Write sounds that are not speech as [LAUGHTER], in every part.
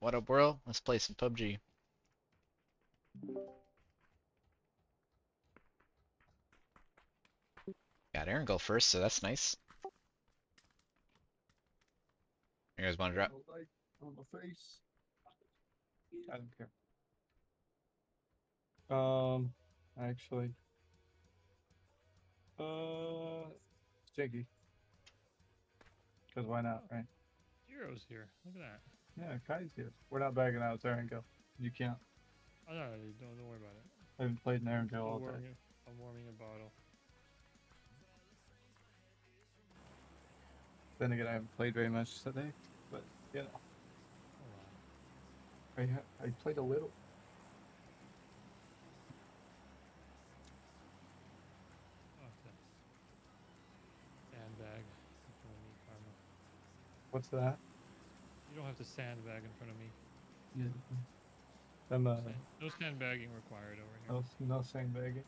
What up, world? Let's play some PUBG. Got Erangel first, so that's nice. You guys want to drop? On the face. I don't care. Um, actually, uh, Jiggy. Because why not, right? Heroes here. Look at that. Yeah, Kai's here. We're not bagging out. It's Aaron. You can't. Oh no, don't don't worry about it. I haven't played an Aaron all day. I'm warming a bottle. Then again, I haven't played very much today, but you know, I I played a little. Oh, okay. Sandbag in front of me, Karma. What's that? You don't have to sandbag in front of me. Yeah. I'm uh, no sandbagging required over here. no no sandbagging.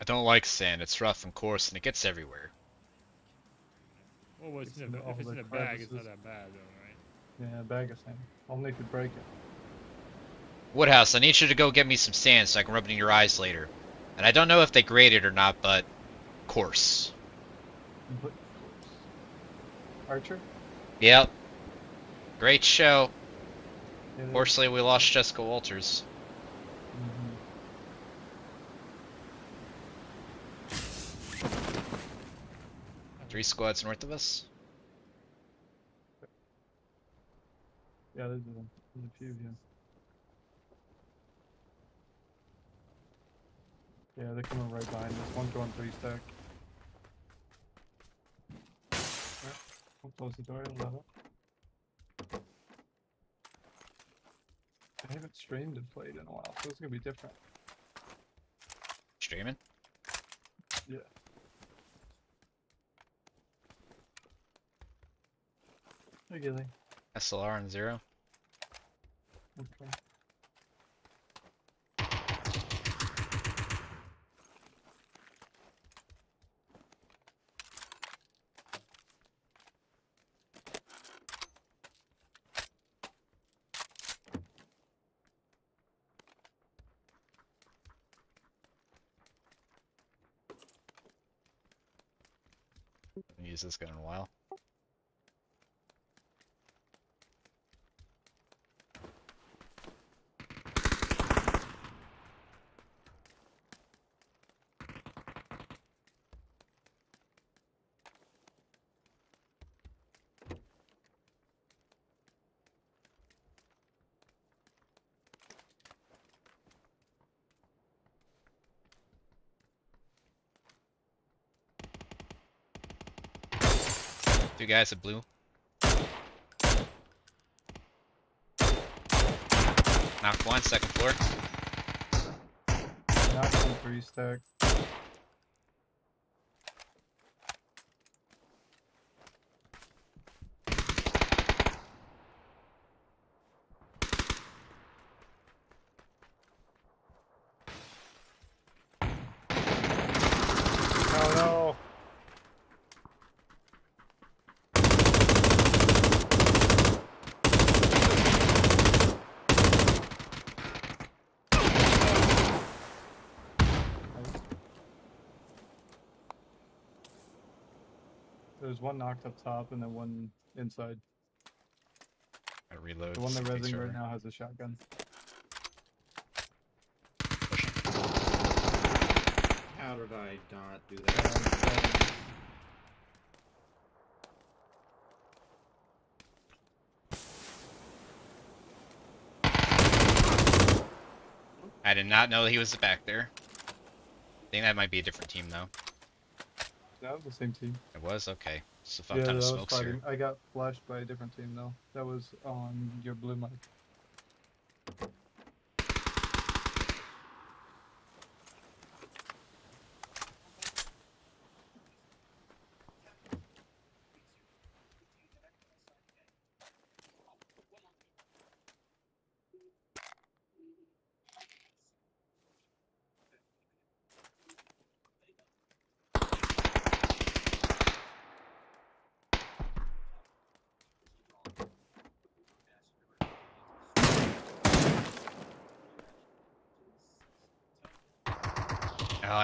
I don't like sand. It's rough and coarse, and it gets everywhere. Well, well, it's It's in in a, if it's the in a bag, it's not that bad, though, right? Yeah, a bag of sand. Only if you break it. Woodhouse, I need you to go get me some sand so I can rub it in your eyes later. And I don't know if they grade it or not, but coarse. But Archer? Yep. Great show. Yeah, Unfortunately, we lost Jessica Walters. Mhm. Three squads north of us. Yeah, there's a, there's a few here. Yeah, they're coming right behind us. One going three stack. Alright, We'll close the door and up. I haven't streamed and played in a while, so it's gonna be different. Streaming. Yeah. Hey, Gilly. SLR and zero. Okay. This gun in a while. Two guys at blue. Knocked one, second floor. Knocked on three stack. Oh no! Nice. There's knocked up top and then one inside. I reload. The one see that if resing right now has a shotgun. Pushing. How did I not do that? so- I did not know he was back there. I think that might be a different team though. That was the same team. It was okay. It's a yeah, ton that of was smokes here. I got flashed by a different team though. That was on your blue mic.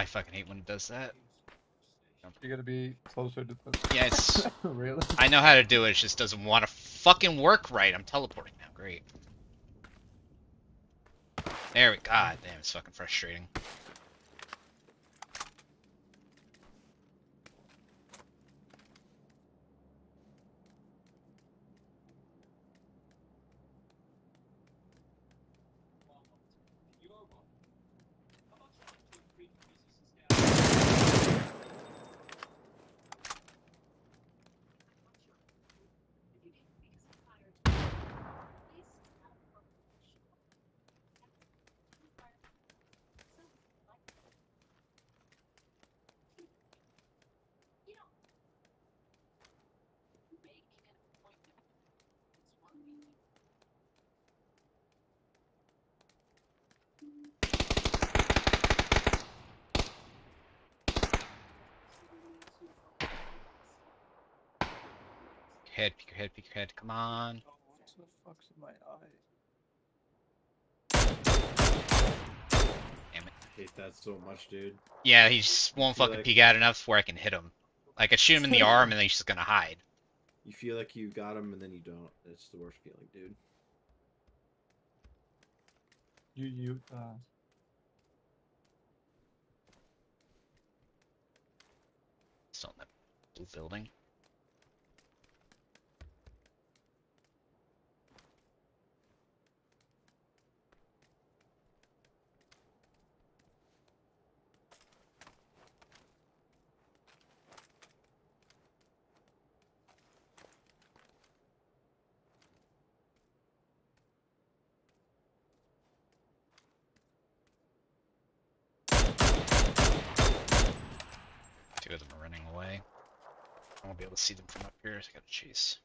I fucking hate when it does that. You gotta be closer to the. It's. [LAUGHS] really? I know how to do it. It just doesn't want to fucking work right. I'm teleporting now. Great. There we. God damn, it's fucking frustrating. Head, peek your head, peek your head. Come on. What the fuck's in my eye? I hate that so much, dude. Yeah, he just won't feel fucking like- peek out enough where I can hit him. Like I shoot him in the [LAUGHS] arm and then he's just gonna hide. You feel like you got him and then you don't. It's the worst feeling, dude. You you uh. Still in that blue building. Two of them are running away. I won't be able to see them from up here, so I gotta chase.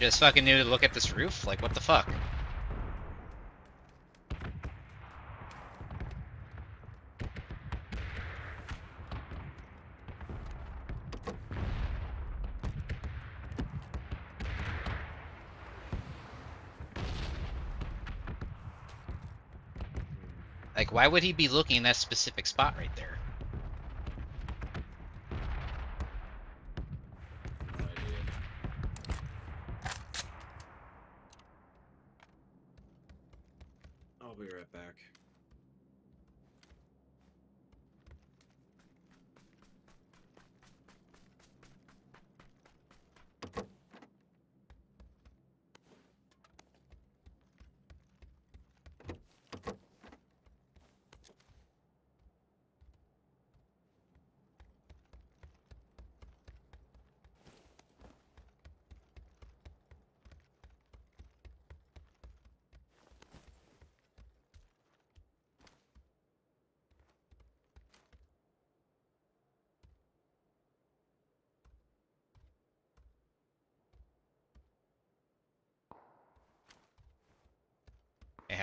Just fucking knew to look at this roof? Like, what the fuck? Like, why would he be looking in that specific spot right there? No idea. I'll be right back.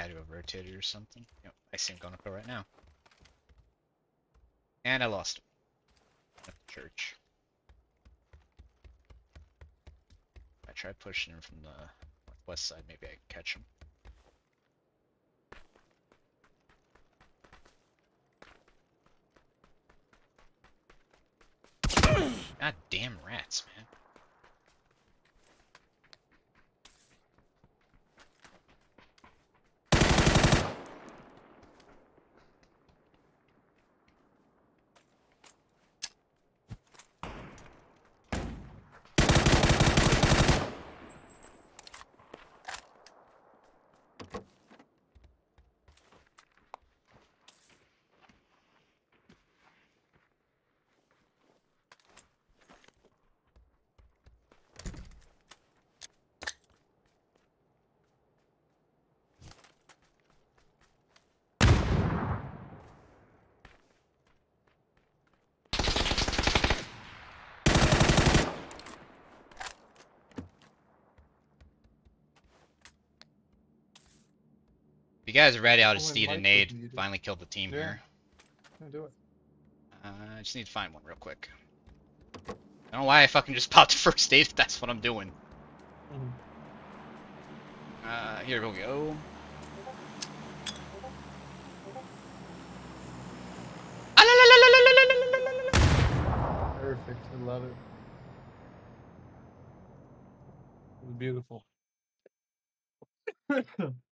Had to have rotated or something. Yep, I see him going up right now. And I lost him. At the church. I try pushing him from the west side, maybe I can catch him. God damn rats, man. Guys are ready, I'll Oh, just and steed a nade. Finally killed the team Yeah. here. Yeah, do it. Uh, I just need to find one real quick. I don't know why I fucking just [LAUGHS] popped the first aid if that's what I'm doing. Mhm. Uh, here we go. Perfect. I love it. It was beautiful. [LAUGHS]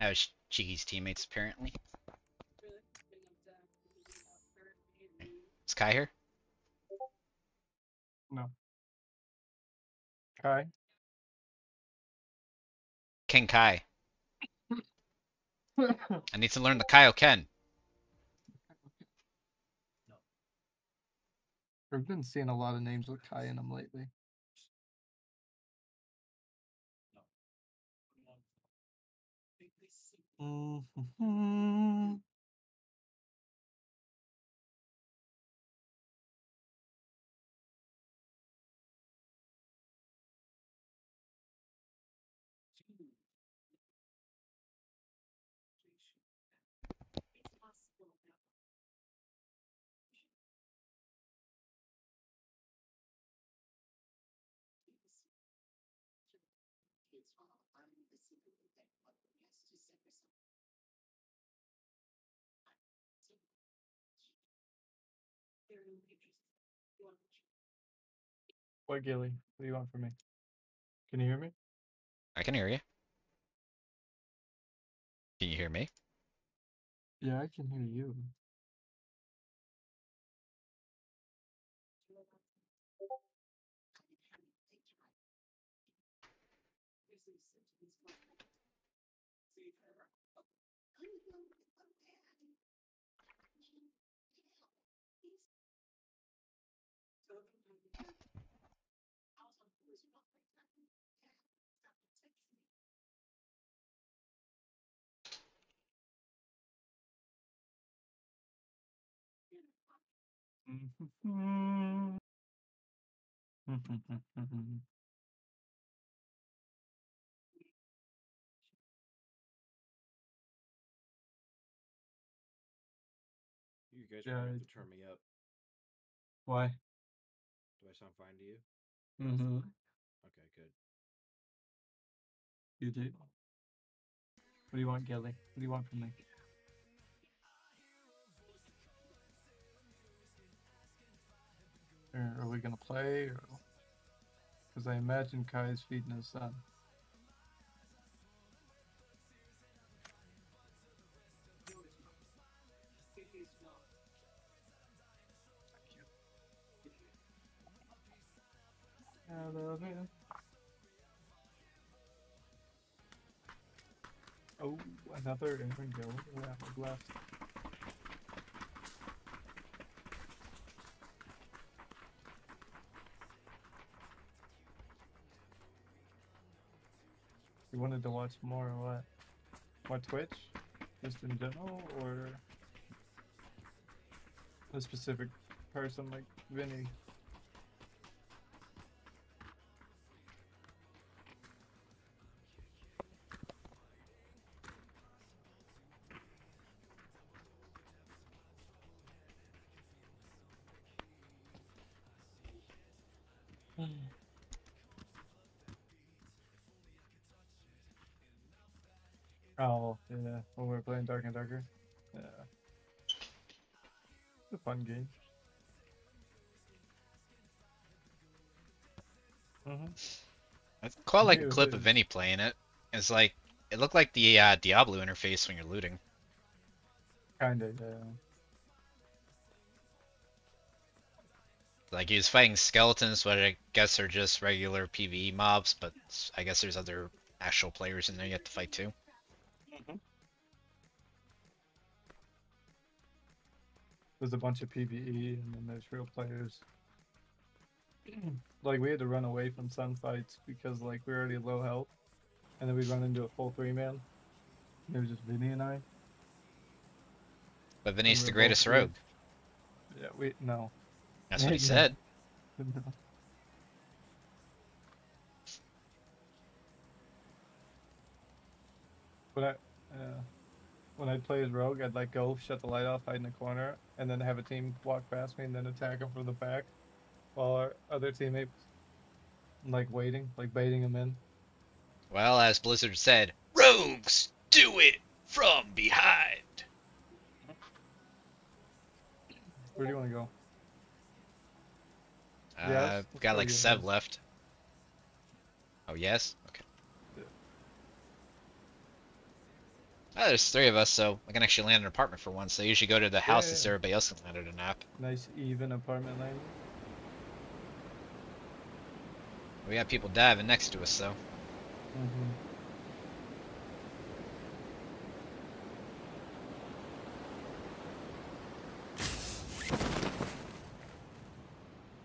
That was Cheeky's teammates, apparently. Is Kai here? no. Kai? Ken Kai. [LAUGHS] I need to learn the Kaioken. I've been seeing a lot of names with Kai in them lately. Mhm. What Gilly? What do you want from me? Can you hear me? I can hear you. Can you hear me? Yeah, I can hear you. [LAUGHS] You guys Yeah, might have to turn me up. Why? Do I sound fine to you? Mm-hmm. Okay, good. You do. What do you want, Gilly? What do you want from me? Are we gonna play? Because I imagine Kai's feeding his son. I love it. Oh, another infant go. Yeah, left. You wanted to watch more or what? More Twitch? Just in general, or a specific person like Vinny? I like a clip of any playing it. It's like it looked like the uh, Diablo interface when you're looting. Kinda, yeah. Like he was fighting skeletons, but I guess they're just regular PvE mobs. But I guess there's other actual players in there you have to fight too. There's a bunch of PvE, and then there's real players. [CLEARS THROAT] like, we had to run away from some fights because, like, we're already low health. and then we run into a full three man. It was just Vinny and I. But Vinny's the greatest rogue. Yeah, we no. That's what he [LAUGHS] said. [LAUGHS] When I, uh, when I'd play as rogue, I'd like go shut the light off, hide in a corner, and then have a team walk past me and then attack them from the back, while our other teammates like waiting, like baiting them in. Well, as Blizzard said, rogues do it from behind. Where do you want to go? Uh, let's got like seven left. Oh yes. Okay. Yeah. Oh, there's three of us, so I can actually land an apartment for once. So I usually go to the house yeah, so everybody else can land at a nap. Nice even apartment landing. We got people diving next to us, though. Mm-hmm.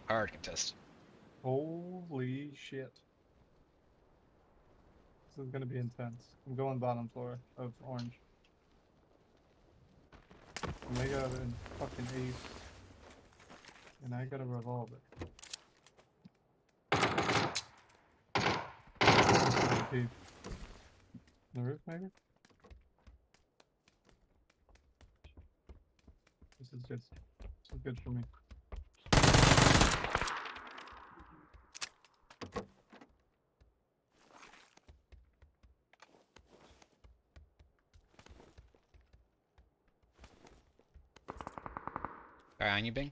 Hard contest. Holy shit. This is gonna be intense. I'm going bottom floor of orange. And they got a fucking ace. And I got a revolver. Peep. The roof maybe? This is good. This is good for me. Guy on you, Bing?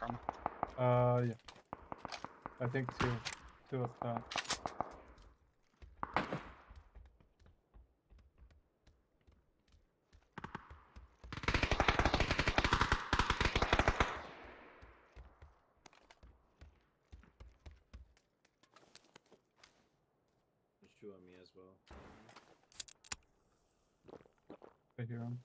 Karma? Uh, yeah. I think two. Two of top. There's two on me as well. I hear him.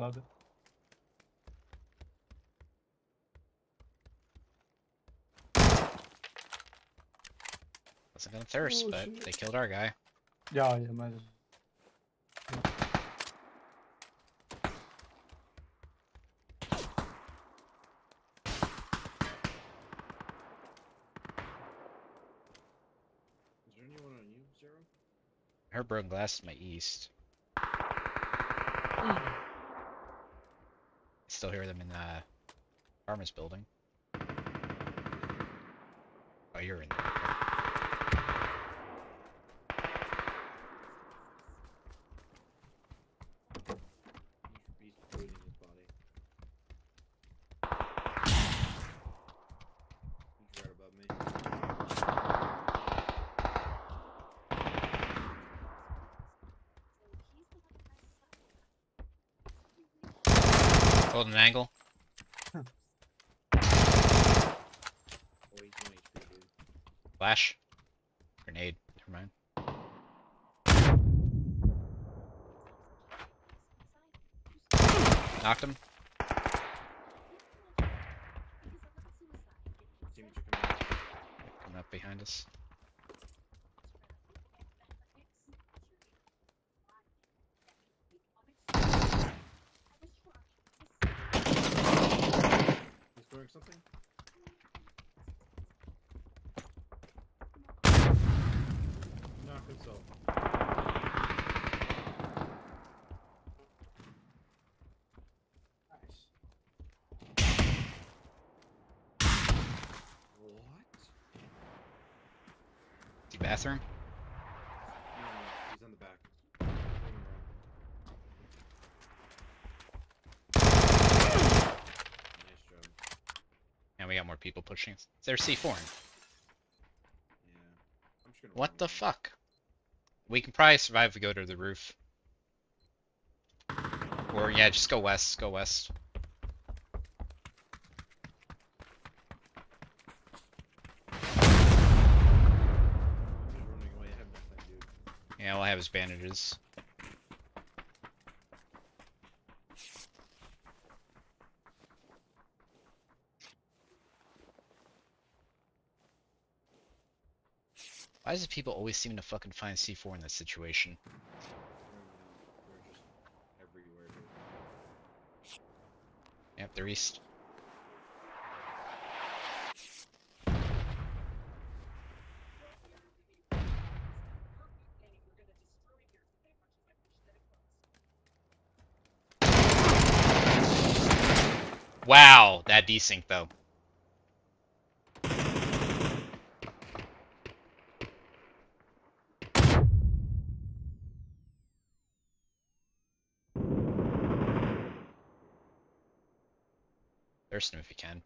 Love it. Wasn't gonna thirst, Oh, but shit. they killed our guy. Yeah, yeah, might as Is there anyone on you, Zero? I heard broken glass to my east. Hmm. Still hear them in uh, the farmer's building. Oh, you're in there. He's, he's bleeding his body. He's right above me. Hold an angle. Flash. Grenade. Never mind. Knocked him. bathroom? No, no, he's in the back. Nice job. And we got more people pushing. There's C4. In. Yeah. what the fuck? We can probably survive if we go to the roof. Or yeah, just go west. Go west. Yeah, all I have is bandages. Why does people always seem to fucking find C4 in this situation? I don't know. They're just everywhere, dude. Yep, they're east. Wow, that desync though. There's him if you can.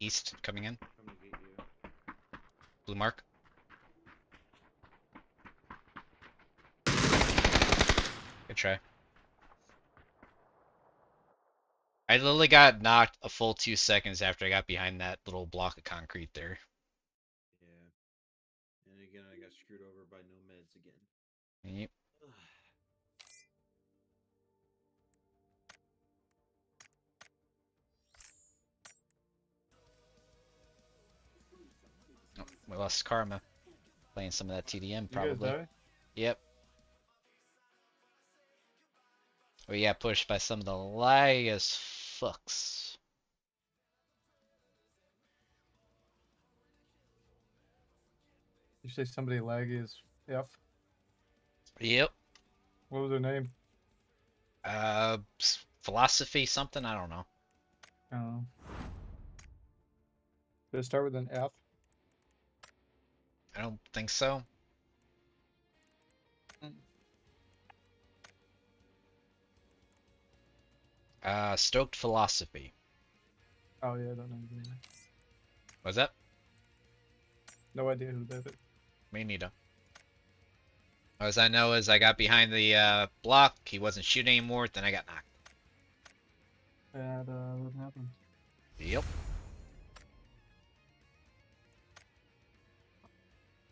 East coming in. Blue mark. Good try. I literally got knocked a full two seconds after I got behind that little block of concrete there. Yeah. And again, I got screwed over by no meds again. Yep. Oh, we lost Karma. Playing some of that TDM probably. Yep. We got pushed by some of the lag as fucks. You say somebody laggy is F. Yep. What was her name? Uh, philosophy something I don't know. Um, did it start with an F? I don't think so. Uh, stoked philosophy. Oh yeah, I don't know. who that is. Was that? No idea who that is. Me neither. As I know is I got behind the uh, block, he wasn't shooting anymore, then I got knocked. And uh, what happened? Yep.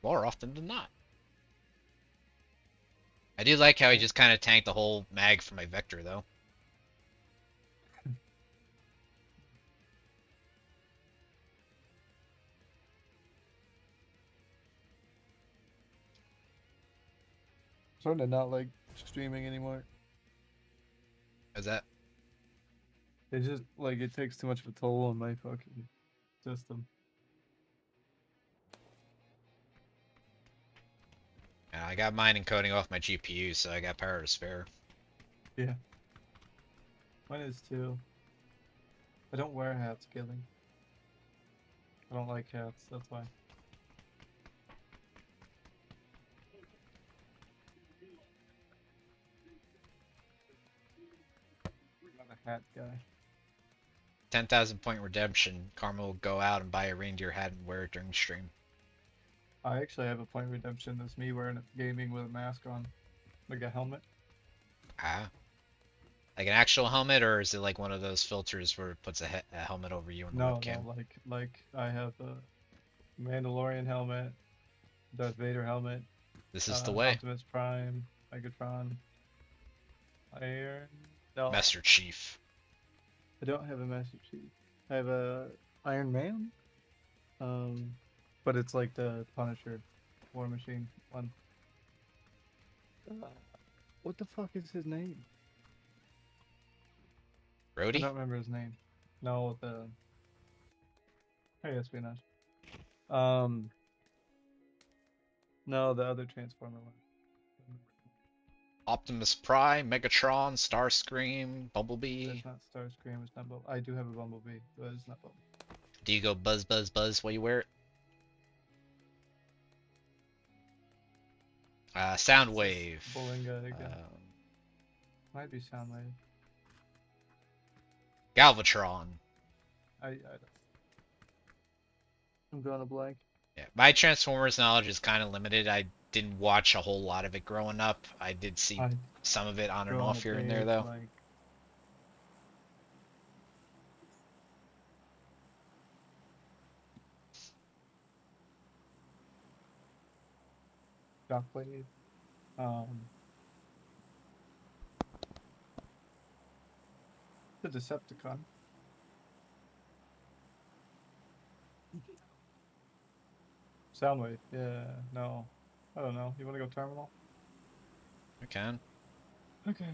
More often than not. I do like how he just kind of tanked the whole mag for my vector, though. Starting to not like streaming anymore. Is that? It's just like it takes too much of a toll on my fucking system. Yeah, I got mine encoding off my GPU, so I got power to spare. Yeah. Mine is too. I don't wear hats, Gilly. I don't like hats, that's why. Hat guy. 10,000 point redemption, Karma will go out and buy a reindeer hat and wear it during stream. I actually have a point redemption that's me wearing gaming with a mask on. Like a helmet. Ah. Like an actual helmet, or is it like one of those filters where it puts a, he a helmet over you on the No, webcam? no, like like I have a Mandalorian helmet, Darth Vader helmet, This is uh, the way. Optimus Prime, Megatron, Iron. No, Master Chief. I don't have a Master Chief. I have a Iron Man. Um, but it's like the Punisher, War Machine one. Uh, what the fuck is his name? I Rhodey? don't remember his name. No, the. Hey, espionage. Um. No, the other Transformer one. Optimus Prime, Megatron, Starscream, Bumblebee. That's not Starscream. It's not. Bumblebee. I do have a Bumblebee, but it's not Bumblebee. Do you go buzz, buzz, buzz while you wear it? Uh, Soundwave. Bolinga again. Um, Might be Soundwave. Galvatron. I, I I'm drawing a blank. Yeah, my Transformers knowledge is kind of limited. I didn't watch a whole lot of it growing up. I did see I some of it on and off here and there, though. Shockwave. Um, the Decepticon. Soundwave. Yeah. No. I don't know. You want to go terminal? I can. Okay.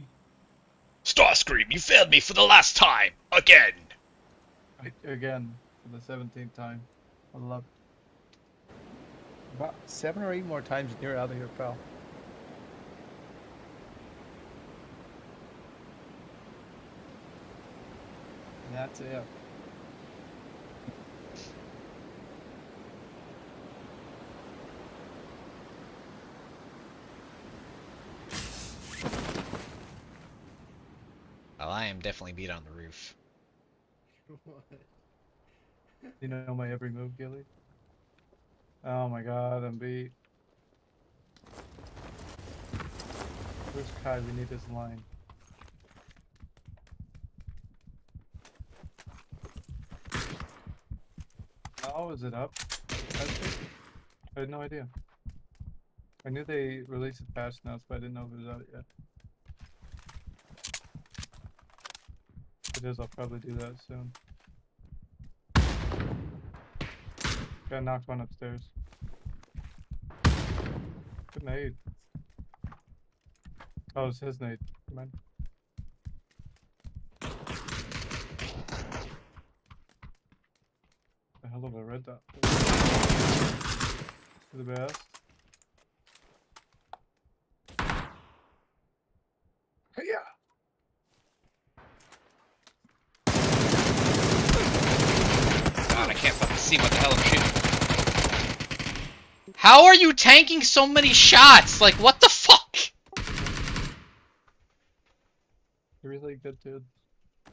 Starscream, you failed me for the last time! Again! Again, for the seventeenth time. I love. it. About seven or eight more times, and you're out of here, pal. That's it. Definitely beat on the roof. what? You know my every move, Gilly. Oh my god, I'm beat. Where's Kai? We need this line. Oh, is it up? I had no idea. I knew they released a patch notes, but I didn't know if it was out yet. It is, I'll probably do that soon. Got knocked one upstairs. Good nade. Oh, it's his nade. Never mind. The hell of a red dot. The best. Yeah. God, I can't fucking see what the hell I'm shooting. How are you tanking so many shots? Like, what the fuck? You're really good, dude. I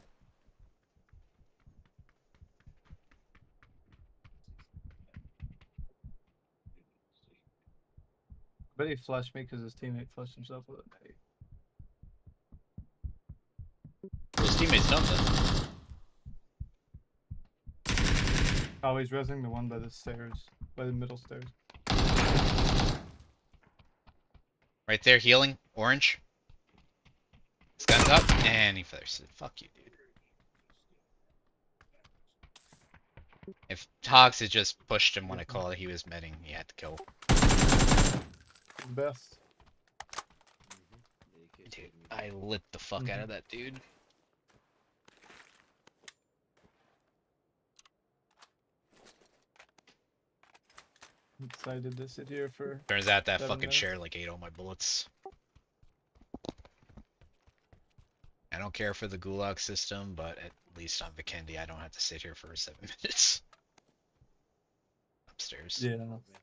bet he flushed me because his teammate flushed himself with a nade. His teammates don't then. Oh, he's resing the one by the stairs, by the middle stairs. Right there, healing, orange. His gun's up, and he fires. Fuck you, dude. If Togs had just pushed him when I called he was medding, he had to kill. Best. Yeah, you can't Dude, I lit the fuck out of mhm. that dude. Excited to sit here for. Turns out that fucking minutes. chair like ate all my bullets. I don't care for the gulag system, but at least on Vikendi I don't have to sit here for seven [LAUGHS] minutes. Upstairs. Yeah. Above me.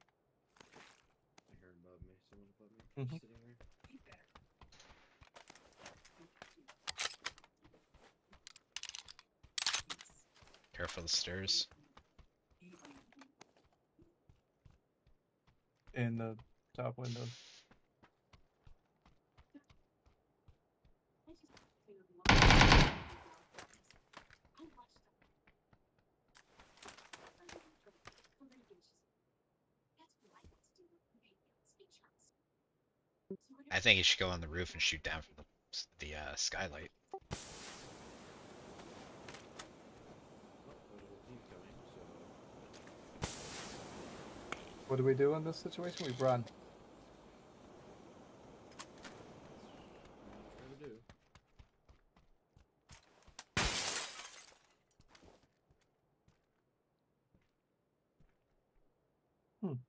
I heard above me. Someone above me. Mm-hmm. Sitting there. Careful the stairs. In the top window. I think you should go on the roof and shoot down from the the uh, skylight. Oh, there's a whole team coming, so. What do we do in this situation? We run. To do. Gonna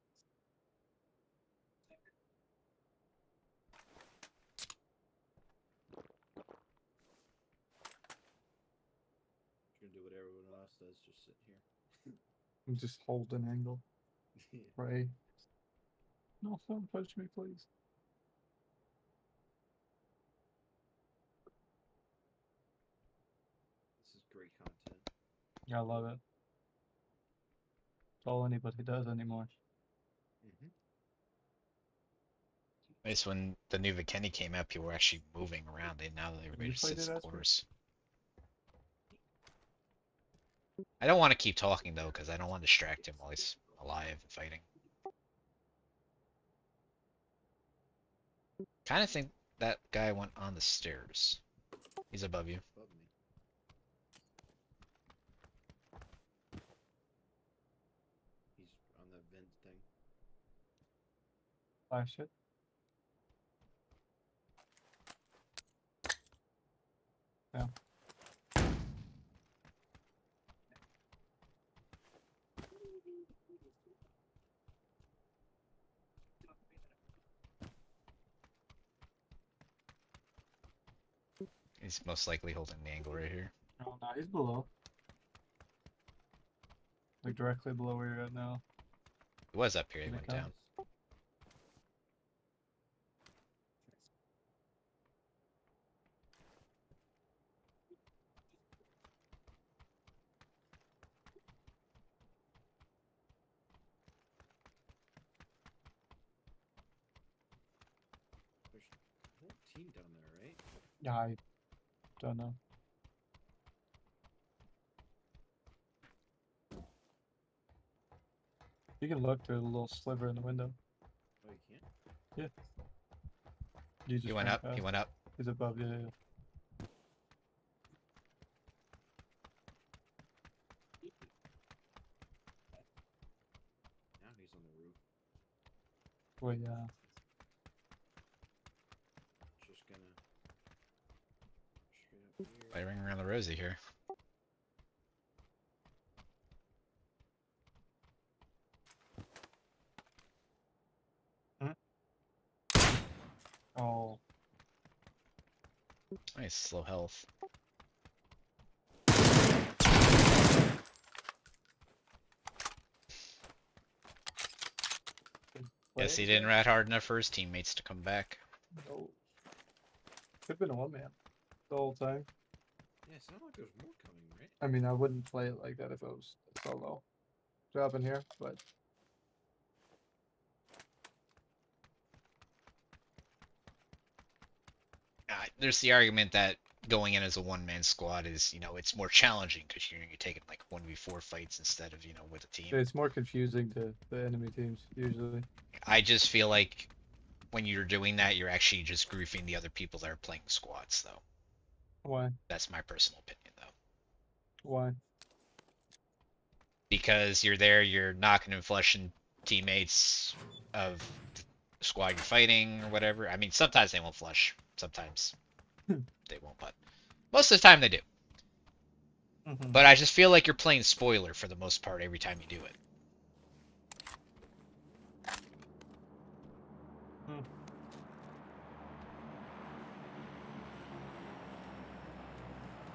do what everyone else does, just sit here. Hmm. And [LAUGHS] just hold an angle. Pray. No, don't touch me, please. This is great content. Yeah, I love it. It's all anybody does anymore. hmm Nice when the new Kenny came out, people were actually moving around. They now everybody just played sits it, in Asper? quarters. I don't want to keep talking though, because I don't want to distract him while he's alive and fighting. Kind of think that guy went on the stairs. He's above you. Above me. He's on that vent thing. Flash it. Yeah. He's most likely holding the angle right here. Oh no, he's below. Like directly below where you're at now. He was up here, he went they come. down. There's a whole team down there, right? Yeah, I don't know. You can look through the little sliver in the window. Oh, you can't. You just He went ran up, he went up. He's above you. yeah, yeah. Now he's on the roof. Wait, yeah. Just gonna. Here. Firing around the rosy here. Hmm. Oh, Nice, slow health. Guess he didn't rat hard enough for his teammates to come back. Oh. No. Could've been a one man the whole time. Yeah, it sounded like there's more coming, right? I mean, I wouldn't play it like that if it was solo. Drop in here, but Uh, there's the argument that going in as a one-man squad is, you know, it's more challenging because you're, you're taking like 1v4 fights instead of, you know, with a team. it's more confusing to the enemy teams usually. I just feel like when you're doing that, you're actually just griefing the other people that are playing squads, though. Why? That's my personal opinion, though. Why? Because you're there, you're knocking and flushing teammates of the squad you're fighting or whatever. I mean, sometimes they won't flush. Sometimes Hmm. they won't, but most of the time they do. Mhm. But I just feel like you're playing spoiler for the most part every time you do it.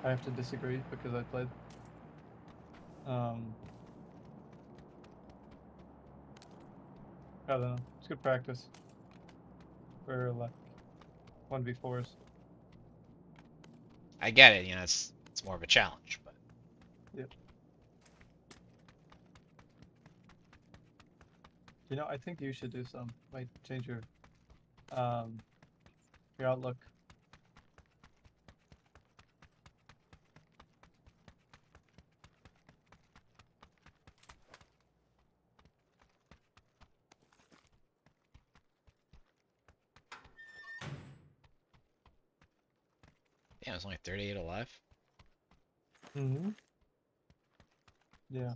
I have to disagree because I played. Um, I don't know. It's good practice for like one v fours. I get it, you know, it's it's more of a challenge, but Yep. You know, I think you should do some. Might change your um your outlook. It's only 38 alive. Mm-hmm. Yeah.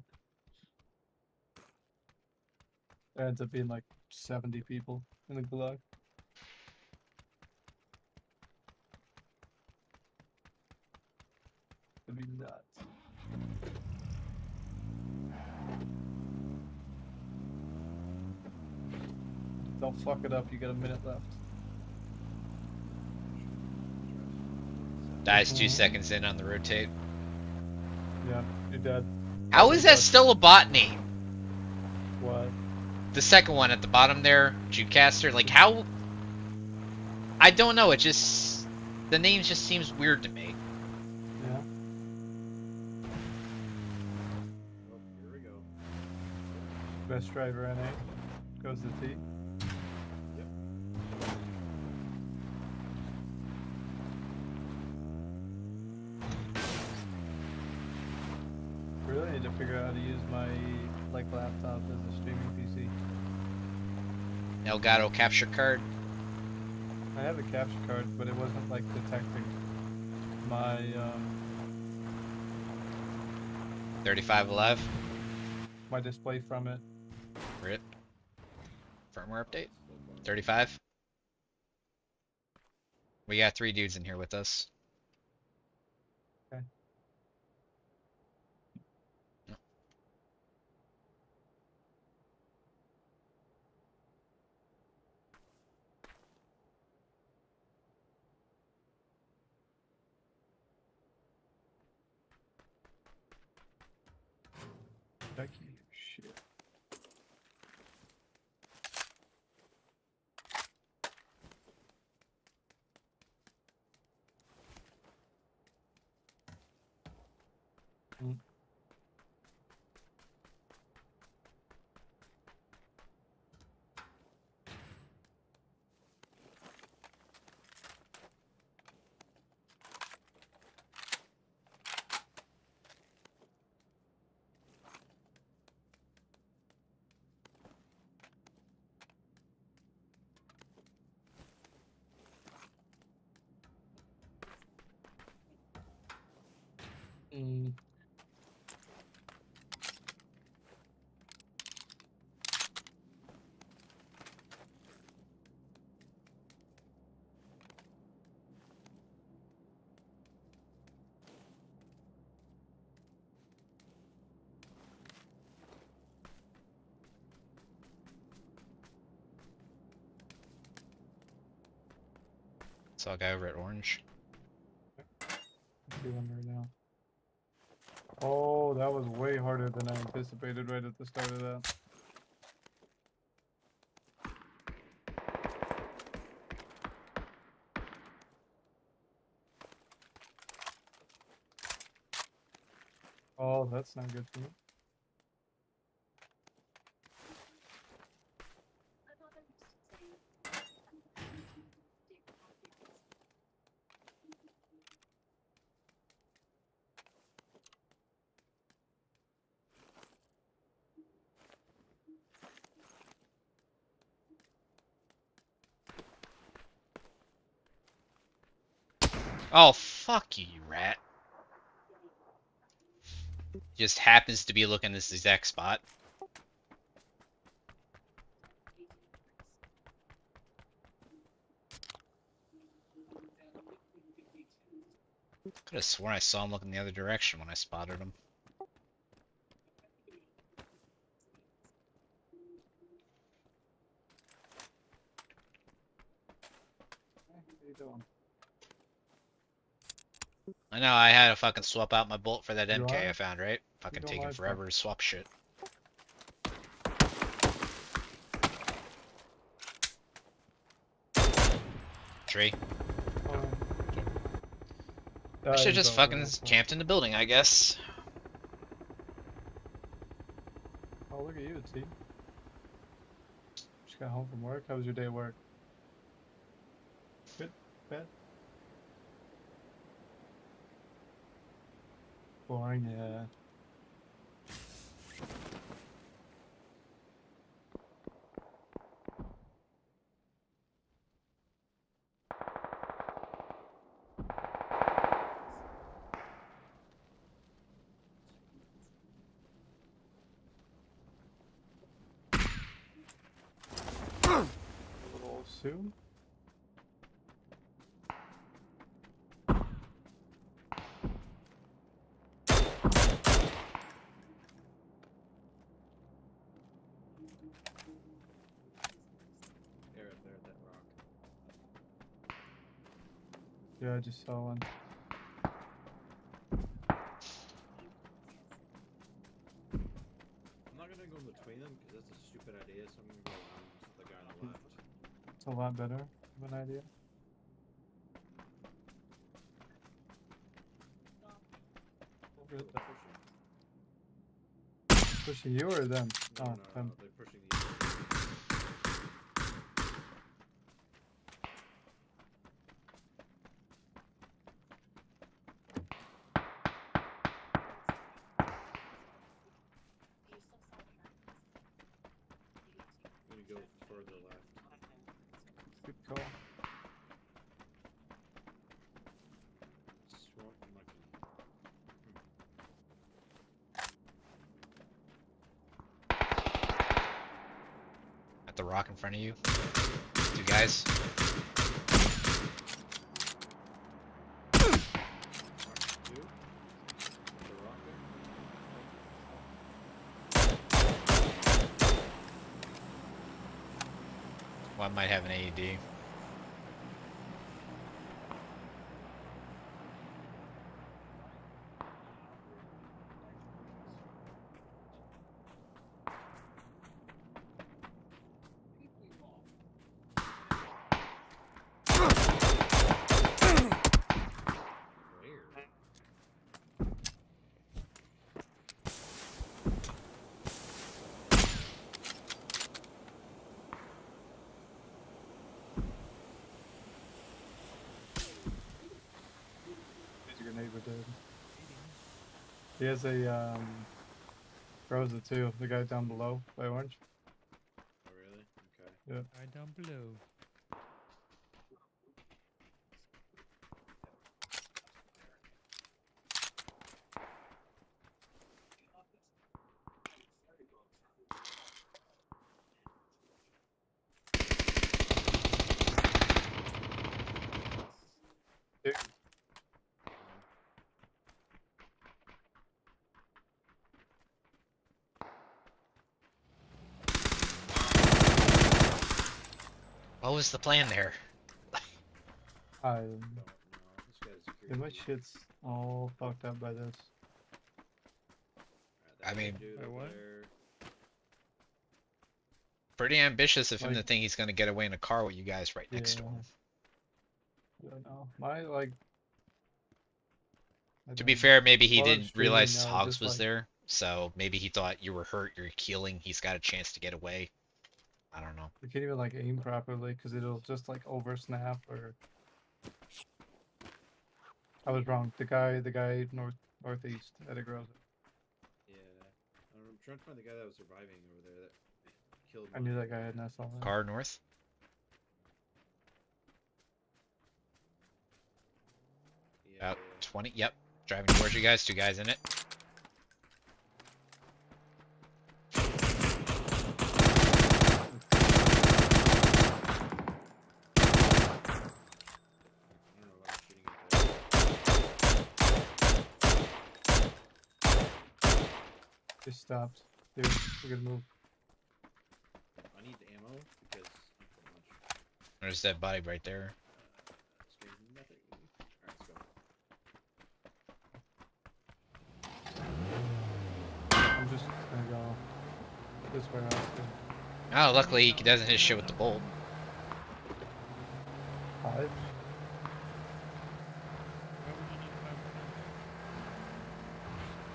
There ends up being like seventy people in the gulag. It'd be nuts. Don't fuck it up, you got a minute left. Dies two seconds in on the rotate. Yeah, it does. How is that still a botany? What? The second one at the bottom there, Jucaster. Like how? I don't know. It just the name just seems weird to me. Yeah. Well, here we go. Best driver in it goes to T. Elgato capture card. I have a capture card, but it wasn't like detecting my um, 35 alive. my display from it. Rip. Firmware update. 35. We got three dudes in here with us. Okay. No. Becky, shit. Mm. Mm. Saw guy over at Orange. right now. Oh, that was way harder than I anticipated right at the start of that. Oh, that's not good for me. Oh, fuck you, you rat. Just happens to be looking this exact spot. Could have sworn I saw him looking the other direction when I spotted him. I know I had to fucking swap out my bolt for that You MK are? I found, right? Fucking taking forever to swap shit. Tree. Oh. I Uh, should just fucking camped in the building, I guess. Oh, look at you, T. Just got home from work. How was your day at work? Good? Bad? Boring, yeah. little soon. They're up there at that rock. Yeah, I just saw one. I'm not gonna go in between them because that's a stupid idea. So I'm gonna go around the guy on the left. It's a lot better of an idea. Over the- Pushing you or them? No, Oh, no, them. they're pushing the. I'm gonna go further left. Good call. Swamp monkey. At the rock in front of you. Two guys. There. One might have an AED. Where? His grenade were dead. He has a um Groza too, the guy down below by orange. Oh really? Okay. Right down below. Dude, What was the plan there? I Don't know. This guy's yeah, my shit's all fucked up by this. Alright, I mean- dude Wait, over what? Pretty ambitious of him to think he's gonna get away in a car with you guys right next to him. I don't know. My like. I To be fair, maybe he didn't realize now, Hogs was like- there, so maybe he thought you were hurt, you're healing, he's got a chance to get away. I. You can't even like aim properly because it'll just like over snap or. I was wrong. The guy, the guy north northeast at a Groza. Yeah. I'm trying to find the guy that was surviving over there that killed. I knew that guy had an SLR. Car north? Yeah, About 20? Yep. Driving towards you guys, two guys in it. I don't know why I'm shooting at that. Just stopped. Dude, we're gonna move. I need the ammo because I'm pretty much There's that body right there. uh, scared of nothing. Alright, let's go. I'm just gonna go this way. Oscar. Oh, luckily he doesn't hit shit with the bolt. Five. Why would you need five rounds?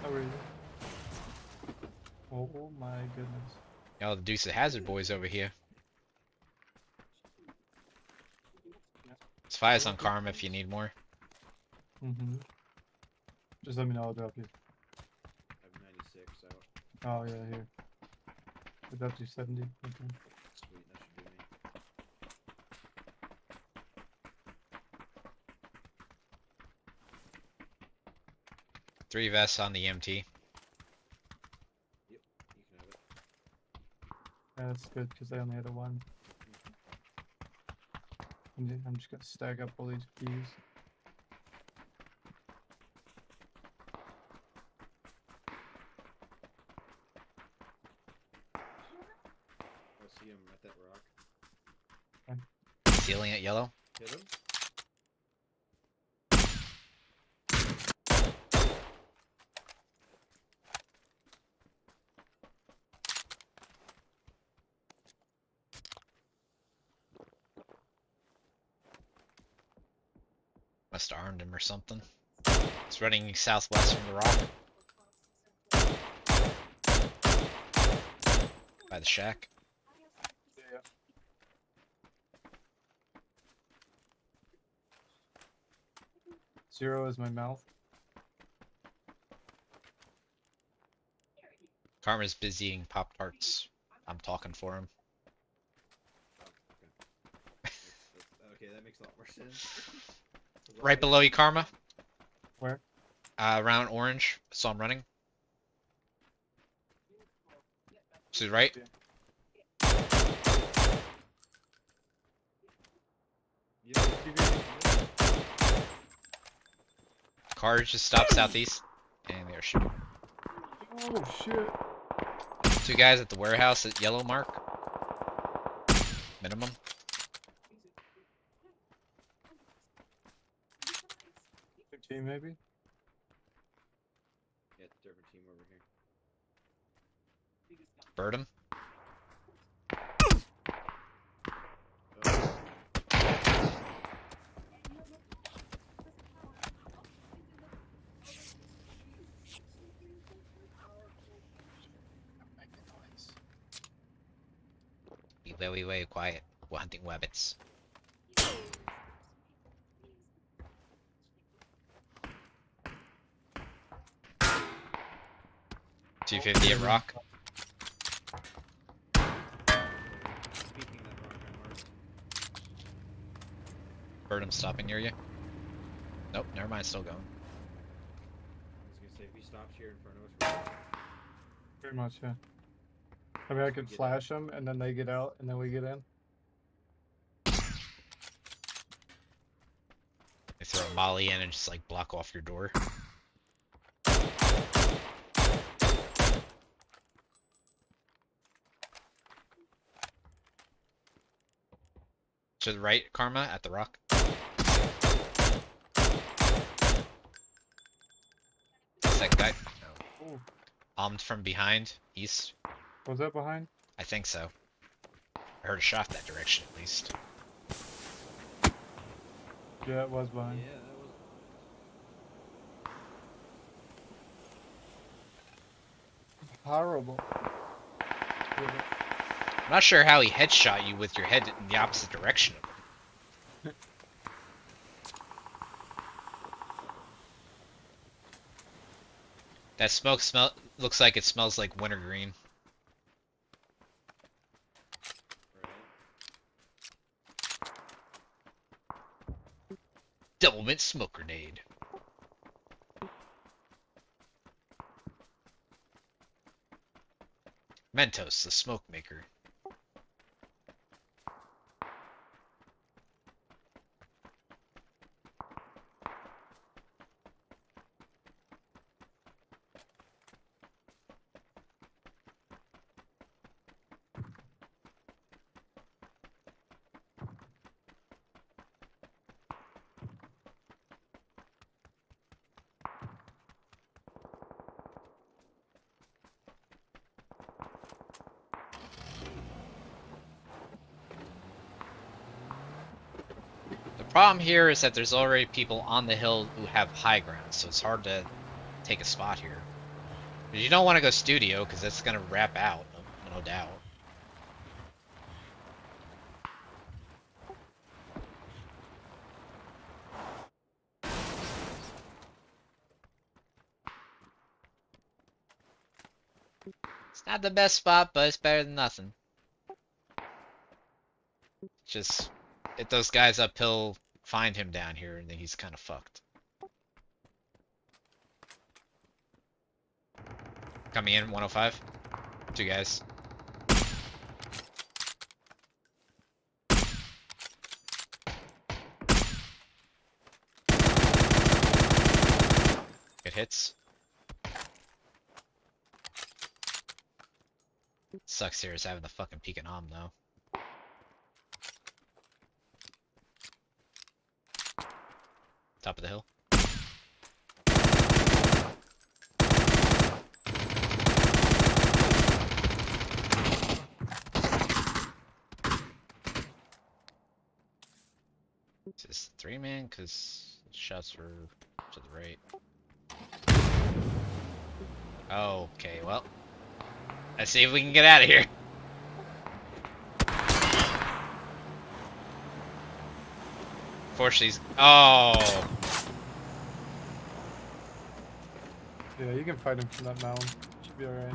How are you? Oh my goodness. Y'all the Dukes of Hazzard boys over here. It's fives on Karma if you need more. Mm-hmm. Just let me know. I'll drop you. I have 96 out. Oh yeah, here. I dropped you 70. Okay. Sweet, that should do me. Three vests on the MT. You can have it. That's good because I only had a one. I'm ju- I'm just gonna stack up all these keys. I see him at that rock. Ceiling at yellow. Hit him. Must have armed him or something. It's running southwest from the rock. By the shack. Zero is my mouth. Karma's busy busying Pop Tarts. I'm talking for him. Oh, okay. That's- that's- okay, that makes a lot more sense. [LAUGHS] Right below you, Karma. Where? Uh, around orange. So I'm running. To the right. Car just stopped southeast. And they're shooting. Oh shit. Two guys at the warehouse at yellow mark. Minimum. Good team maybe? Yeah, different team over here. Bird him. Be very, very quiet. We're hunting rabbits. Two fifty at rock. Speaking of I marked. Bird him stopping near you. Nope, never mind. Still going. I was gonna say if he stops here in front of us, Pretty much, yeah. I mean, I could flash them and then they get out and then we get in. They throw a molly in and just like block off your door. To the right, Karma, at the rock. Second guy. Ooh. Armed from behind, east. Was that behind? I think so. I heard a shot that direction at least. Yeah, it was yeah, behind. that was. Horrible. I'm not sure how he headshot you with your head in the opposite direction of him. That smoke smell looks like it smells like wintergreen. Doublemint smoke grenade. Mentos, the smoke maker. The problem here is that there's already people on the hill who have high ground, so it's hard to take a spot here. But you don't want to go studio, because that's going to wrap out, no, no doubt. It's not the best spot, but it's better than nothing. Just if those guys uphill find him down here, and then he's kind of fucked. Coming in, 105. Two guys. Good hits. Sucks here is having the fucking peek and om though. Top of the hill. Is this three man? Cause shots were to the right. Okay, well. Let's see if we can get out of here. Unfortunately, he's... Oh! Yeah, you can fight him from that mound. Should be alright.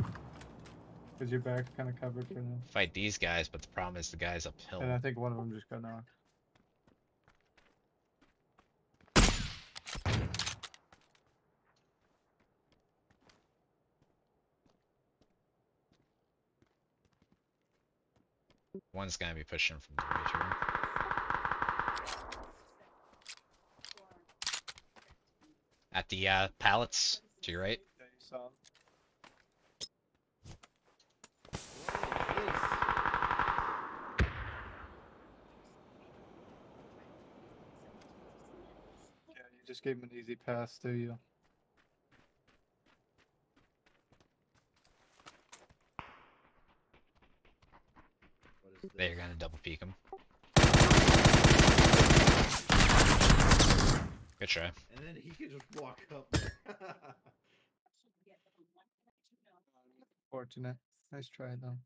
Cause your back's kind of covered for now. Fight these guys, but the problem is the guys uphill. And I think one of them just got knocked. One's gonna be pushing from the right At the uh, pallets to your right. Yeah, you saw him. Yeah, you just gave him an easy pass, do you? They're gonna double peek him. Good try. And then he could just walk up. Fortunate. Nice try though.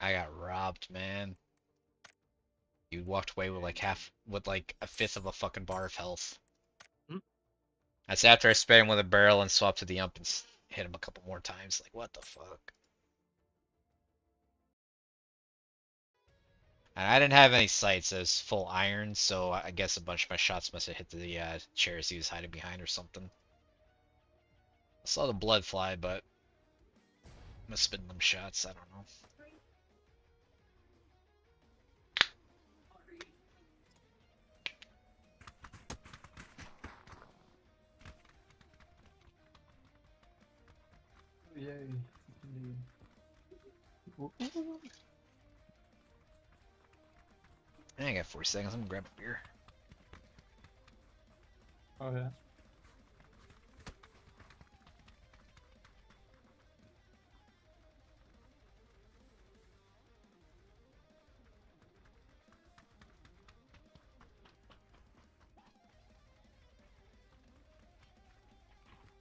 I got robbed, man. You walked away with like half, with like a fifth of a fucking bar of health. That's after I sprayed him with a barrel and swapped to the ump and hit him a couple more times. Like, what the fuck? And I didn't have any sights. It was full iron, so I I guess a bunch of my shots must have hit the uh, chairs he was hiding behind or something. I saw the blood fly, but must have been them shots. I don't know. Yay. Indeed. Ooh, ooh. I got four seconds. I'm gonna grab a beer. Oh yeah.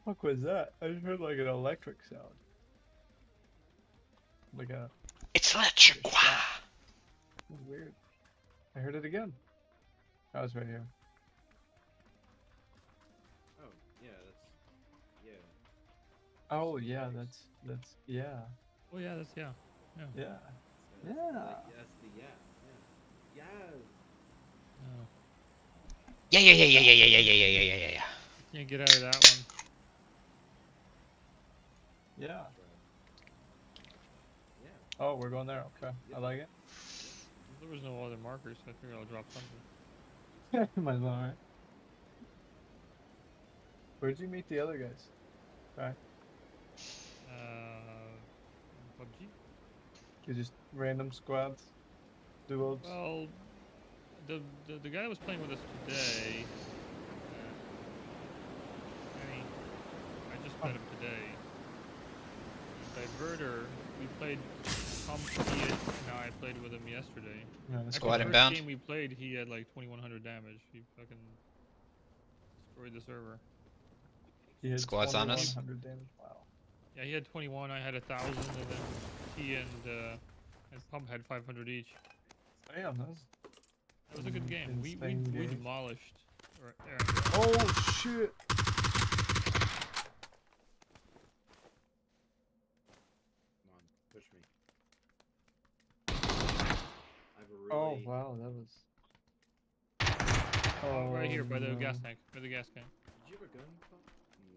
Fuck was that? I just heard like an electric sound. Like a It's electric. Wow. shot. That was weird. I heard it again. I was right here. oh, yeah, that's. Yeah. Oh yeah, that's that's yeah. Oh yeah, that's yeah. Yeah. that's the- Yeah. That's the yeah. Yeah. Yeah. No, Yeah, yeah, yeah, yeah, yeah, yeah, yeah, yeah, yeah, yeah, yeah, yeah. can't get out of that one. Yeah. Yeah. Oh, we're going there. Okay. I like it. There was no other markers, so I figured I'll drop something. [LAUGHS] Might as well, right? Where'd you meet the other guys? Right. Uh, PUBG. You just random squads, duos. Well, the, the the guy was playing with us today. Uh, I mean, I just met him today. Diverter, we played Tom Ian, and I played with him yesterday. Yeah, that's Actually, Squad the first inbound? game we played, he had like 2100 damage. He fucking destroyed the server. He had Squads on us? damage. Wow. Yeah, he had 21, I had a thousand, and then he and uh, and Pump had 500 each. Damn, that's. It was a good game. We we, Insane we demolished. Or, Aaron, Oh shit! Come on, push me. I have a Oh, really. Oh wow, that was. Oh, oh, right here by the gas tank. By the gas tank. Did you have a gun? Pop?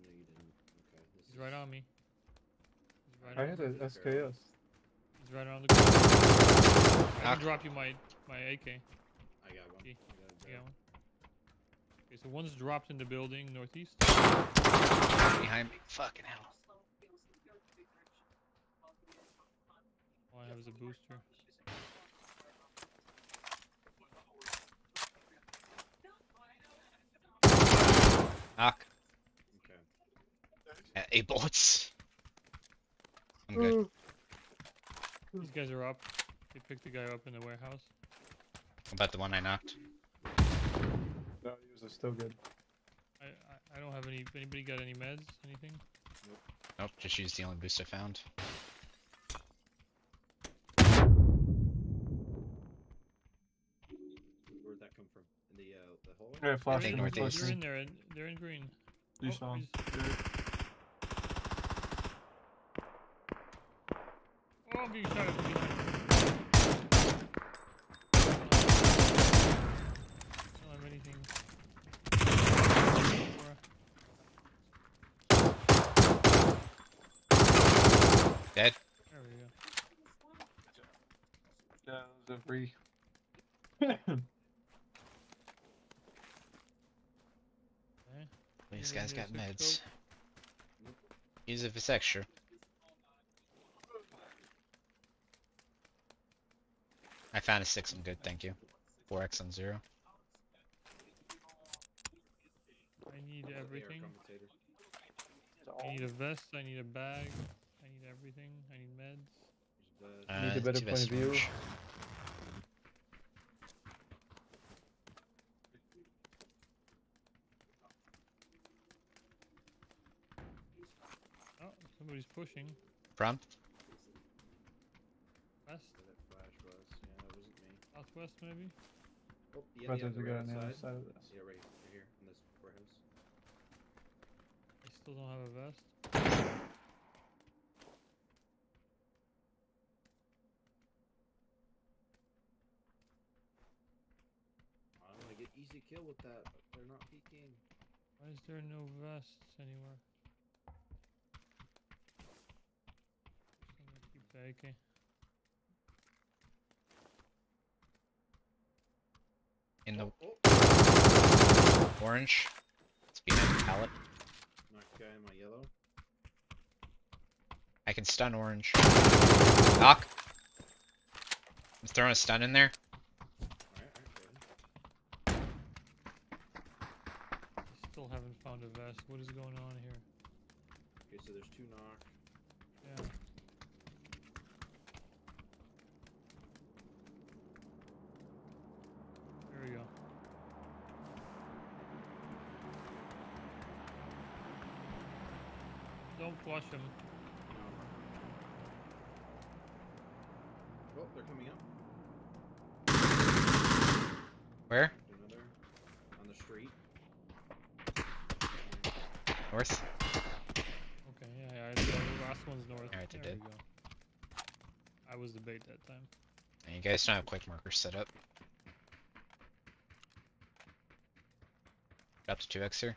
No, you didn't. Okay. This He's is- right on me. He's right I on had me. a SKS. He's right around the corner. I Knock. can ah. drop you my my AK. I got one. Okay. I got got one? Okay, so one's dropped in the building northeast. Behind me. Fucking hell. All I have is a booster. Knock. Okay. At eight bullets. I'm good. Mm. These guys are up. They picked the guy up in the warehouse. How about the one I knocked? No, yours is still good. I I, I I don't have any. Anybody got any meds? Anything? Nope. Nope, just used the only boost I found. Where'd that come from? In the uh, the hallway? Yeah, flash think in, northeast. flash They're in. in there. They're in green. You Oh, saw him. Good. Oh, I'm being shot at from behind. I don't have anything. Dead. There we go. Yeah, it was a free. Okay. These Anything guys to got meds. scope? Use it if it's extra. I found a six. I'm good, thank you. Four X on zero. I need the AR everything. I need a vest. I need a bag. I need everything. I need meds. There's the- Uh, Need a better point of view. orange. Oh, somebody's pushing. From? West, where that flash was. Yeah, that wasn't me. southwest, maybe. Oh, yeah, But yeah, there's a the guy right on the other side of this. Yeah, right, right here in this warehouse. I still don't have a vest. I want to get easy kill with that, but they're not peeking. Why is there no vests anywhere? Somebody keep baking. In the Oh, oh, orange. It's behind the pallet. knocked guy in my yellow. I can stun orange. Knock. I'm throwing a stun in there. Alright, alright, I still haven't found a vest. What is going on here? Okay, so there's two knock. Yeah. There we go. Don't flush him. Oh, they're coming up. Where? Knocked Another on the street. North. Okay, yeah, yeah. The the last one's north. Alright, they're there dead. we go. I was the time. And you guys don't have quick markers set up. Up to 2x here.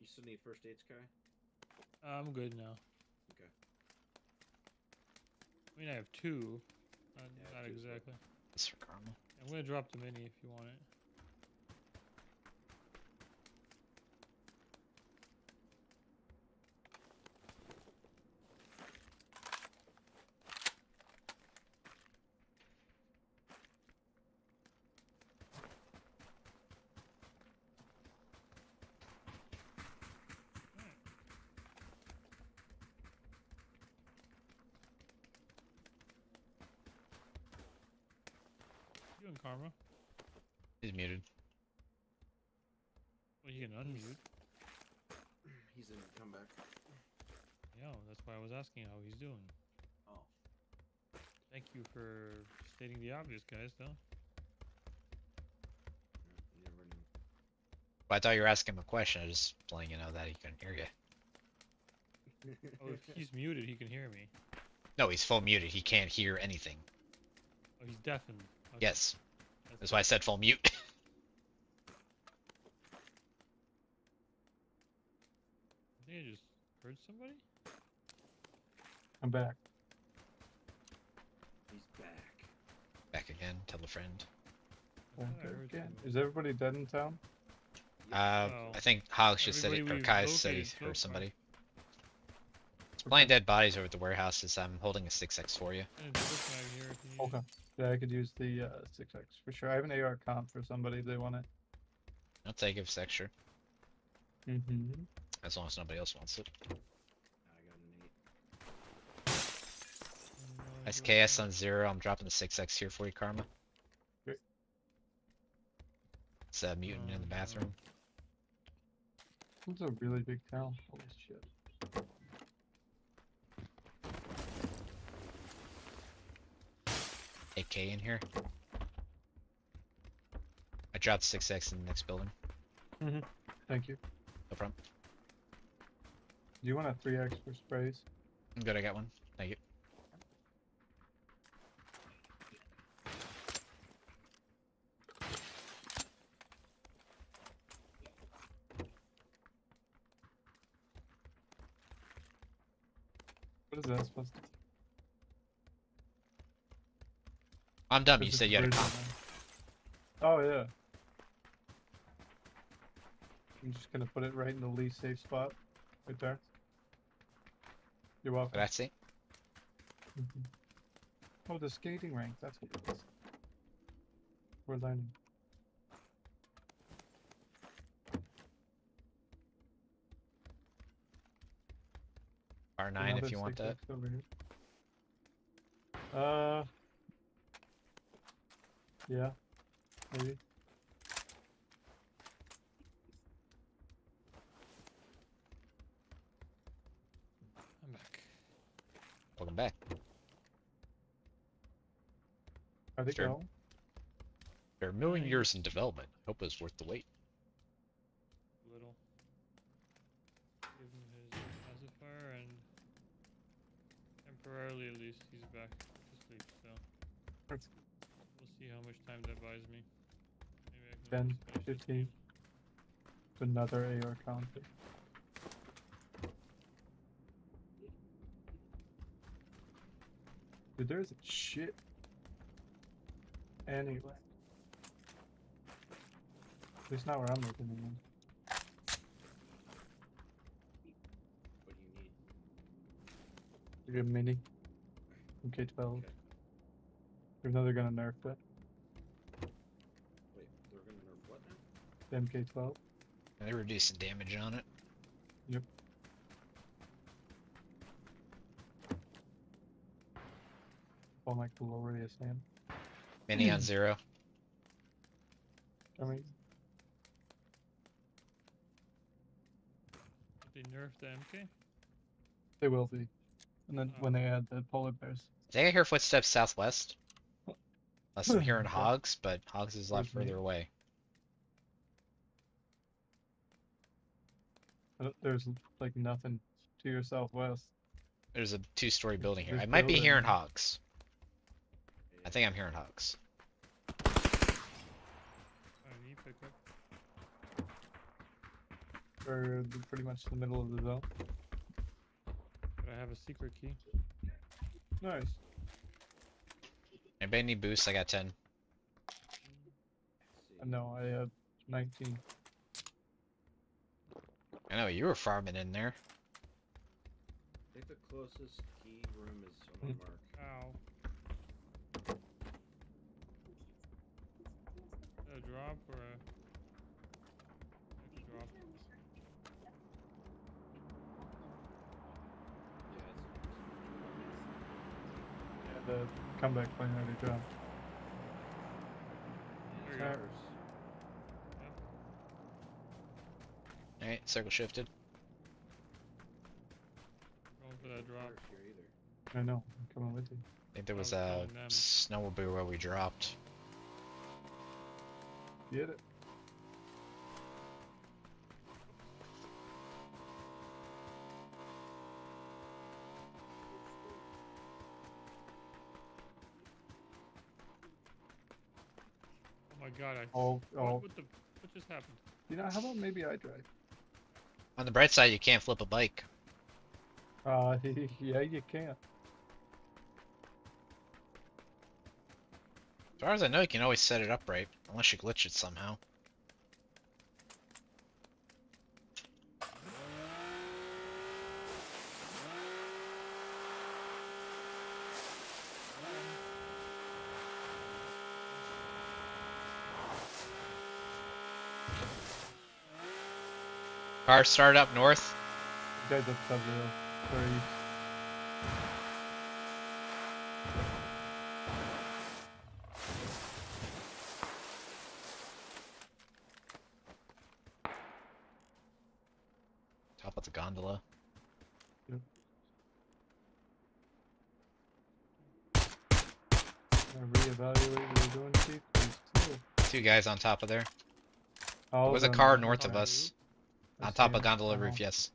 You still need first aid, Sky? I'm good now. Okay. I mean, I have two. Not, Yeah, not two exactly. This for caramel. I'm gonna drop the mini if you want it. You and Karma. He's muted. Well, you can unmute. He's in comeback. Yeah, that's why I was asking how he's doing. Oh. Thank you for stating the obvious, guys. Though. Yeah, you never knew. Well, I thought you were asking him a question. I was just letting you know that he couldn't hear you. Oh, if he's muted, he can hear me. No, he's full muted. He can't hear anything. Oh, he's deafened. Okay, Yes, that's that's why I said full mute. [LAUGHS] I think I just heard somebody. I'm back. Back again. Tell a friend. I thought I Okay, heard again. somebody. Is everybody dead in town? Uh, Oh. I think Hogs just said it, or Kai said he located so heard somebody. Playing dead bodies over at the warehouses. I'm holding a 6x for you. And it's this guy here if you need Okay. Yeah, I could use the uh, 6x for sure. I have an AR comp for somebody if they want it. I'll take it if it's extra, Mm-hmm. as long as nobody else wants it. I got an eight. SKS on zero. I'm dropping the 6x here for you, Karma. It's a mutant in the bathroom. It's a really big town. Holy shit. AK in here. I dropped 6x in the next building. Mhm. Thank you. No problem. Do you want a 3x for sprays? I'm good, I got one. Thank you. What is that supposed to I'm dumb, you said you had a comp. Oh yeah. I'm just gonna put it right in the least safe spot. Right there. You're welcome. What I see? Mhm. Oh, the skating rink. That's what it is. We're learning. R9 Another if you want that. 6X over here. Uh. Yeah. Maybe. I'm back. Welcome back. Are they Sure. going? There are a million years in development. I hope it's worth the wait. Little. Give him his pacifier and temporarily at least he's back to sleep. So we'll see how much time that buys me. Maybe I can 10, just finish this 15. game. another AR counter. Dude, there's a shit. Anyway. At least not where I'm looking anymore. What do you need? You get a mini. MK12. Okay. Even though they're gonna nerf it. Wait, they're gonna nerf what now? The MK12. And they're reducing damage on it. Yep. On like the low radius hand. Mini on zero. I mean, they nerf the MK? they will be. And then when they had the polar bears. I think I hear footsteps southwest. Unless I'm hearing Okay. [LAUGHS] hogs, but hogs is a lot further away. Uh, there's like nothing to your southwest. There's a two-story building here. This I might be hearing hogs. Yeah, I think I'm hearing hogs. I need pickup. Or the- pretty much in the middle of the zone. But I have a secret key. Nice. Anybody need boosts? I got 10. let's see. Uh, No, I had 19. I know you were farming in there. I think the closest key room is on my Mm. mark. Ow. A drop or a next drop? Yeah, it's Yeah, the comeback plan already dropped. There you go. ours. Alright, circle shifted. Going for that drop. Ours here either. I know. I'm coming with you. I think there was was uh, a calling them. snowmobile where we dropped. Get it? God, I. Oh, What, oh. what the. What just happened? You know, how about maybe I drive? On the bright side, you can't flip a bike. Uh, [LAUGHS] yeah, you can. As far as I know, you can always set it up right, unless you glitch it somehow. Car started up north. Guys up sub zero. Sorry. Top of the gondola. Gonna reevaluate what we're doing, Chief. There's two. Two guys on top of there. All There was a car north of roof. us. On top of gondola Uh-huh. roof, yes.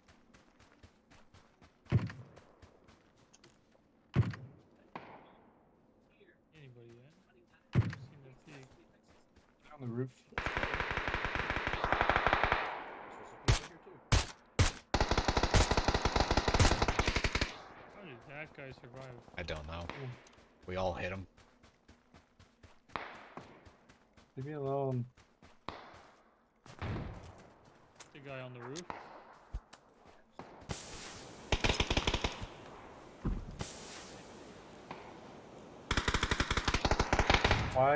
Anybody yet? Seen their peak. On the roof. There's supposed to be here too. How did that guy survive? I don't know. Mm. We all hit him. Leave me alone. The guy on the roof.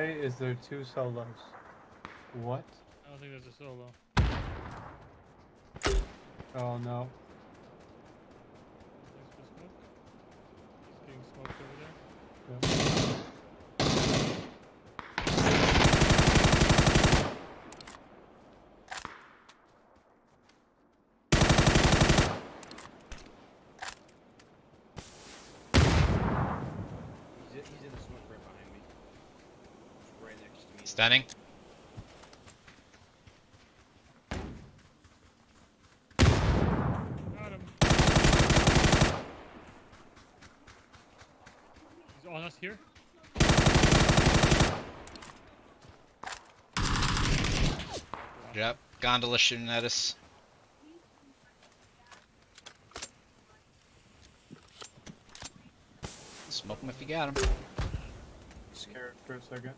Why is there two solos? What? I don't think there's a solo. Oh no. Thanks for smoke. He's getting smoked over there. Yeah. He's, in- he's in the smoke right behind me. He's right next to me. Stunning. Got him. He's on us here. Yep. Gondola shooting at us. Smoke him if you got him. Scared for a second.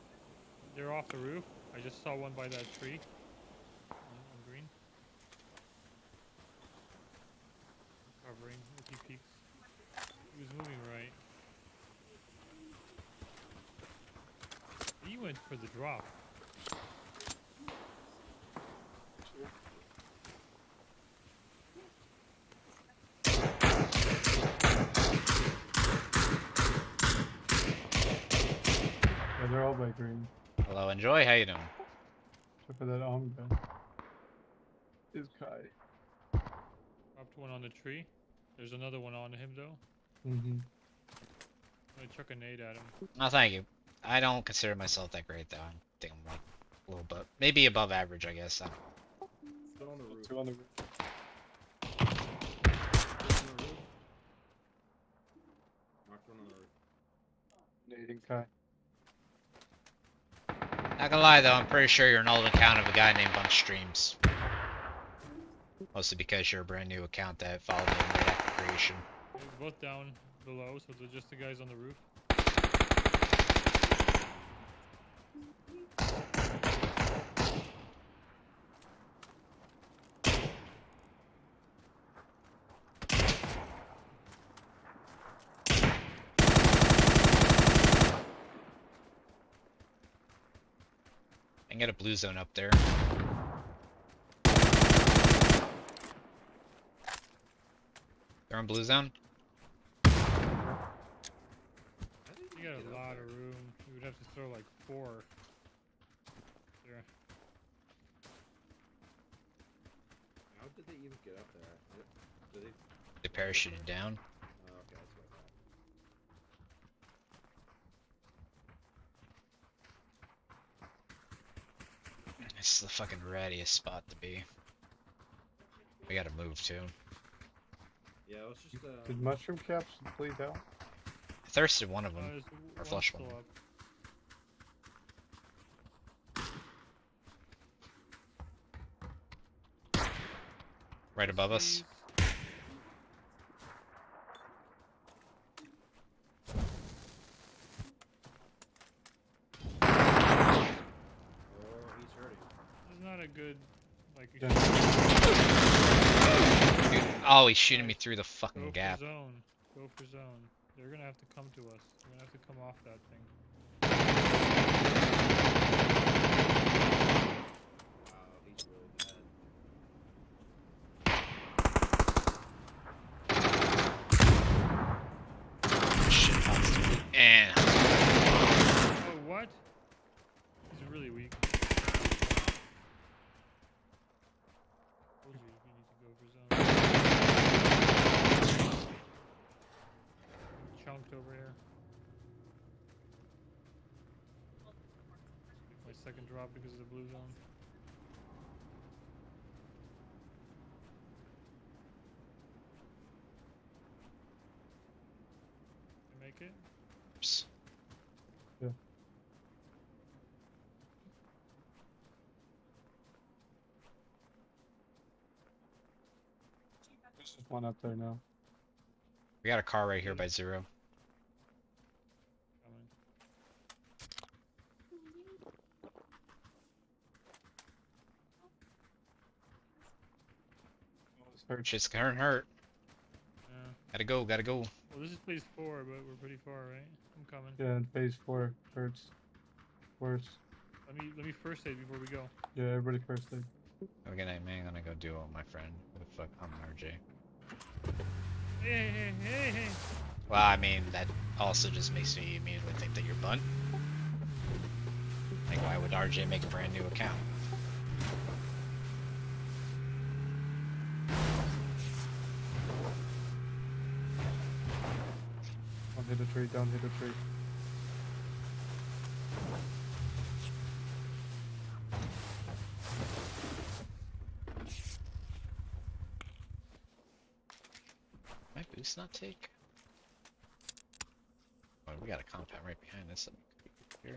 They're off the roof. I just saw one by that tree. On, on green. Covering if he peeks. He was moving right. He went for the drop. Yeah, they're all by green. Hello, enjoy. How you? Except for that arm gun. Is Kai. Dropped one on the tree. There's another one on him though. Mm-hmm. I'm chuck a nade at him. No, thank you. I don't consider myself that great though. I think I'm like a little bit, maybe above average, I guess. I don't- Still on the roof. Two on the roof. Still on the roof. On the roof. Nading Kai. Not gonna lie though, I'm pretty sure you're an old account of a guy named Bunch Streams. Mostly because you're a brand new account that followed me right after creation. They're both down below, so they're just the guys on the roof. Get a blue zone up there. They're on blue zone. How did You got a lot of room. You would have to throw like four. There. How did they even get up there? Did they? They parachuted down. Oh, okay, that's what I thought. It's the fucking rattiest spot to be. We gotta move too. Yeah, it was just uh. Did mushroom caps bleed out? I thirsted one of them. there's Or one flush one. Right above us. Please. Oh, he's hurting. This is not a good like. Yeah. Dude, oh, he's shooting me through the Go fucking for gap. zone. Go for zone. They're gonna have to come to us. They're gonna have to come off that thing. Wow, he's really bad. Shit, box. And second drop because of the blue zone. You make it? Oops. Yeah. There's just one up there now. We got a car right here by zero. Coming. Oh, it's hurt. Shit's hurt, hurt. Yeah. Gotta go, gotta go. Well, this is phase four, but we're pretty far, right? I'm coming. Yeah, phase four hurts. Worse. Let me let me first aid before we go. Yeah, everybody first aid. We're gonna, gonna go duo with my friend. Who the fuck? I'm RJ. Hey, hey, hey, hey, hey! Well, I mean, that also just makes me immediately think that you're Bunt. Like, why would RJ make a brand new account? Don't hit a tree, don't hit a tree. My boost not take? Oh, we got a compound right behind us. Here,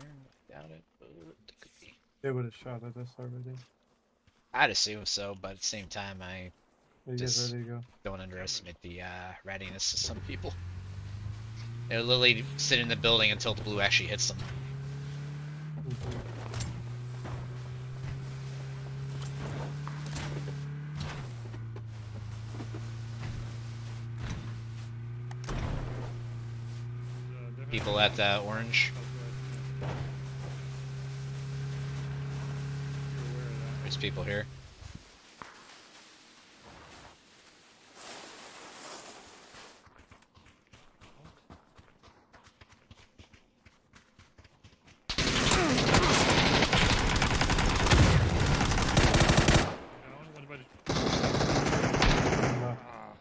doubt it, but it could be. They would have shot at us already. I'd assume so, but at the same time, I Just- ready to go. don't underestimate the uh, readiness of some people. They'll literally sit in the building until the blue actually hits them. People at uh, orange. that. There's people here. Down, one by the- Uh, Ah,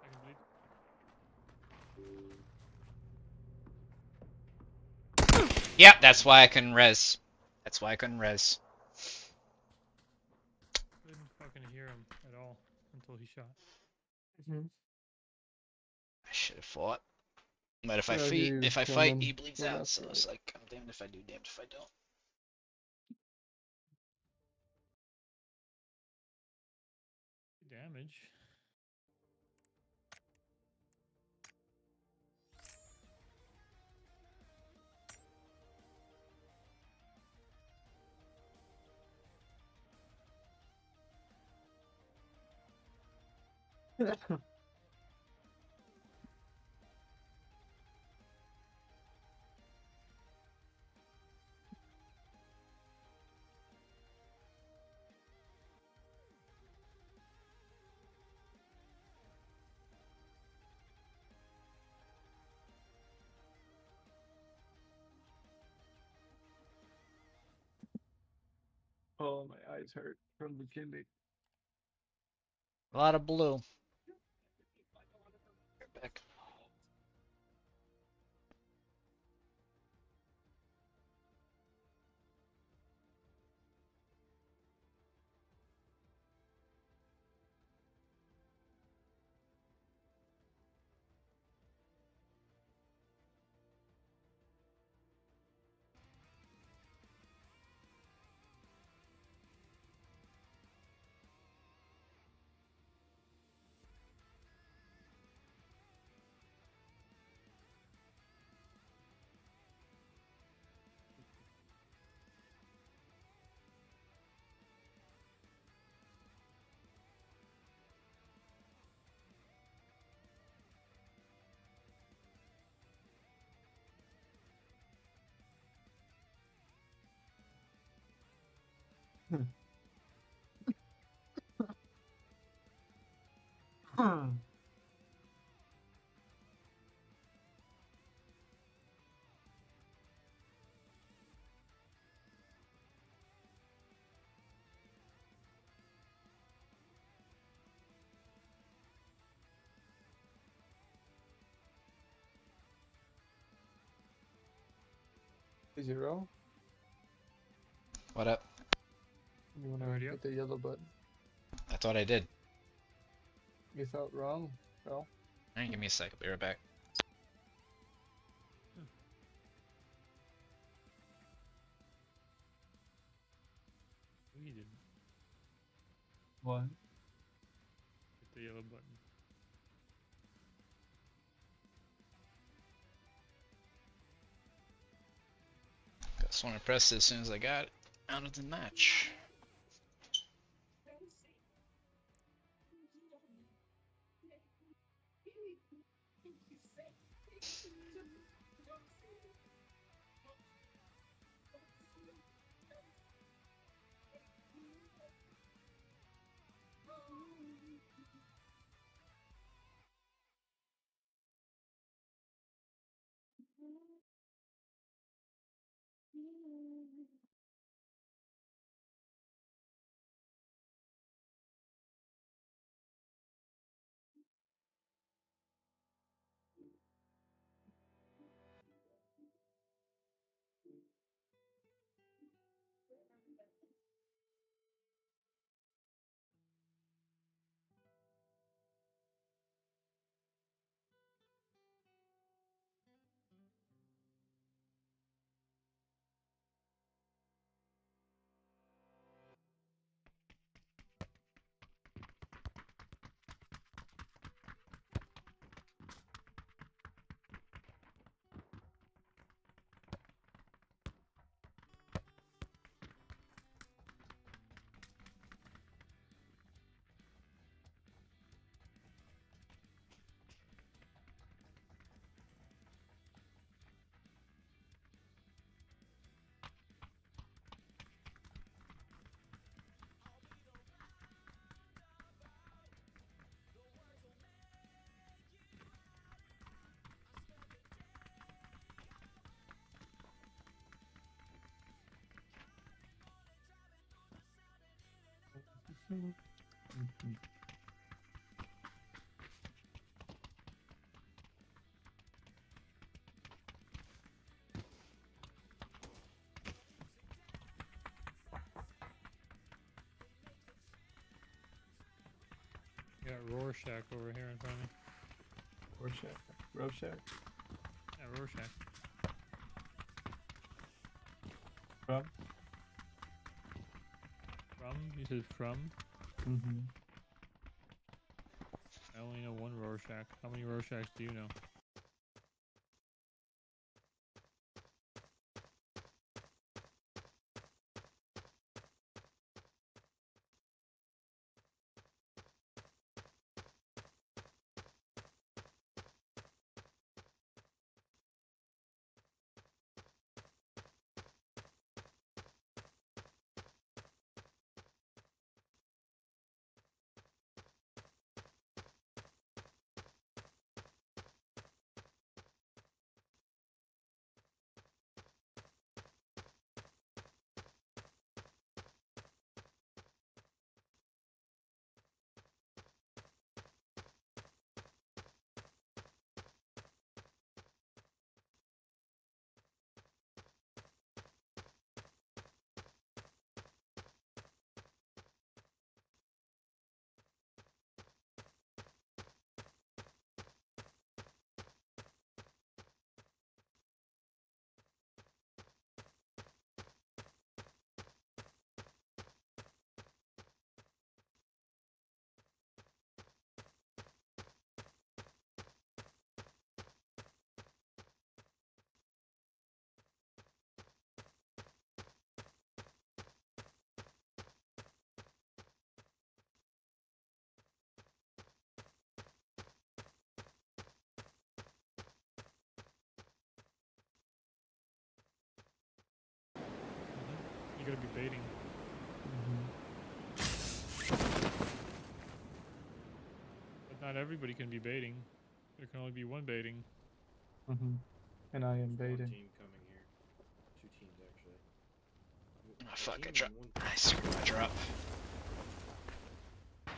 Second bleed. Yep, that's why I couldn't res. That's why I couldn't res. Didn't fucking hear him at all until he shot. mhm. I should have fought. But if I fight, if I fight, them he bleeds right out. after, So it's like, I'm damned if I do, damned if I don't. Damage. Oh, my eyes hurt from the kidney. A lot of blue. Zero. What up? You wanna Already hit up? the yellow button? I thought I did. You thought wrong. Well, Alright, give me a sec. I'll be right back. We didn't what? hit the yellow button. Just want to press it as soon as I got out of the match. Got Rorschach over here in front of me. Rorschach. Rorschach. Yeah, Rorschach. You said from? Mm-hmm. I only know one Rorschach. How many Rorschachs do you know? Not everybody can be baiting. There can only be one baiting. Mm hmm And I am baiting. Team coming here. Two teams actually. Oh, fuck! I dropped. I screwed my drop.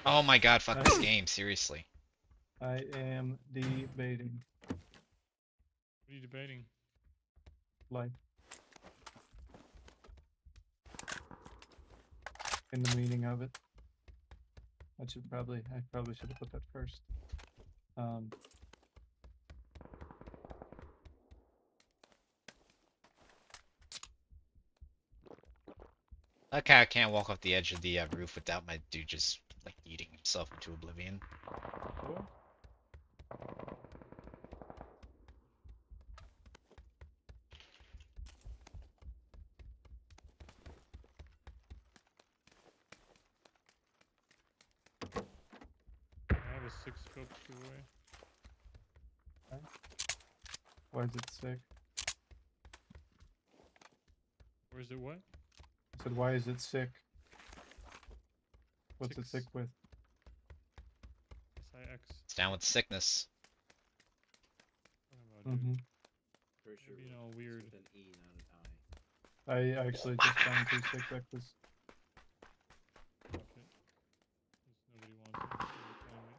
Oh my god! Fuck this hmm. game! Seriously. I am debating. What are you debating? Life. In the meaning of it. I should probably I probably should have put that first. Um, Okay, I can't walk off the edge of the uh, roof without my dude just like eating himself into oblivion. cool. Six scope two way. Why is it sick? Where's it what? I said, why is it sick? What's it Six. sick with? SIX. It's down with sickness. What about, dude? hmm Pretty sure Maybe, it you know, weird. with an E, not an I. I actually just found two sick vectors. Okay. Since nobody wants it, so you're telling me.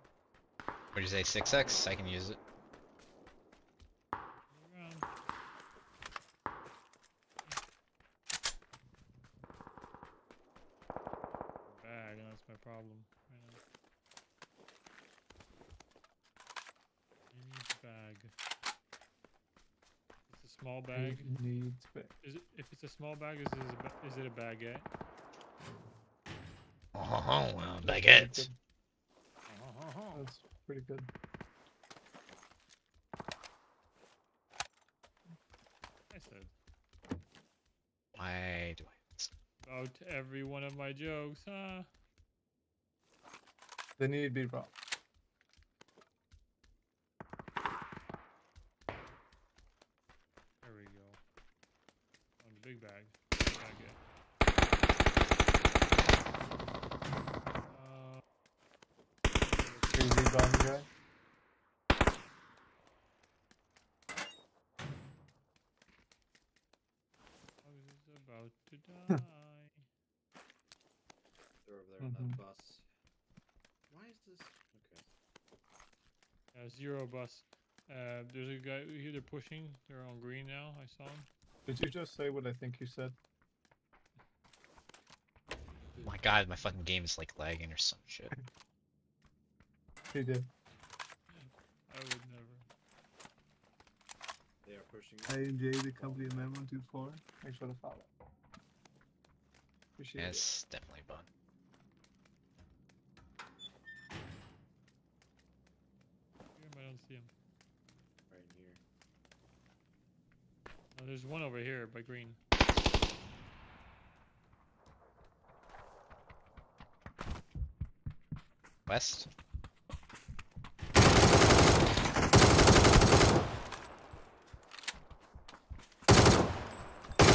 What'd you say, 6x? I can use it. Go. Bag, and that's my problem. right now. I need bag. It's a small bag. Needs bag. Is it? If it's a small bag, is it a, ba- is it a baguette? Oh, well, That's pretty baguettes. good. Oh, That's pretty good. I said Why do I? about every one of my jokes, huh? They need to be wrong. There we go. On the big bag. Baguette. Uh, Bomb guy. I was about to die. They're over there on Mhm. that bus. Why is this? Okay. Uh, zero bus. Uh, there's a guy here. They're pushing. They're on green now. I saw him. Did you just say what I think you said? My god, my fucking game is like lagging or some shit. He did. I would never. They are pushing. I enjoy the company of man one two four. Thanks for the follow. Appreciate Yeah, it. it's definitely fun. I don't see him. right here. Oh, there's one over here by green. West?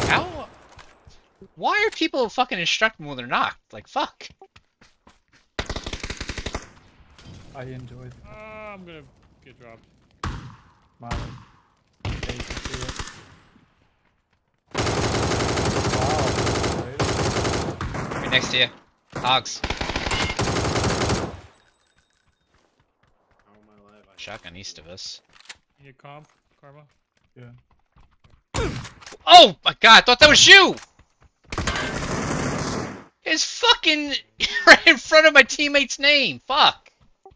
How? Why are people fucking instructing when they're not? Like, fuck. I enjoy the Ah, I'm gonna get dropped. Molly. Hate to see it. Wow. Right. Right next to you. Hogs. How am I alive? I have Shotgun east of clue. us. Need a comp, Karma? Yeah. Oh my god, I thought that was you! It's fucking [LAUGHS] right in front of my teammate's name. Fuck. Are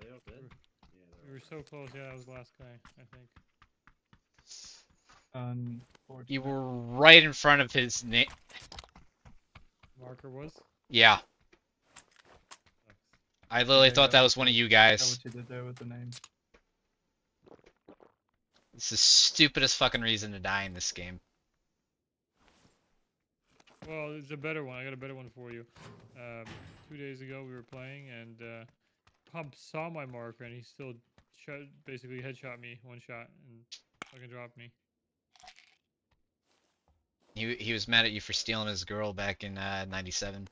they all dead? Yeah, We were so close. Yeah, that was the last guy, I think. Um, Unfortunate. You were right in front of his name. Marker was? Yeah, I literally Yeah, thought that that was one of you guys. what you did there with the name. It's the stupidest fucking reason to die in this game. Well, it's a better one. I got a better one for you. Um, two days ago we were playing, and uh, Pump saw my marker, and he still shot, basically headshot me one shot and fucking dropped me. He he was mad at you for stealing his girl back in uh, '97.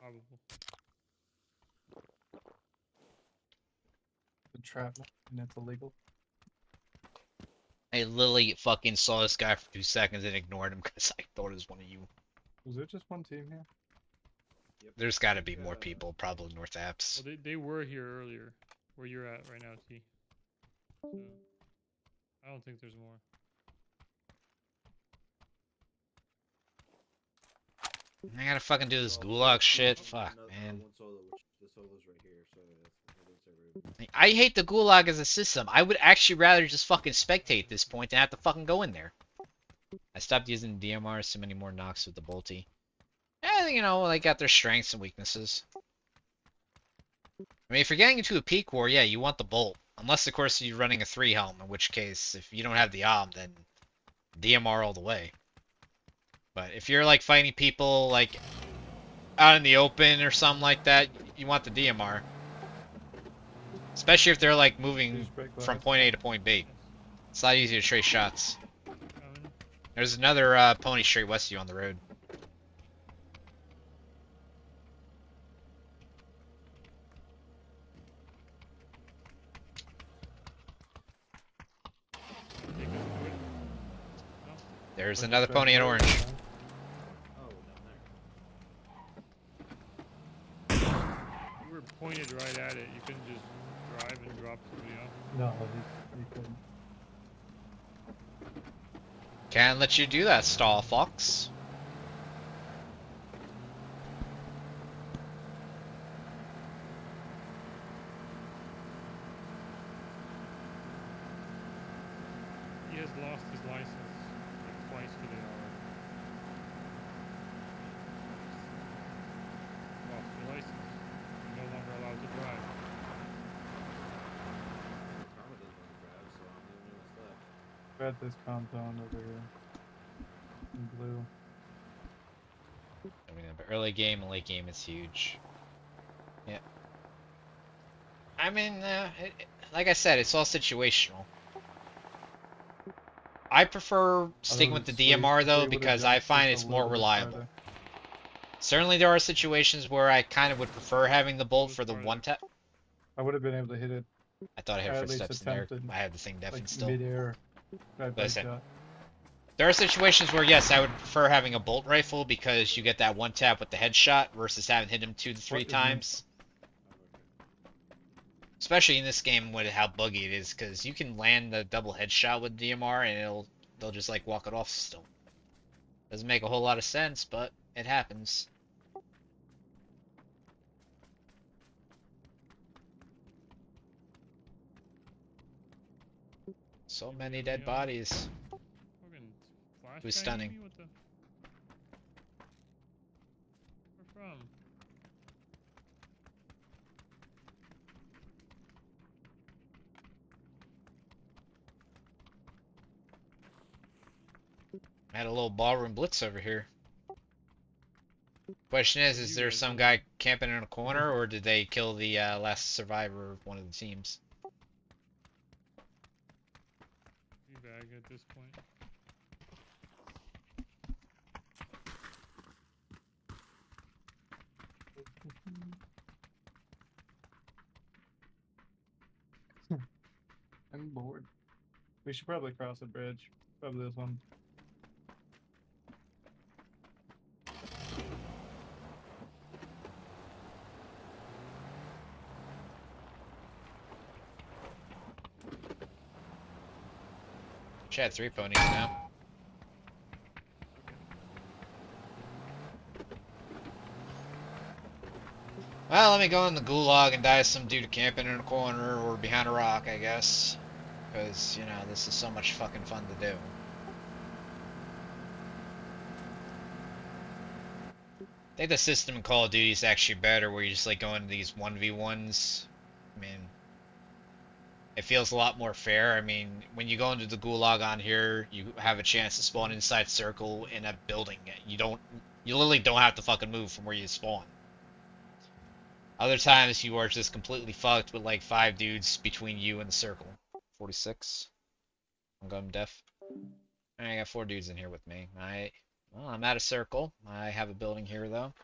Probably. The trap, and it's illegal. I literally fucking saw this guy for two seconds and ignored him [LAUGHS] because I thought it was one of you. Was there just one team here? Yep. There's got to be more Uh, people, probably North Apps. Well, they they were here earlier, where you're at right now, T. So, I don't think there's more. I gotta fucking do this Oh, gulag shit. Fuck, no, no, man. One solo, which the solo's right here, so that's I hate the gulag as a system. I would actually rather just fucking spectate at this point than have to fucking go in there. I stopped using DMR. So many more knocks with the bolty. Yeah, you know, they got their strengths and weaknesses. I mean, if you're getting into a peak war, yeah, you want the bolt. Unless, of course, you're running a three helm, in which case, if you don't have the ob, then DMR all the way. But if you're like fighting people like out in the open or something like that, you want the DMR. Especially if they're like moving from point A to point B. It's a lot easier to trace shots. There's another uh, pony straight west of you on the road. Take us to it. There's another pony in orange. Oh, down there. You were pointed right at it. You couldn't just drive somebody off. No, he, he couldn't. Can't let you do that, Star Fox. He has lost his license like twice today already. Lost your license. You're no longer allowed to drive. Karma doesn't want to drive, so I'm the only one that's left. This compound over here. In blue. I mean, but early game and late game is huge. Yeah. I mean, uh, it, like I said, it's all situational. I prefer sticking with the DMR though because I find it's more reliable. Certainly, there are situations where I kind of would prefer having the bolt for the one tap. I would have been able to hit it I thought I had footsteps in there. I have the thing deafened like still. mid-air. Listen. There are situations where yes, I would prefer having a bolt rifle because you get that one tap with the headshot versus having hit him two to three What is it? times. Especially in this game with how buggy it is, because you can land the double headshot with DMR and it'll they'll just like walk it off still. Doesn't make a whole lot of sense, but it happens. So many dead bodies. Flashbang was stunning. What the? Where from? I had a little ballroom blitz over here. Question is, is there some guy camping in a corner, or did they kill the uh, last survivor of one of the teams? Bag at this point. [LAUGHS] I'm bored. We should probably cross a bridge. Probably this one. She had three ponies now. Well, let me go in the gulag and die some dude camping in a corner or behind a rock, I guess. Because, you know, this is so much fucking fun to do. I think the system in Call of Duty is actually better where you just like go into these 1v1s. I mean, it feels a lot more fair. I mean, when you go into the gulag on here, you have a chance to spawn inside circle in a building. You don't, you literally don't have to fucking move from where you spawn. Other times you are just completely fucked with like five dudes between you and the circle. 46. I'm going deaf. I got four dudes in here with me. I, well, I'm at a circle. I have a building here though.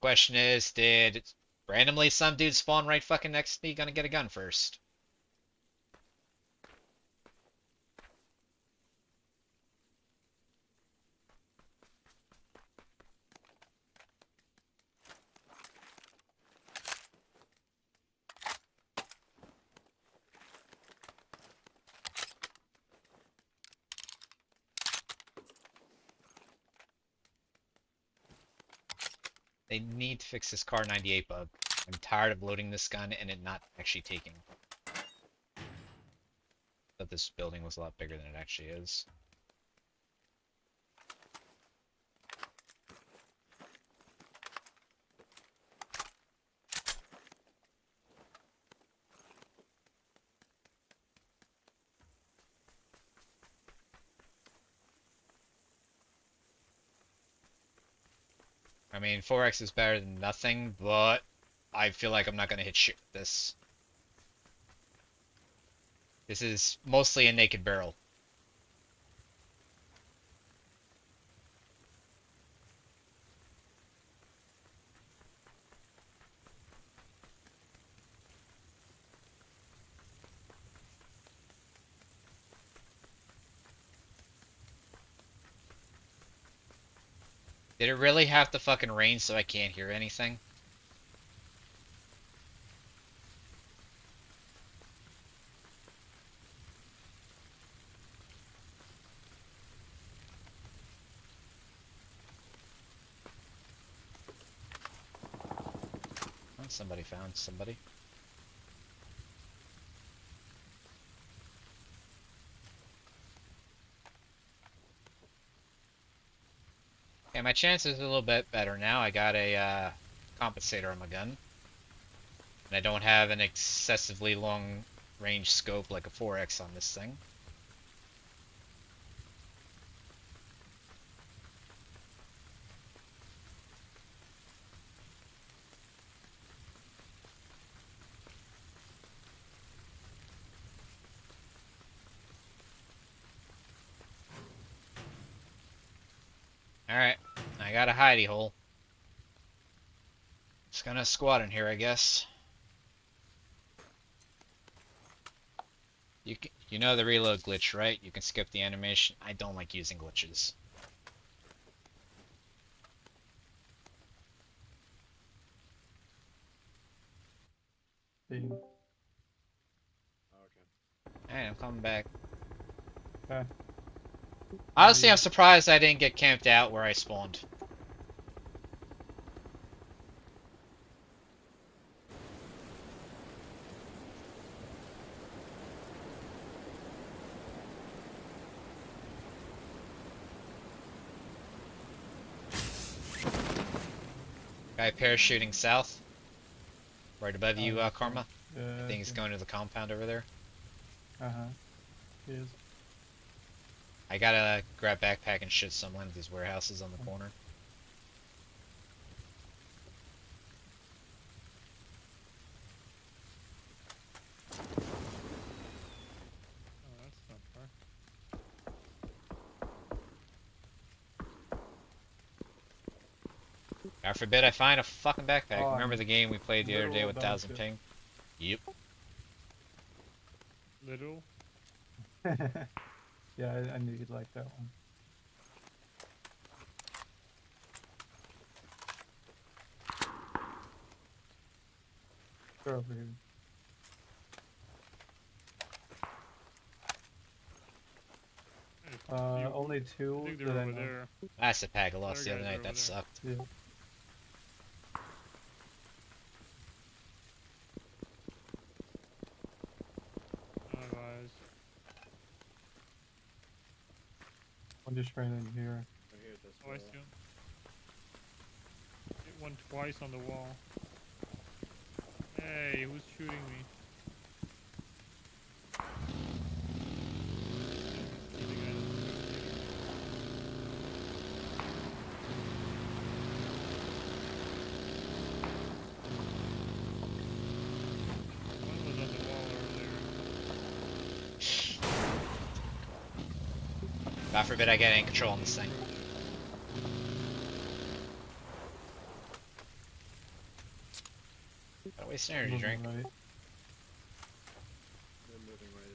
Question is, did randomly some dude spawn right fucking next to me gonna get a gun first? They need to fix this Kar98 bug. I'm tired of loading this gun and it not actually taking. Thought this building was a lot bigger than it actually is. I mean, 4x is better than nothing, but I feel like I'm not gonna hit shit with this. This is mostly a naked barrel. Did it really have to fucking rain so I can't hear anything? Somebody found somebody. Okay, my chances are a little bit better now. I got a uh, compensator on my gun. And I don't have an excessively long range scope like a 4X on this thing. Alright, I got a hidey hole. Just gonna squat in here, I guess. You can, you know the reload glitch, right? You can skip the animation. I don't like using glitches. Oh, okay. Alright, I'm coming back. Okay. Honestly, I'm surprised I didn't get camped out where I spawned. Guy parachuting south. Right above you, uh, Karma. Yeah, I think he's going to the compound over there. Uh huh. He is. I gotta grab backpack and shit some one of these warehouses on the corner. Oh, that's not far. God forbid I find a fucking backpack. Oh, Remember the game we played the other day literal with Thousand about Ping? Yep. Little. [LAUGHS] yeah, I, I knew you'd like that one. They're over here. Uh, You- only I two think they're that I over know. there. That's a pack I lost the Other other guys are night. That sucked. Yeah. Oh, guys. One just ran in here. I hear this. Oh, I see him. Hit one twice on the wall. Hey, who's shooting me? The guy that's shooting. One was on the wall earlier. God forbid I get any control on this thing. Gotta waste energy Moving drink. right. They're moving right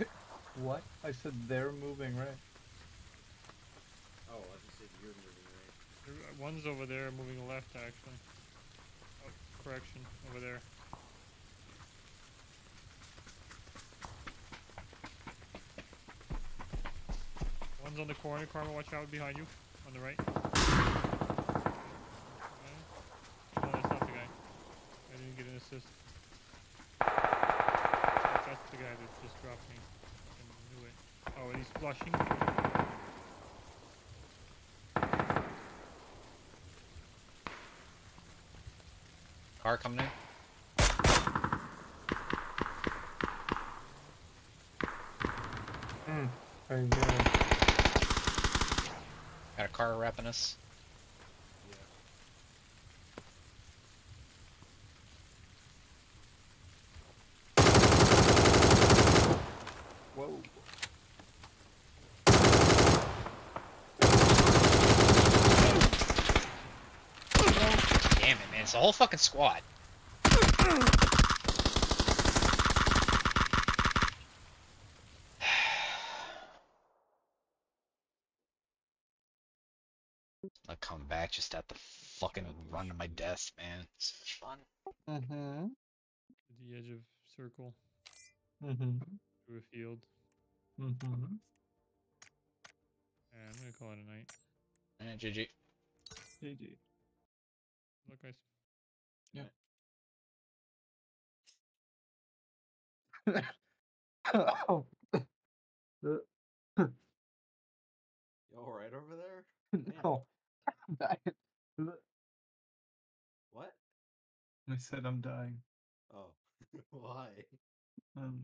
as [LAUGHS] well. What? I said they're moving right. Oh, I just said you're moving right. Uh, One's over there moving left, actually. Oh, correction, over there. One's on the corner. Karma, watch out behind you. On the right. Okay. No, that's not the guy. I didn't get an assist. That's the guy that just dropped me. I knew it. Oh, and he's flushing. Car coming in. Mm. How you doing? Got a car wrapping us. Yeah. Whoa. Damn it, man! It's a whole fucking squad. I'll come back just at the fucking run to my death, man. So much fun. Mm-hmm. The edge of circle Mm-hmm. through a field. Mm-hmm. And I'm gonna call it a night. Eh, GG. GG. Look, guys. oh. [LAUGHS] You all right over there? [LAUGHS] Man, [LAUGHS] no. I said I'm dying. Oh, [LAUGHS] why? Um,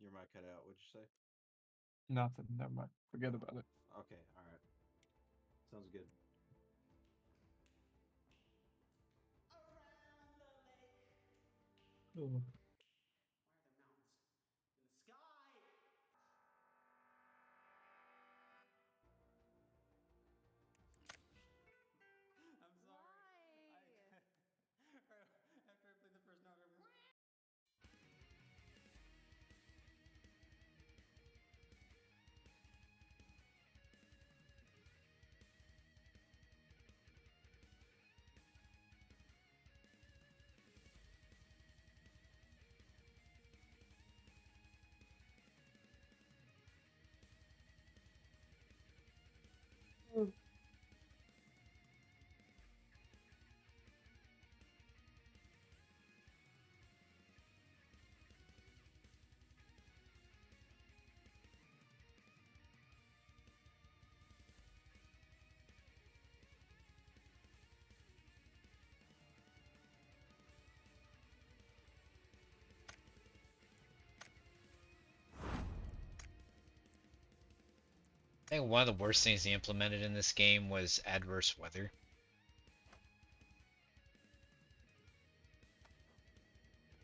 Your mic cut out. What'd you say? nothing. Never mind. Forget about it. Okay, all right. Sounds good. Oh. I think one of the worst things he implemented in this game was adverse weather.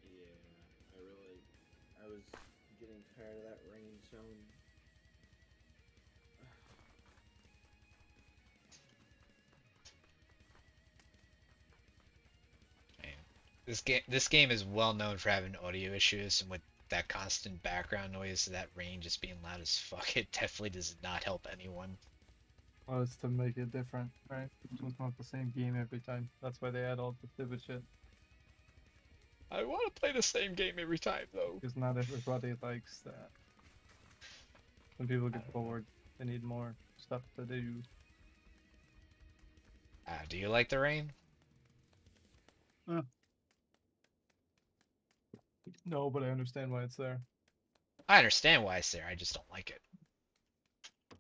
Yeah, I really, I was getting tired of that rain zone. This game this game is well known for having audio issues and with that constant background noise, that rain just being loud as fuck, [LAUGHS] it definitely does not help anyone. Well, it's to make it different, right? It's not the same game every time. That's why they add all the stupid shit. I want to play the same game every time though. Because not everybody likes that. When people get bored, they need more stuff to do. Uh, do you like the rain? No, but I understand why it's there. I understand why it's there, I just don't like it.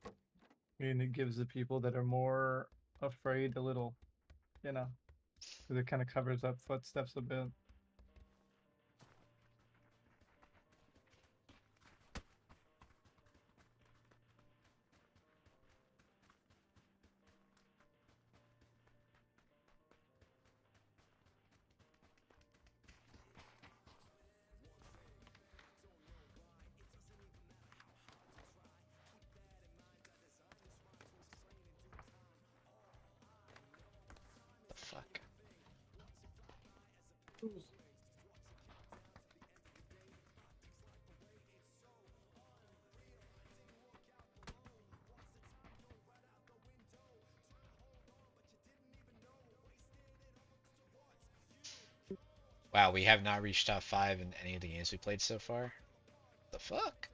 I mean, it gives the people that are more afraid a little, you know, 'cause it kind of covers up footsteps a bit. Wow, we have not reached top five in any of the games we played so far. The fuck?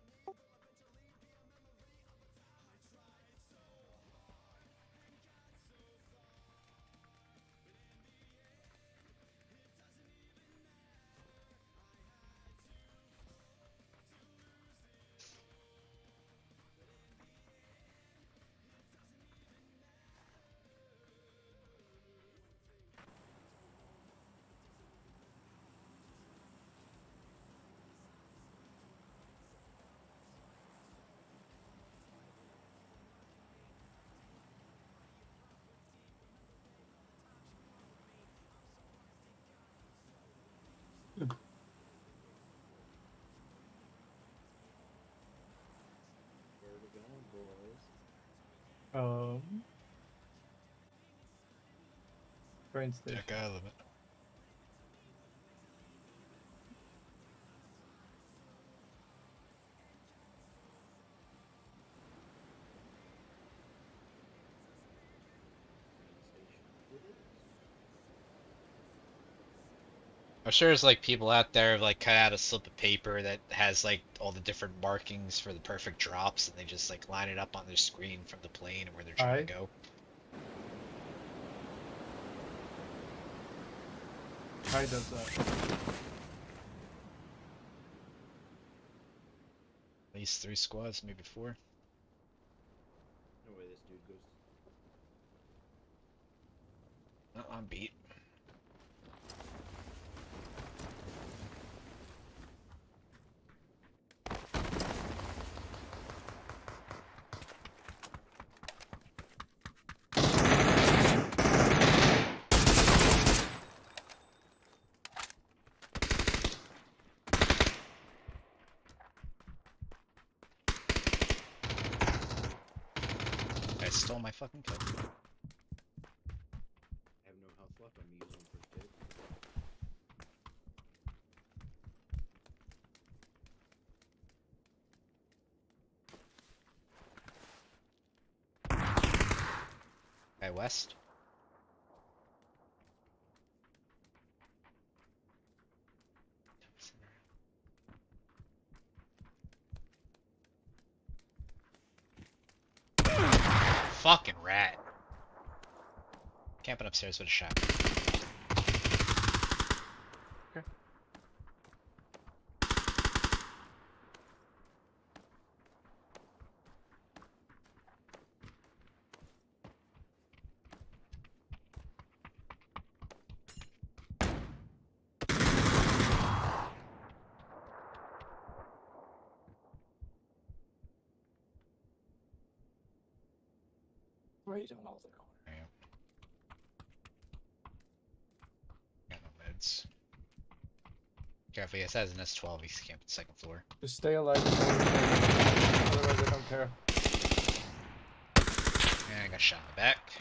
Um. Train station. Out of it. Station. It is. I'm sure there's like people out there have, like cut out a slip of paper that has like all the different markings for the perfect drops, and they just like line it up on their screen from the plane and where they're trying to go. Kai does that. At least three squads, maybe four. No way this dude goes. Oh, I'm beat. I stole my fucking kill. I have no health left. I'm using first aid. Guy west. Fucking rat. Camping upstairs with a shot. He says an S12, he's camping second floor. Just stay alive. until we finish. Otherwise, I don't care. And I got shot in the back.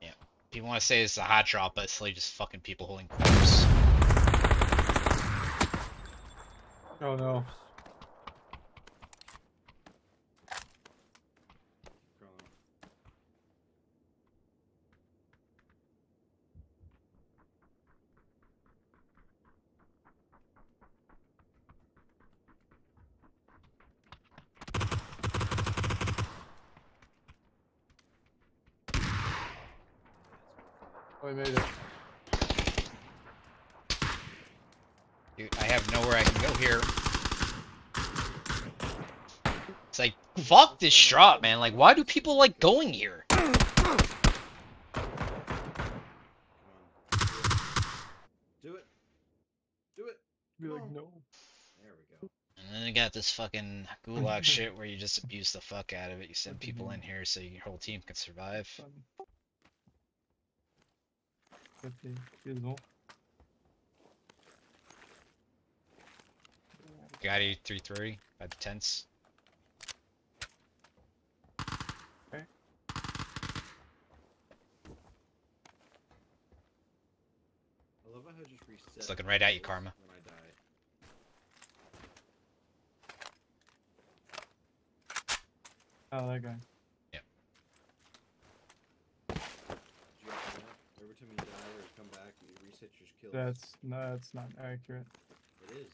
Yeah. People want to say it's a hot drop, but it's really just fucking people holding corners. Oh no. Crawling. Oh, we made it. Dude, I have nowhere I can go here. It's like, fuck this drop, man. Like, why do people like going here? Do it. Do it. Be like, No. no. There we go. And then you got this fucking gulag [LAUGHS] shit where you just abuse the fuck out of it. You send people in here so your whole team can survive. Fun. Okay, excuse-moi. Gotti 3-3 by the tents. I love how I just reset. It's looking right at you, Karma. When I die. Oh, that guy. Did you guys know that? Every time you die or come back, you reset your kills. That's no, that's not accurate. It is.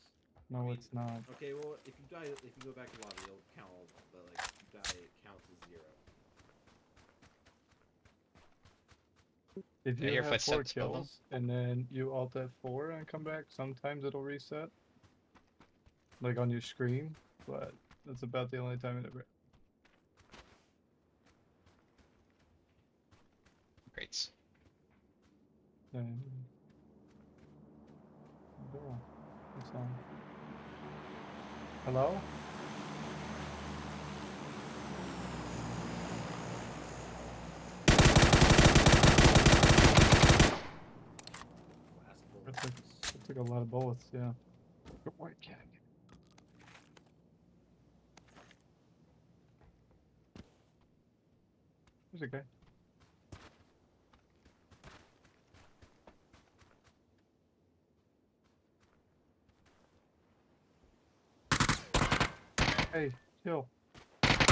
No, mean, it's not. Okay, well, if you die, if you go back to lobby, it'll count. all- But like, if you die, it counts as zero. If you hear have four kills and then you alt F4 and come back, sometimes it'll reset. Like on your screen, but that's about the only time it ever. Great. On? Hello? That took, that took a lot of bullets, yeah. Good white cat. There's a guy. Hey, chill. And I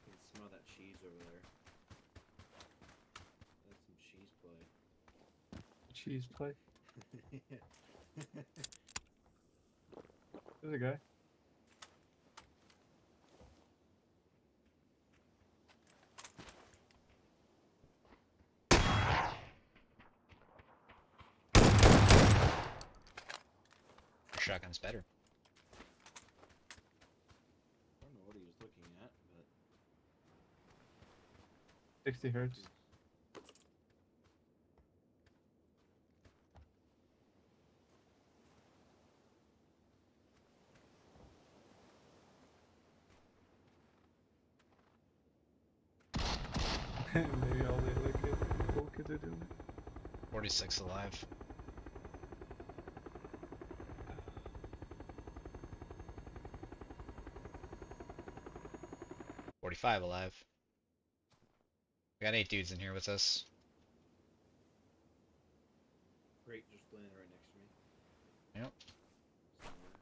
can smell that cheese over there. That's some cheese play. Cheese play. There's a guy. Shotgun's better. I don't know what he was looking at, but 60 hertz. Maybe all the other kid, cool kids are doing 46 alive. Forty-five alive. We got eight dudes in here with us. great, just landed right next to me. Yep. Somewhere.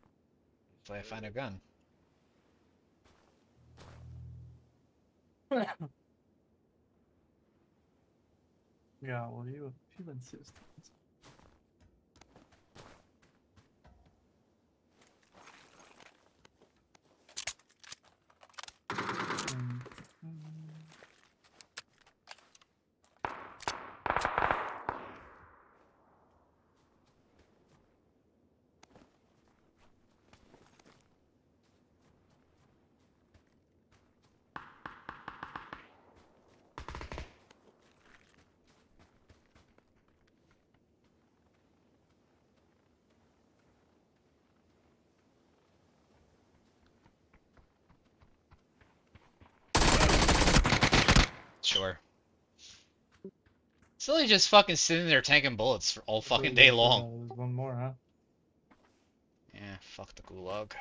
Hopefully I find a gun. [LAUGHS] Yeah, well, you, you insist. Mm, mm. Sure. Silly just fucking sitting there tanking bullets for all fucking day long. There's one more, huh? Yeah, fuck the gulag.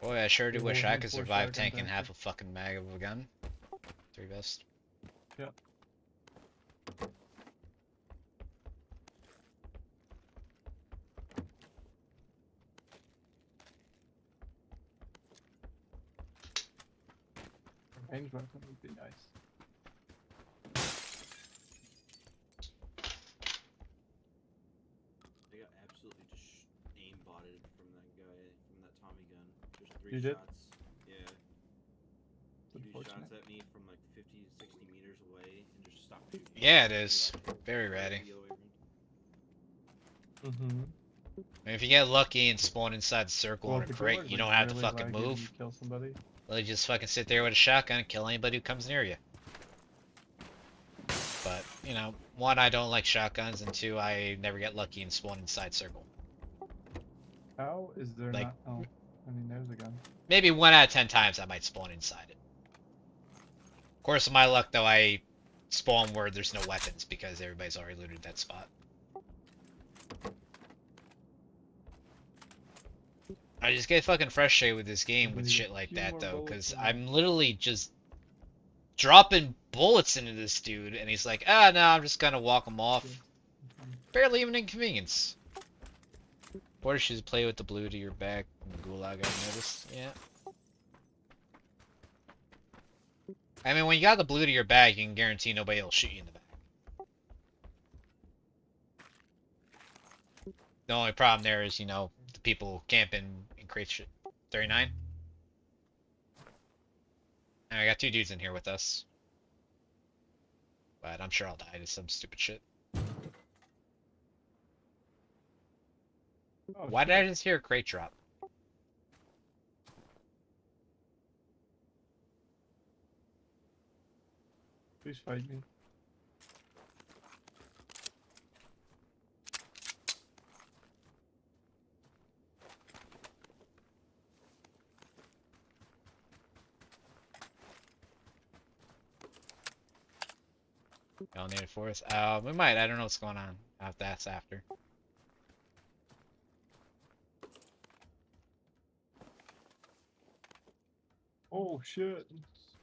Boy, I sure do wish I could survive tanking half a fucking mag of a gun. Three best. A range weapon would be nice. I got absolutely just aimbotted from that guy, from that Tommy gun. There's three You shots. Yeah. It's Three unfortunate. shots at me from like 50, 60 meters away and just stopped shooting. Yeah, it is. Very ratty. me. Mm-hmm. I mean, if you get lucky and spawn inside the circle on a crate, you don't have to fucking move. Kill somebody. Well, you just fucking sit there with a shotgun and kill anybody who comes near you. But, you know, one, I don't like shotguns, and two, I never get lucky and spawn inside circle. How is there Like- not? Oh, I mean, there's a gun. Maybe one out of ten times I might spawn inside it. Of course, with my luck, though, I spawn where there's no weapons because everybody's already looted that spot. I just get fucking frustrated with this game with shit like that, though, because I'm literally just dropping bullets into this dude, and he's like, ah, no, I'm just gonna walk him off. Barely even inconvenience. Border shoes play with the blue to your back. Gulag, I noticed. Yeah. I mean, when you got the blue to your back, you can guarantee nobody will shoot you in the back. The only problem there is, you know, the people camping and create shit. 39? I got two dudes in here with us. But I'm sure I'll die to some stupid shit. Oh, Why did I just hear a crate drop? Please fight me. Y'all need a force? Uh, we might. I don't know what's going on. I'll have to ask after. Oh shit!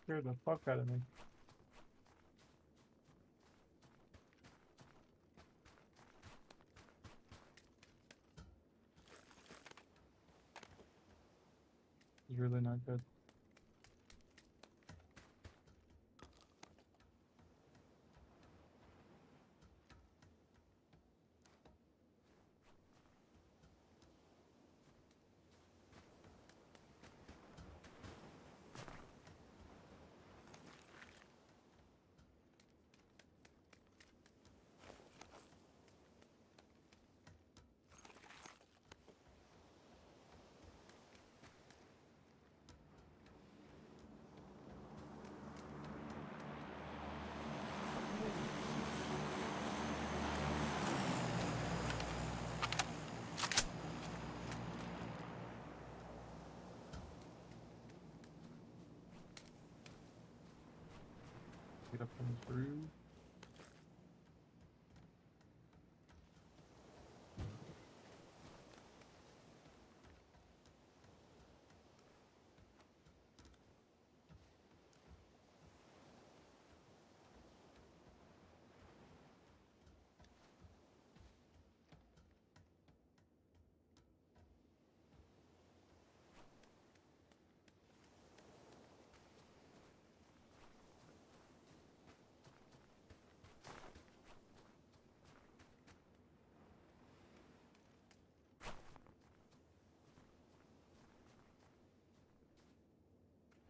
Scared the fuck out of me. Really not good. Get up on this roof.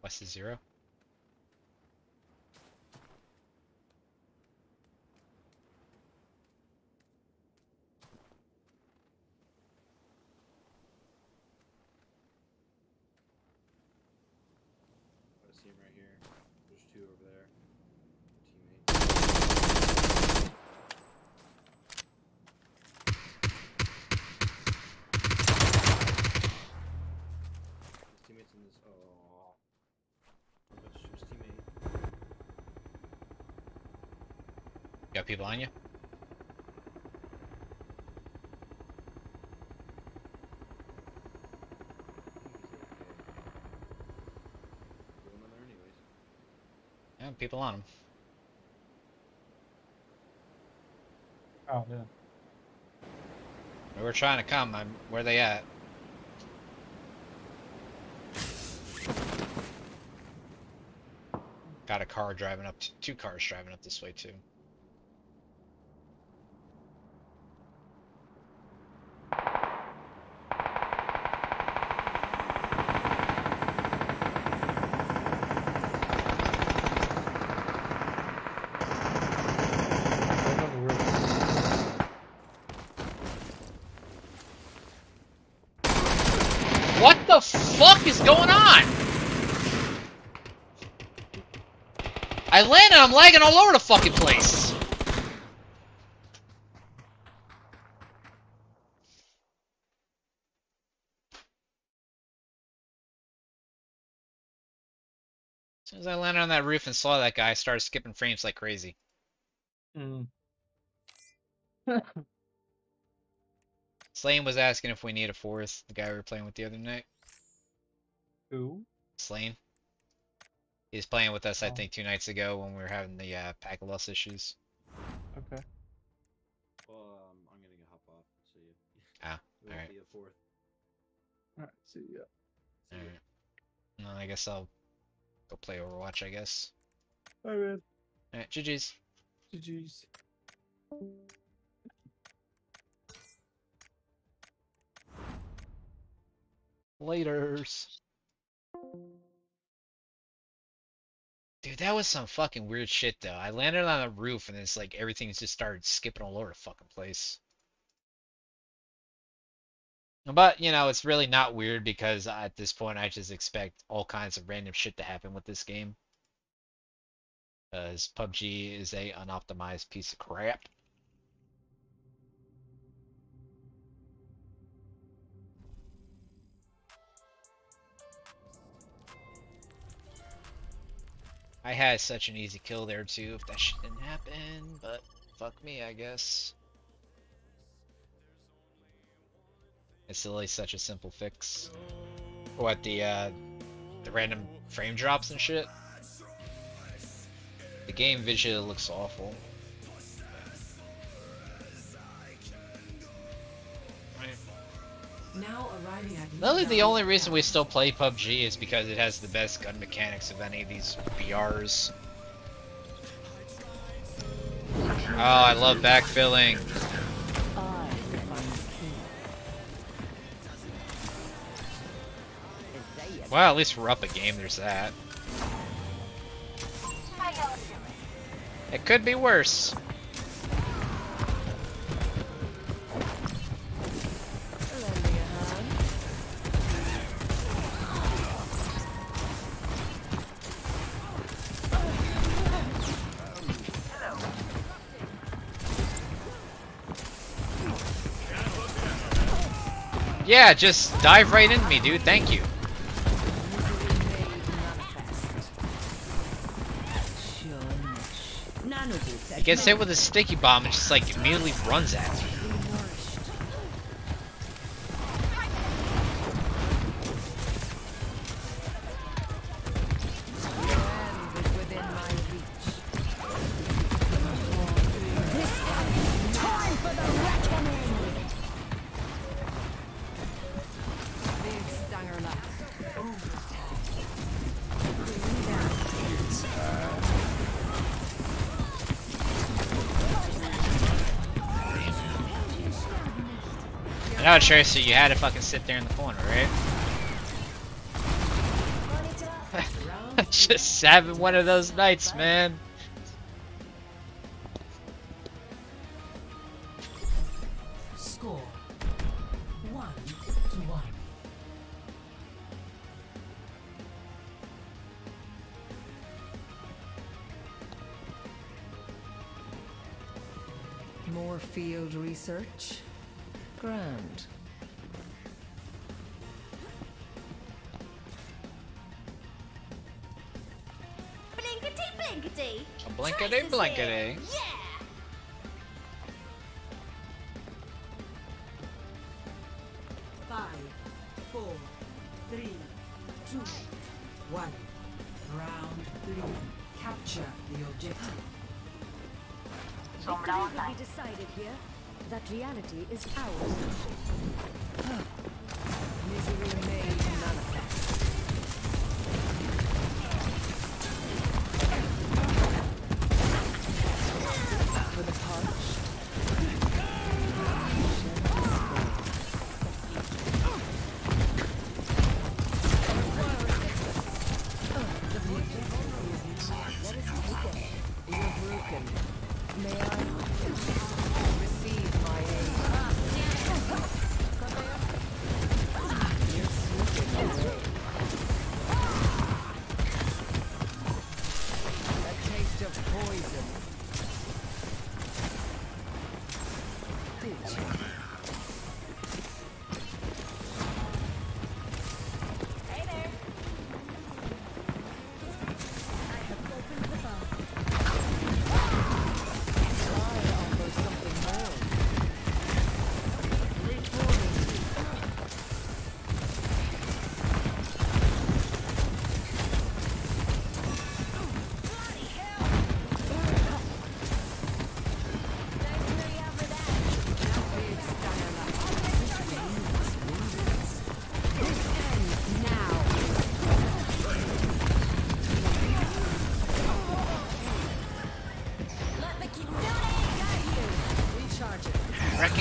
West is zero. I see him right here. There's two over there. Teammates. His teammates in this. Oh. Let's shoot his teammate. Got people on you? Going on there anyways. Yeah, people on them. Oh yeah. We were trying to come. I'm, where they at? Got a car driving up, t- two cars driving up this way too. Right on the roof. What the fuck is going on? I landed, I'm lagging all over the fucking place. As soon as I landed on that roof and saw that guy, I started skipping frames like crazy. Mm. [LAUGHS] Slane was asking if we need a fourth, the guy we were playing with the other night. Who? Slane. He's playing with us, I Oh. think, two nights ago when we were having the uh, packet loss issues. Okay. Well, um, I'm gonna hop off. See you. Ah, [LAUGHS] It alright. be a fourth. Alright, see ya. See ya. Alright. No, I guess I'll go play Overwatch, I guess. Alright, Alright, GG's. GG's. Laters. Dude, that was some fucking weird shit though. I landed on a roof and it's like everything just started skipping all over the fucking place. But, you know, it's really not weird because at this point I just expect all kinds of random shit to happen with this game. Because PUBG is a unoptimized piece of crap. I had such an easy kill there too if that shit didn't happen, but fuck me, I guess. It's really such a simple fix. What the uh the random frame drops and shit? The game visually looks awful. Now arriving at Literally the only reason we still play PUBG is because it has the best gun mechanics of any of these BRs. Oh, I love backfilling. Well, at least we're up a game, there's that. It could be worse. Yeah, just dive right into me, dude. Thank you. He gets hit with a sticky bomb and just like immediately runs at me. Know, Tracy, you had to fucking sit there in the corner, right? [LAUGHS] Just having one of those nights, man. Blinkety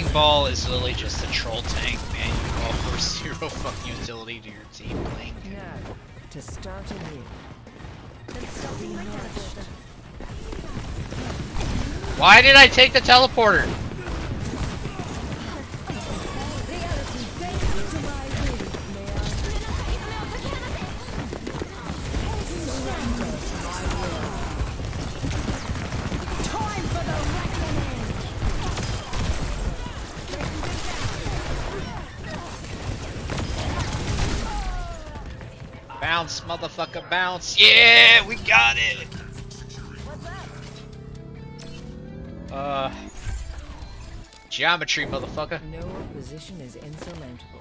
Ball is literally just a troll tank, man. You offer [LAUGHS] zero fucking utility to your team playing. Now, to start anew. Consulting. Why did I take the teleporter? Motherfucker, bounce. Yeah, we got it. Uh, geometry, motherfucker. No opposition is insurmountable.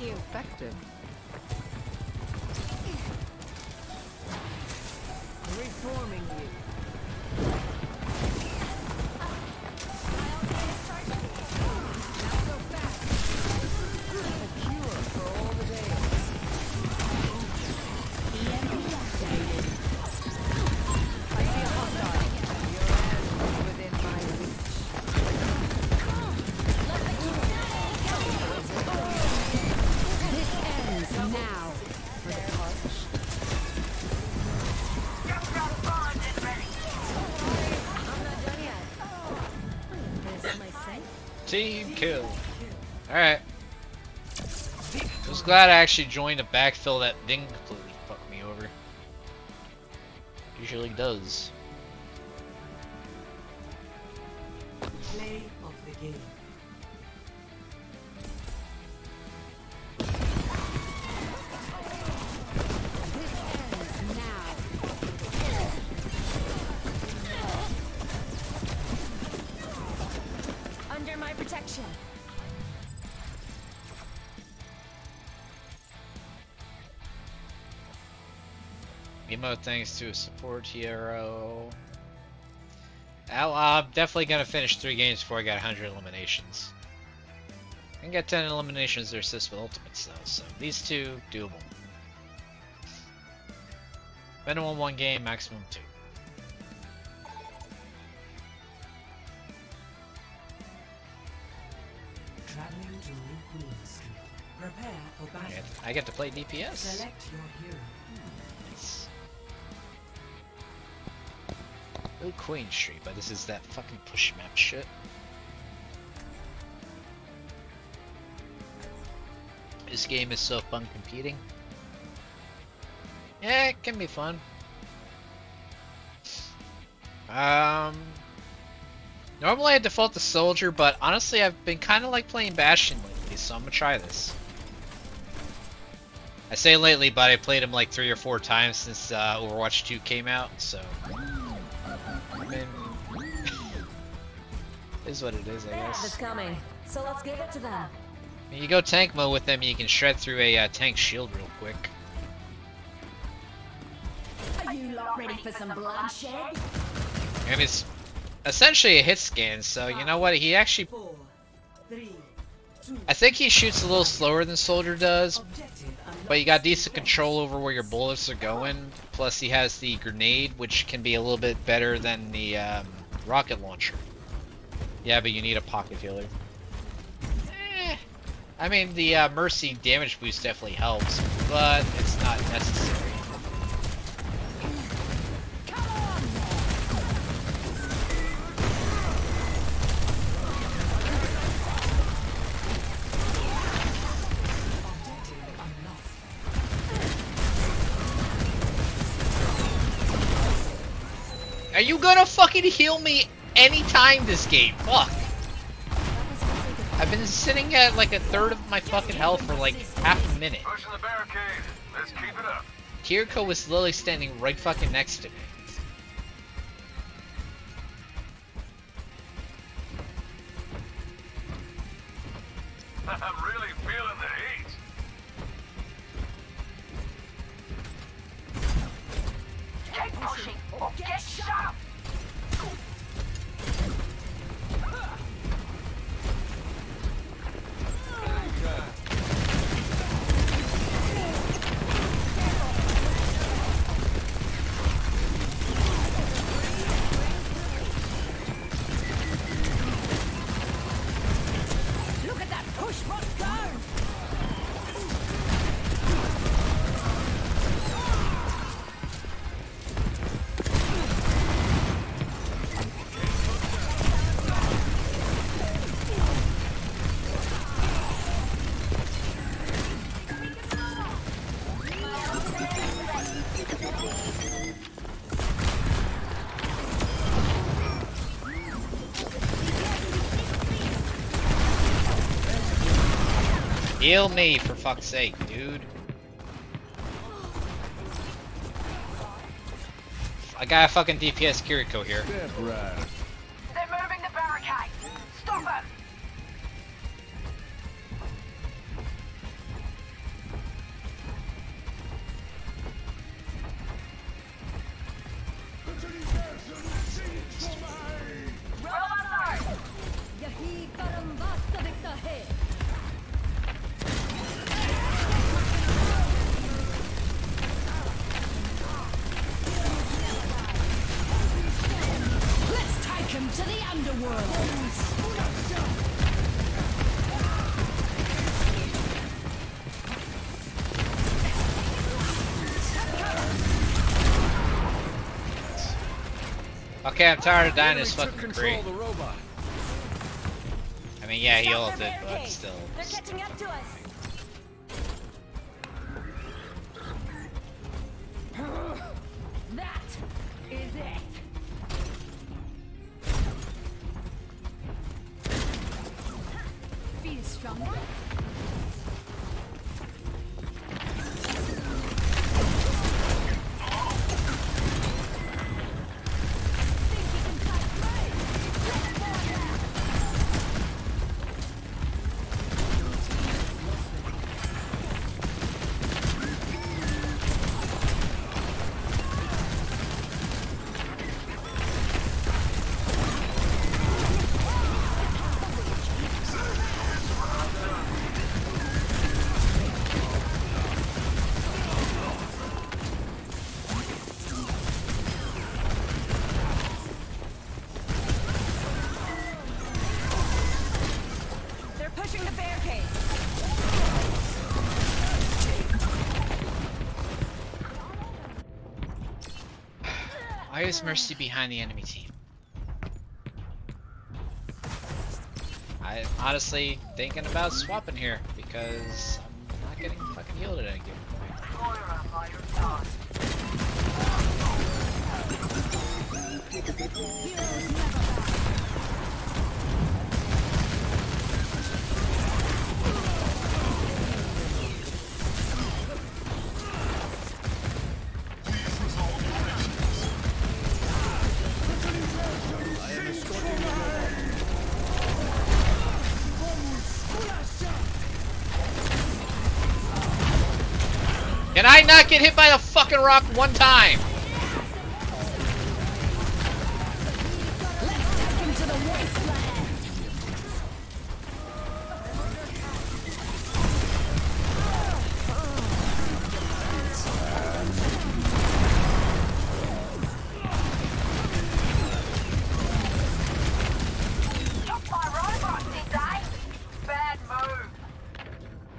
You glad I actually joined a backfill that didn't completely fuck me over. Usually does. Thanks to a support hero. I'll, I'm definitely gonna finish three games before I get 100 eliminations. I can get 10 eliminations or assists with ultimates though, so these two, doable. Minimum one game, maximum two. Traveling to New Queen Street. Prepare for battle. And I get to play DPS. Oh, Queen Street, but this is that fucking push map shit. This game is so fun competing. Yeah, it can be fun. Um, normally I default to Soldier, but honestly I've been kind of like playing Bastion lately, so I'm gonna try this. I say lately, but I played him like three or four times since uh, Overwatch 2 came out, so. I mean, is what it is, I guess. It's guess. coming. So let's give it to them. I mean, you go tank mode with them, you can shred through a uh, tank shield real quick. Are you lot ready for some bloodshed? And it's essentially a hit scan, so you know what? He actually, Four, three, two. I think he shoots a little slower than Soldier does, Objective unlocked. But you got decent control over where your bullets are going. Plus, he has the grenade, which can be a little bit better than the um, rocket launcher. Yeah, but you need a pocket healer. Eh, I mean, the uh, Mercy damage boost definitely helps, but it's not necessary. Are you gonna fucking heal me anytime this game? Fuck. I've been sitting at like a third of my fucking health for like half a minute. Pushing the barricade. Let's keep it up. Kiriko was literally standing right fucking next to me. [LAUGHS] I'm really feeling Heal me, for fuck's sake, dude. I got a fucking DPS Kiriko here. I'm tired of dying this fucking control tree. of the robot. I mean, yeah, he ulted, but still. They're catching up to us. Is Mercy behind the enemy team? I'm honestly thinking about swapping here because I'm not getting fucking healed at any given point. Get hit by a fucking rock one time?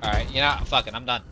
Alright, you know, fuck it, I'm. Done.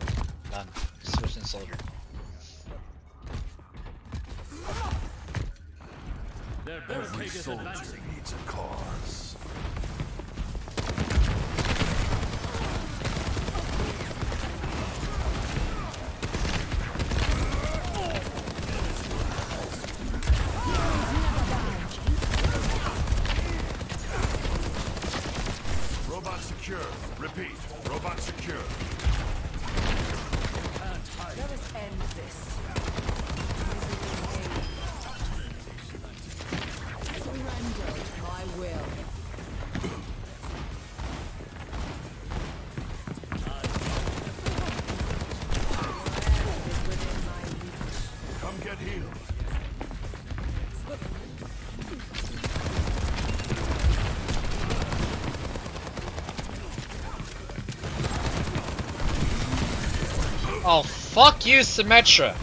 Fuck you, Symmetra!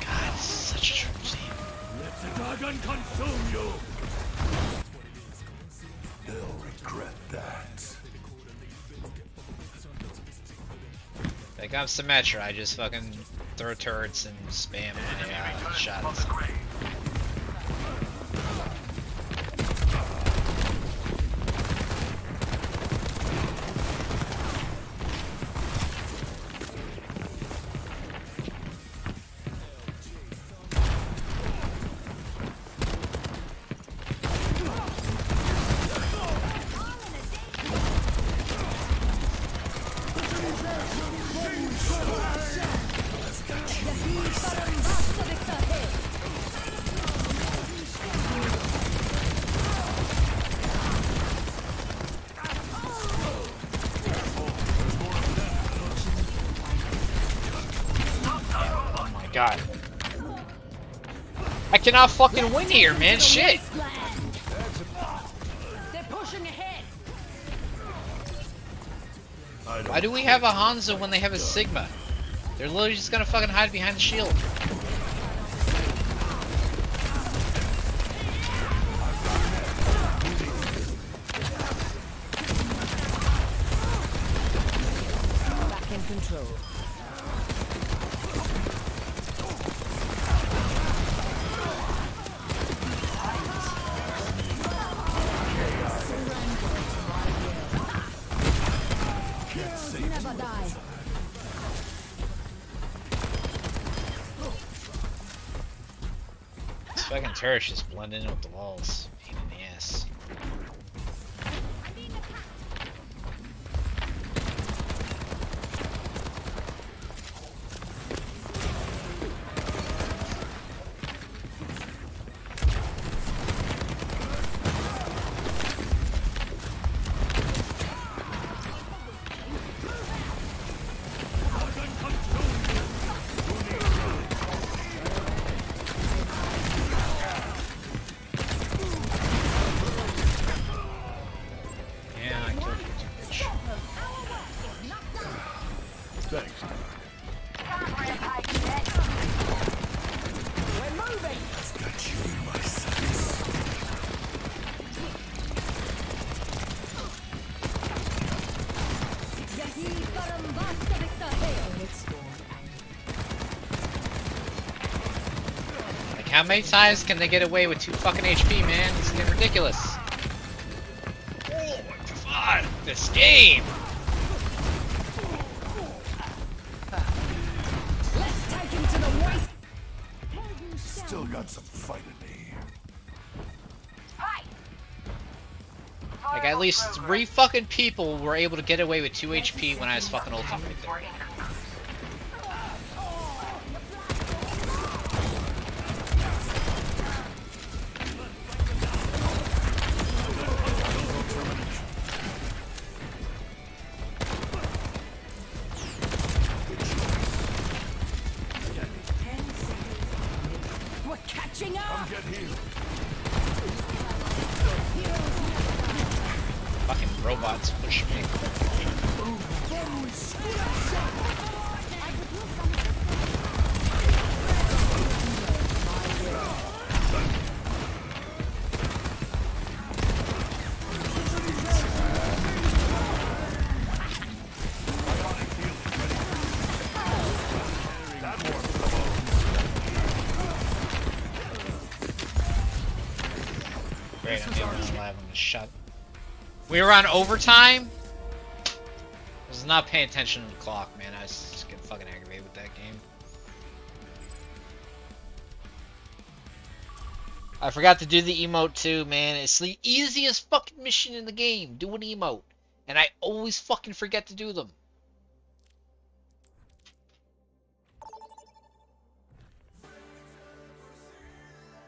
God, such a. Let the dragon consume you. They'll regret that. Like, I'm Symmetra, I just fucking throw turrets and spam my uh, shots. Cannot fucking win here, man. Shit. Why do we have a Hanzo when they have a Sigma? They're literally just gonna fucking hide behind the shield. Turret just blending in with the how many times can they get away with two fucking HP, man? It's getting ridiculous. Oh my god, this game! Let's take him to the waist. Still got some fight in me. Like, at least three fucking people were able to get away with 2 HP when I was fucking ulting right there. We were on overtime? I was not paying attention to the clock, man. I was just getting fucking aggravated with that game. I forgot to do the emote too, man. It's the easiest fucking mission in the game. Do an emote. And I always fucking forget to do them.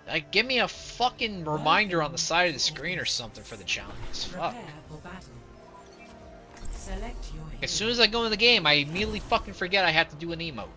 Like, give me a fucking reminder on the side of the screen or something for the challenges. Fuck. As soon as I go in the game, I immediately fucking forget I have to do an emote.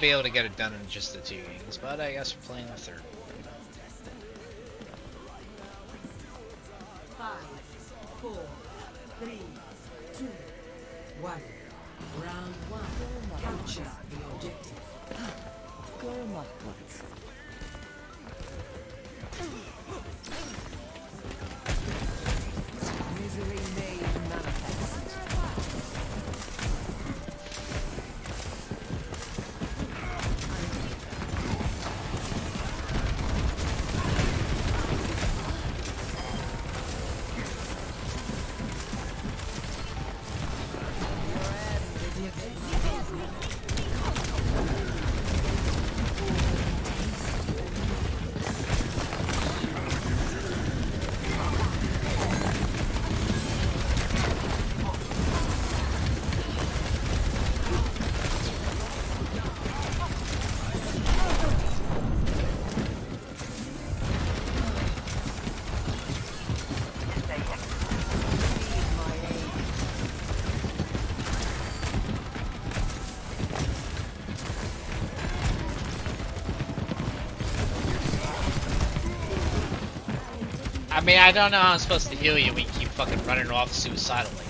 Be able to get it done in just the two games, but I guess we're playing the third. Five, mean, I don't know how I'm supposed to heal you when you keep fucking running off suicidally.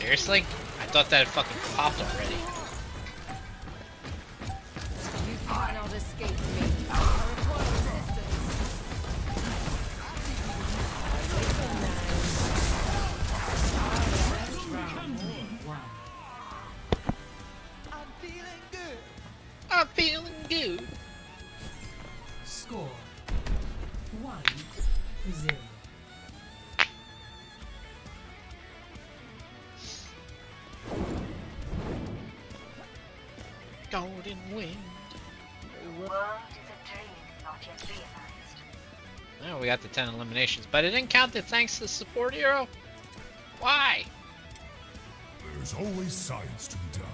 Seriously? I thought that had fucking popped already. 10 eliminations, but it didn't count the thanks to the support hero? Why? There's always science to be done.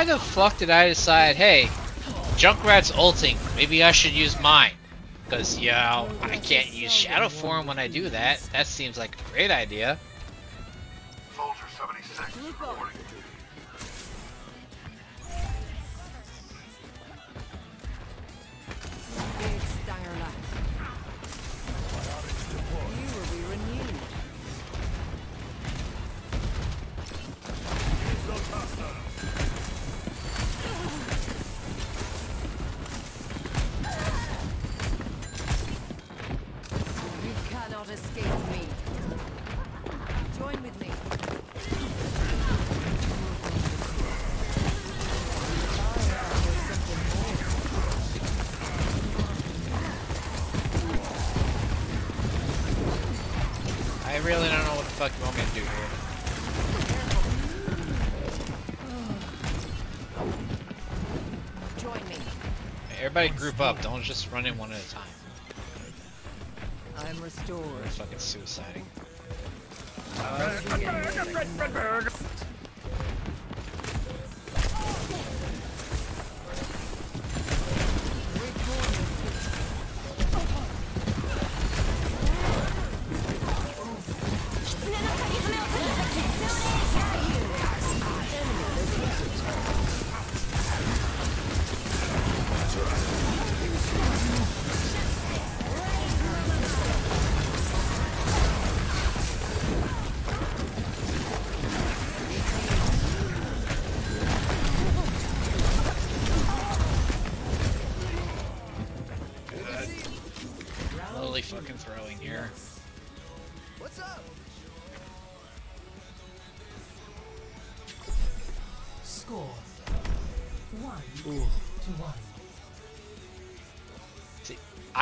Why the fuck did I decide, hey, Junkrat's ulting, maybe I should use mine? Because, know, I can't use Shadow Form when I do that. That seems like a great idea. Everybody group up, don't just run in one at a time. I'm restored. We're fucking suiciding. Literally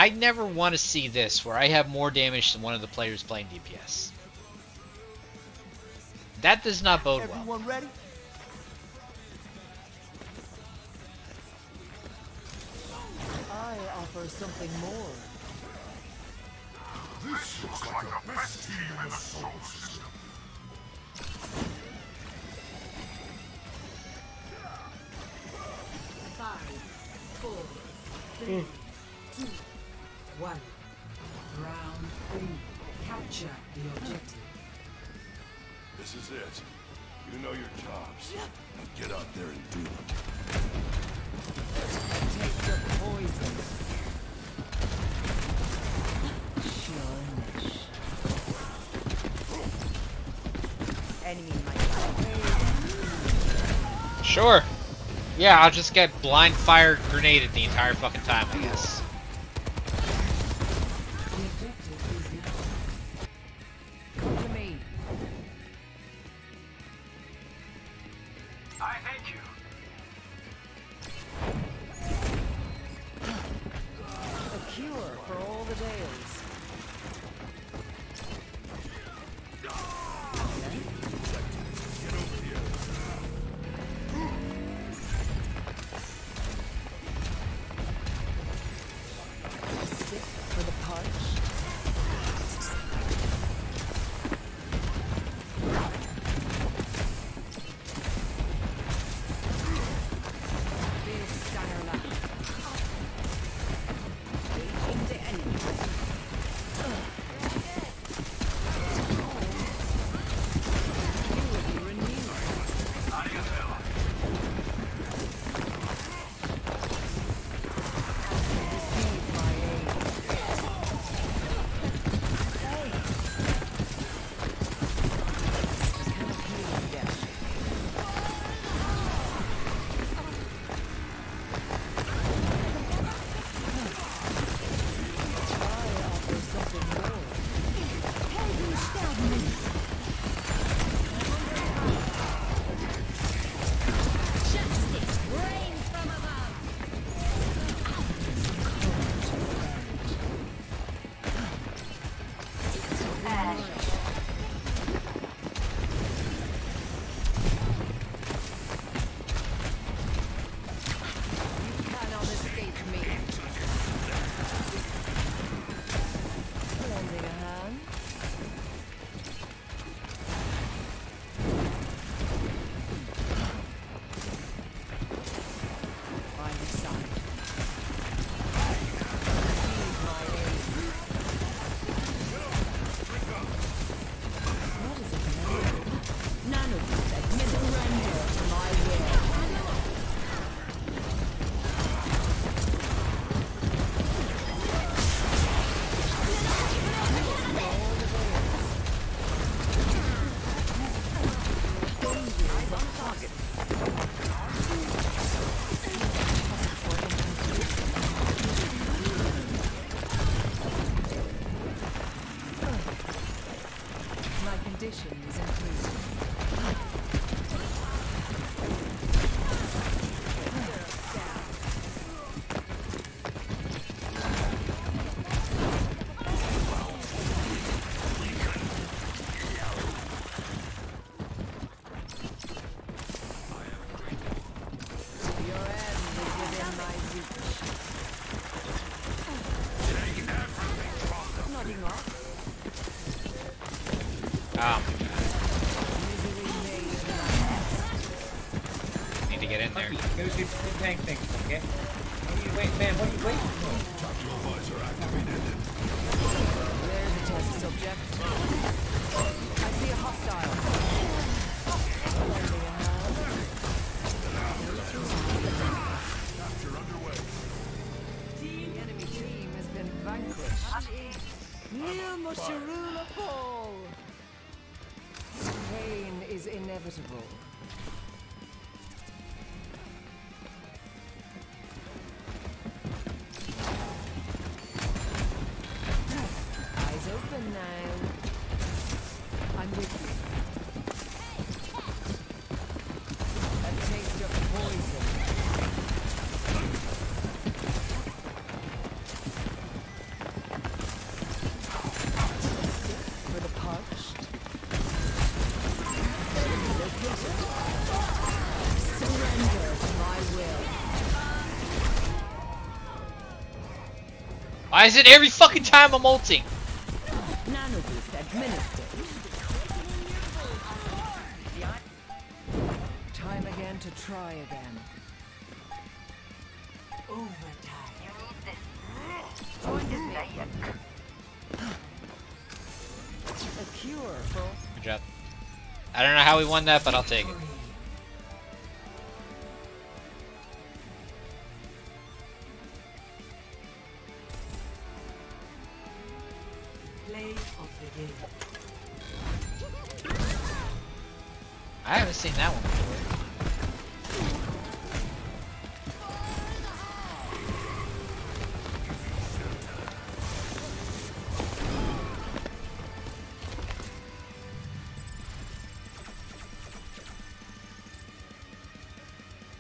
I never want to see this where I have more damage than one of the players playing DPS. That does not bode well. Ready? Sure. Yeah, I'll just get blind fire grenaded the entire fucking time. Why is it every fucking time I'm ulting? Time again to try again. A cure for Good job. I don't know how we won that, but I'll take it.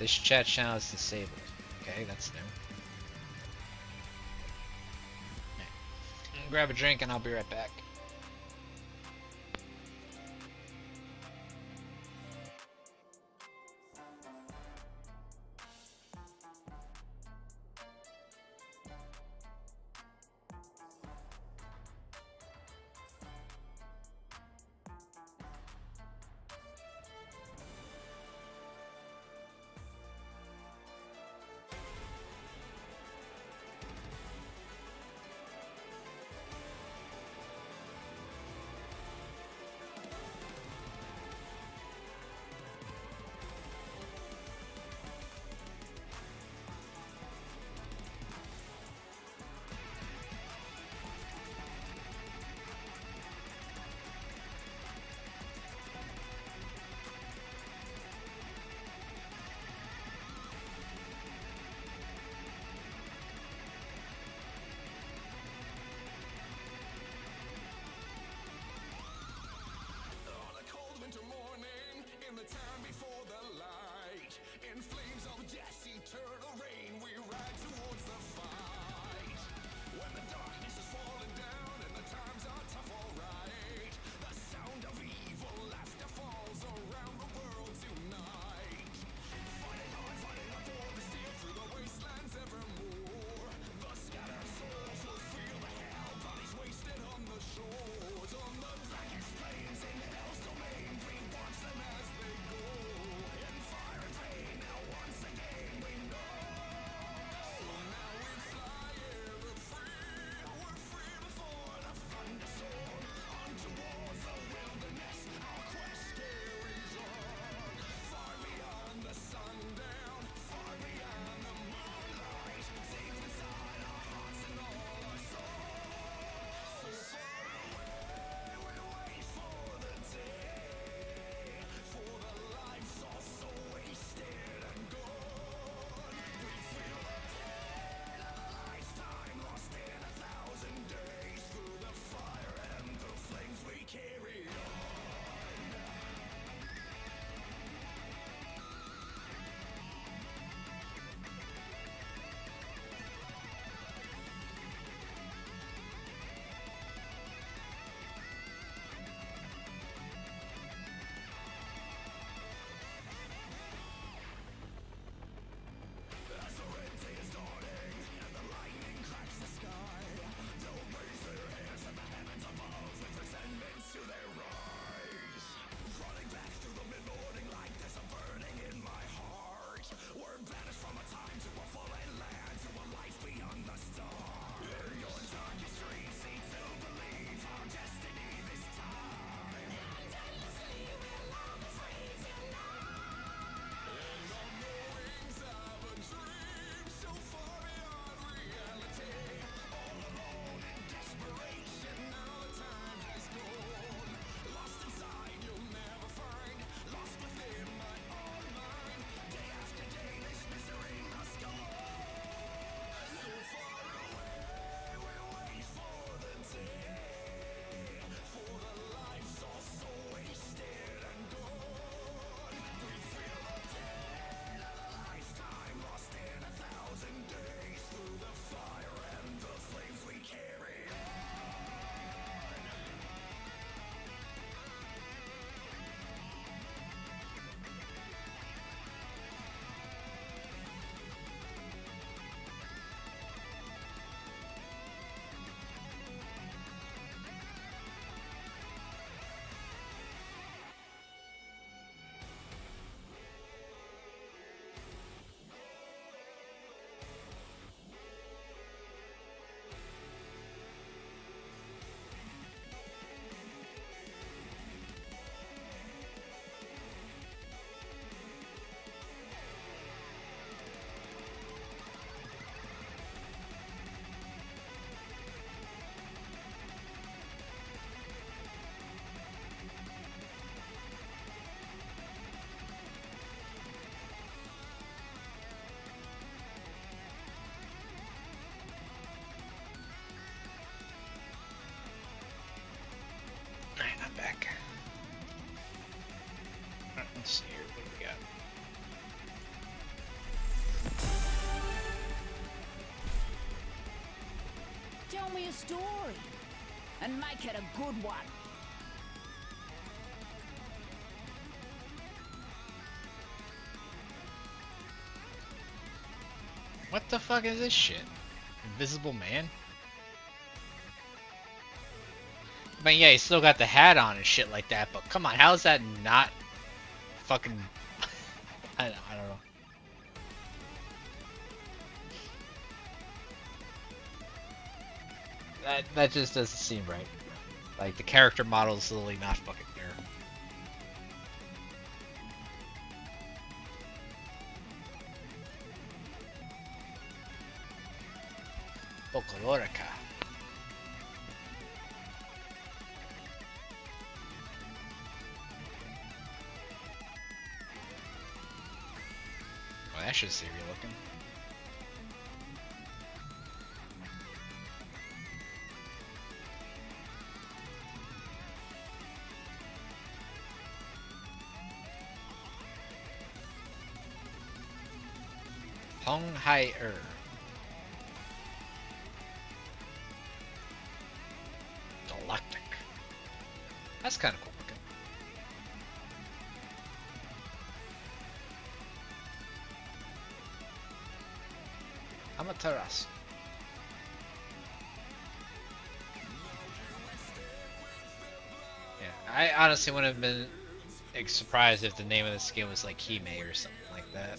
This chat channel is disabled. Okay, that's new. Alright. Grab a drink and I'll be right back. Back. Alright, Let's see here. What do we got? Tell me a story. And make it a good one. What the fuck is this shit? Invisible Man? Mean, yeah, he still got the hat on and shit like that, but come on, how is that not fucking... [LAUGHS] I, I don't know. That, that just doesn't seem right. Like, the character model is literally not fucking Should serious looking. Hong Hai Er. Honestly wouldn't have been like, surprised if the name of this game was like Hime or something like that.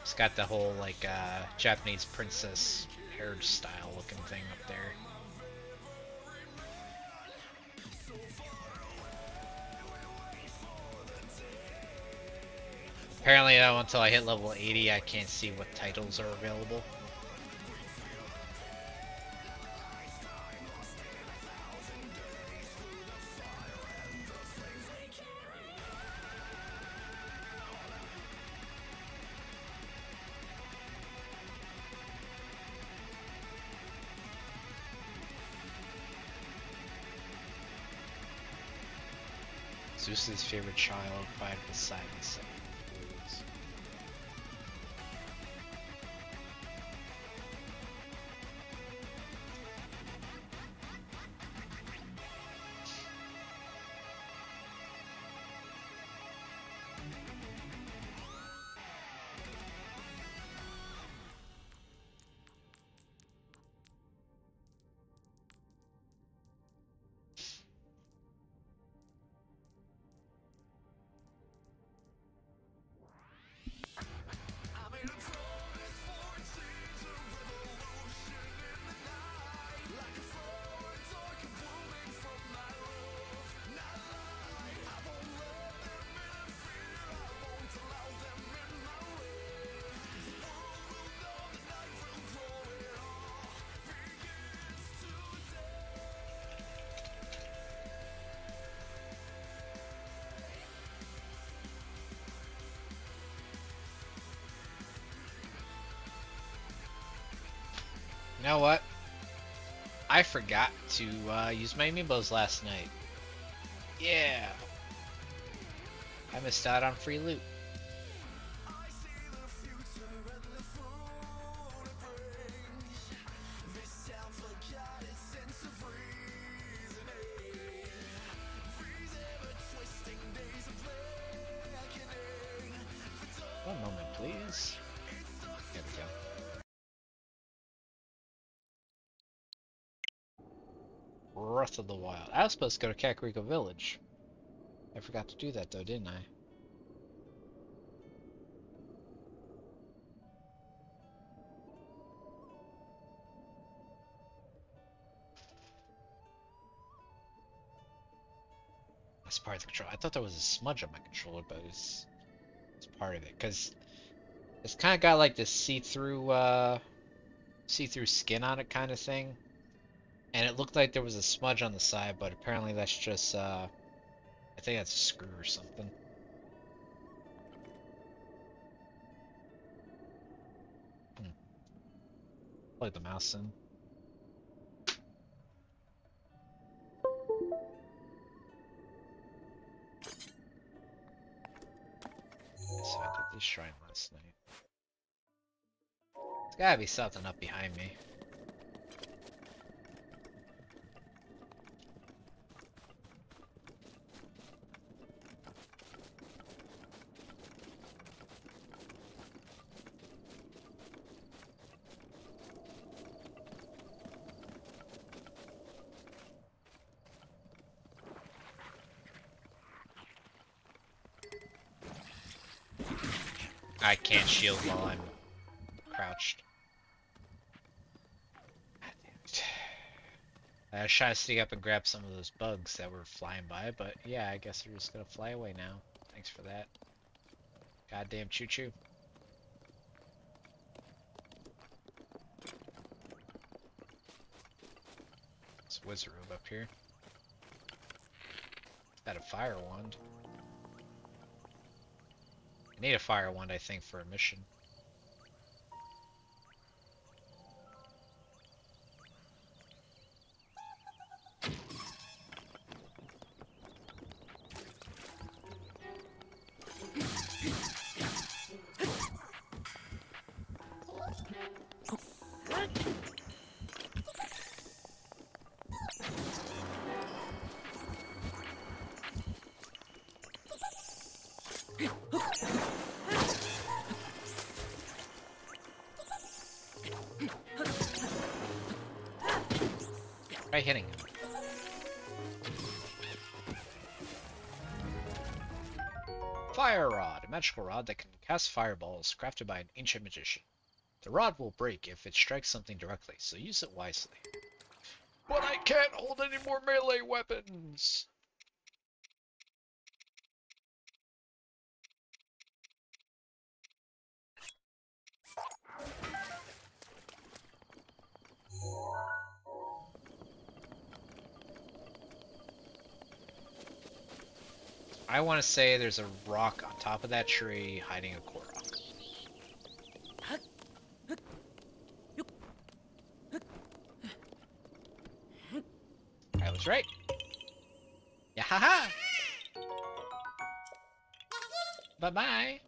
It's got the whole like uh, Japanese princess hairstyle looking thing up there. Apparently, until I hit level 80, I can't see what titles are available. Zeus's favorite child, five beside himself. You know what? I forgot to uh, use my amiibos last night. Yeah. I missed out on free loot. Breath of the Wild. I was supposed to go to Kakariko Village. I forgot to do that though, didn't I? That's part of the control. I thought there was a smudge on my controller, but it's it's part of it because it's kind of got like this see-through uh, see-through skin on it kind of thing. And it looked like there was a smudge on the side, but apparently that's just, uh, I think that's a screw or something. Hmm. Plug the mouse in. So I did this shrine last night. There's gotta be something up behind me. Can't shield while I'm crouched. I was trying to sneak up and grab some of those bugs that were flying by, but yeah, I guess they're just gonna fly away now. Thanks for that. Goddamn choo choo. It's a wizard robe up here. Got a fire wand. Need a fire wand, I think, for a mission. Magical rod that can cast fireballs crafted by an ancient magician. The rod will break if it strikes something directly, so use it wisely. But I can't hold any more melee weapons! I want to say there's a rock on top of that tree hiding a core rock. I was right. Yeah, haha. Bye bye.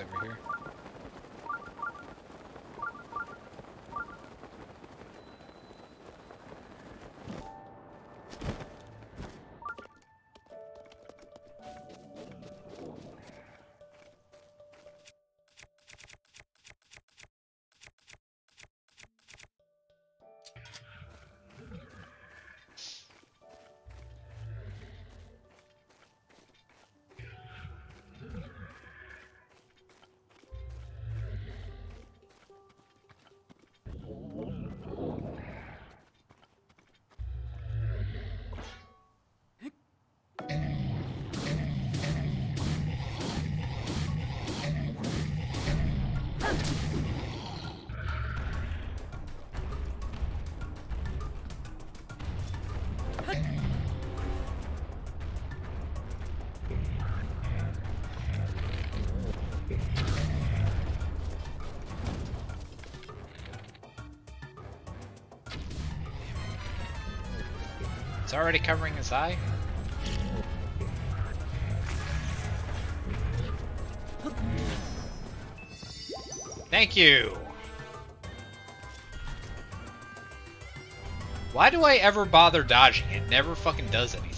Over here. It's already covering his eye? Thank you! Why do I ever bother dodging? It never fucking does anything.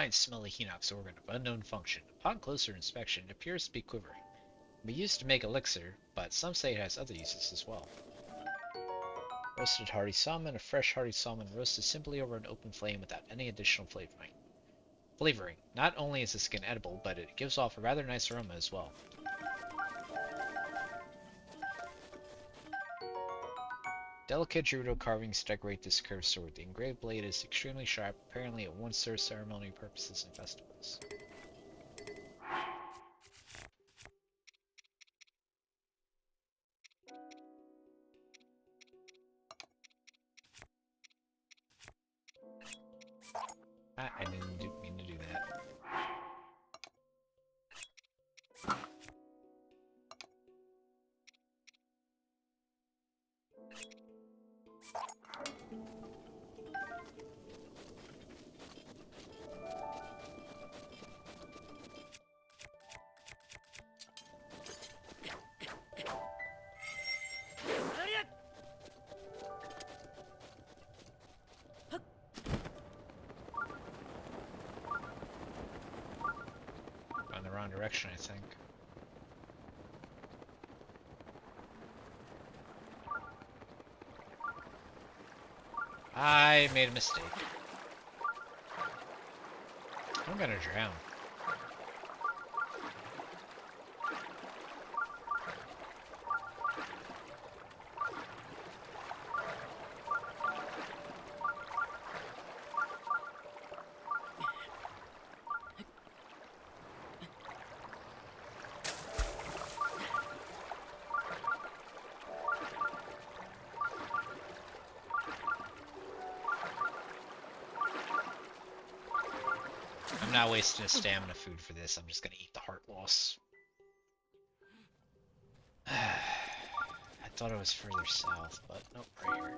Giant smelly Hinox organ of unknown function. Upon closer inspection, it appears to be quivering. It be used to make elixir, but some say it has other uses as well. Roasted hearty salmon, a fresh hearty salmon roasted simply over an open flame without any additional flavoring. Flavoring. Not only is the skin edible, but it gives off a rather nice aroma as well. Delicate Gerudo carvings decorate this curved sword. The engraved blade is extremely sharp, apparently it once served ceremonial purposes and festivals. Mistake. Wasting a stamina food for this. I'm just gonna eat the heart loss. [SIGHS] I thought it was further south, but nope, right here.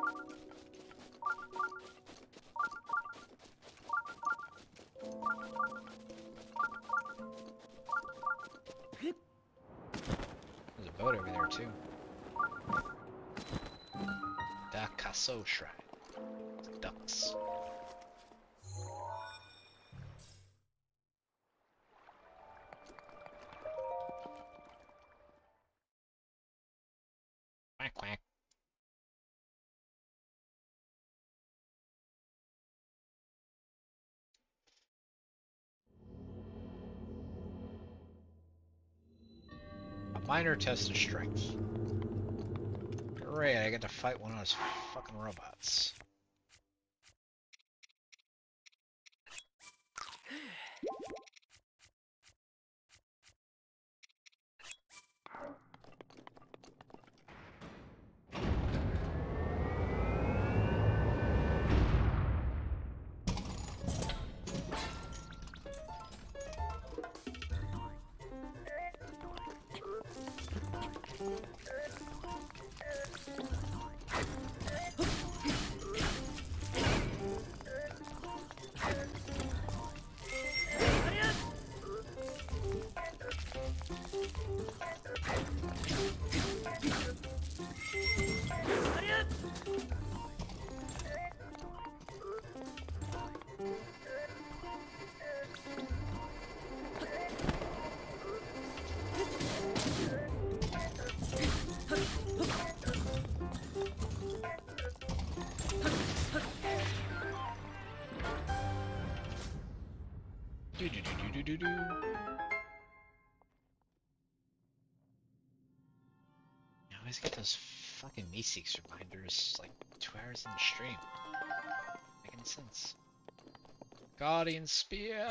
There's a boat over there too. Dah Kaso Shrine. Minor test of strength. Great, I get to fight one of those fucking robots. 86 reminders like two hours in the stream. Making sense. Guardian Spear!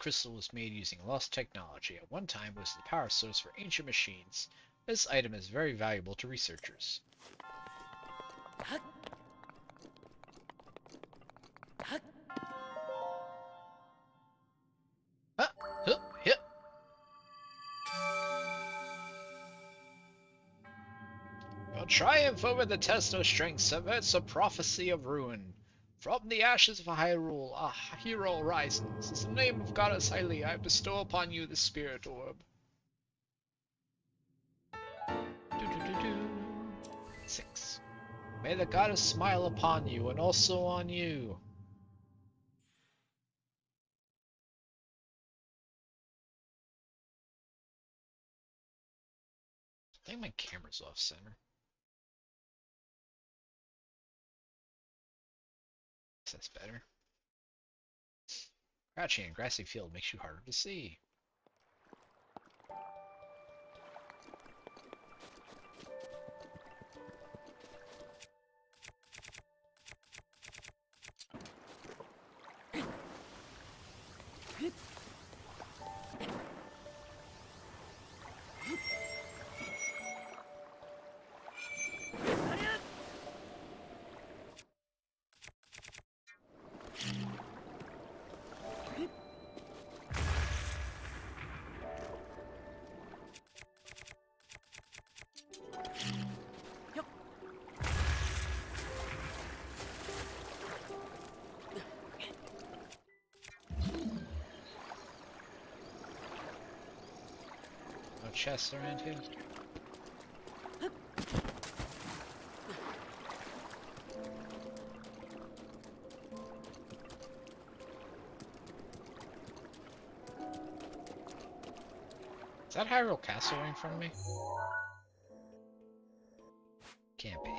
crystal was made using lost technology. At one time, was the power source for ancient machines. This item is very valuable to researchers. Triumph over the test of strength subverts the prophecy of ruin. From the ashes of Hyrule, a hero rises. In the name of Goddess Hylia, I bestow upon you the spirit orb. Six. May the goddess smile upon you and also on you. I think my camera's off center. That's better. Crouching in grassy field makes you harder to see. Chests around here? Is that Hyrule Castle right in front of me? Can't be.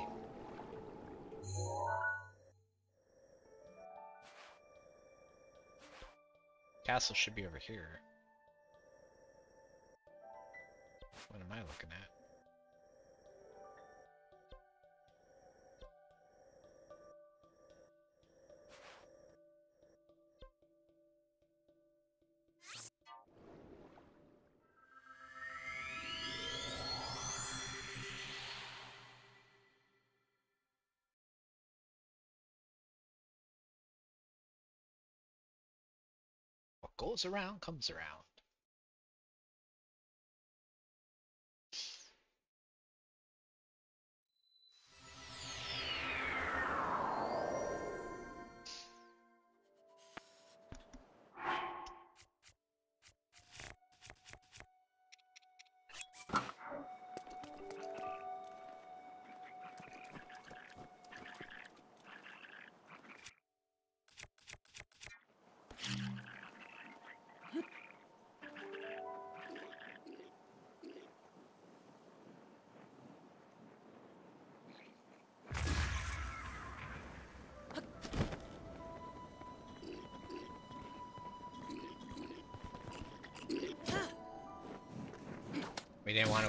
Castle should be over here. What goes around comes around.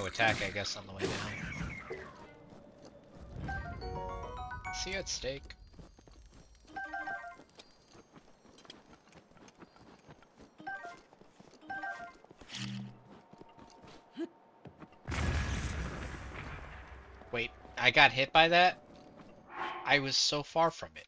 Want to attack, I guess, on the way down. See you at stake. Wait, I got hit by that? I was so far from it.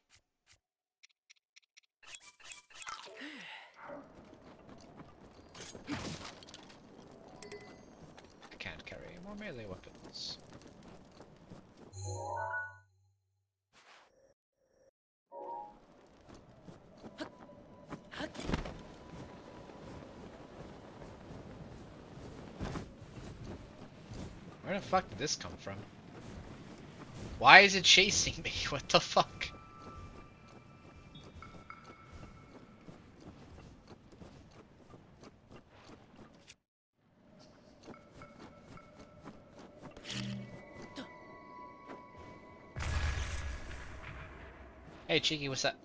Fuck did this come from? Why is it chasing [LAUGHS] me? What the fuck? Hey Cheeky, what's up?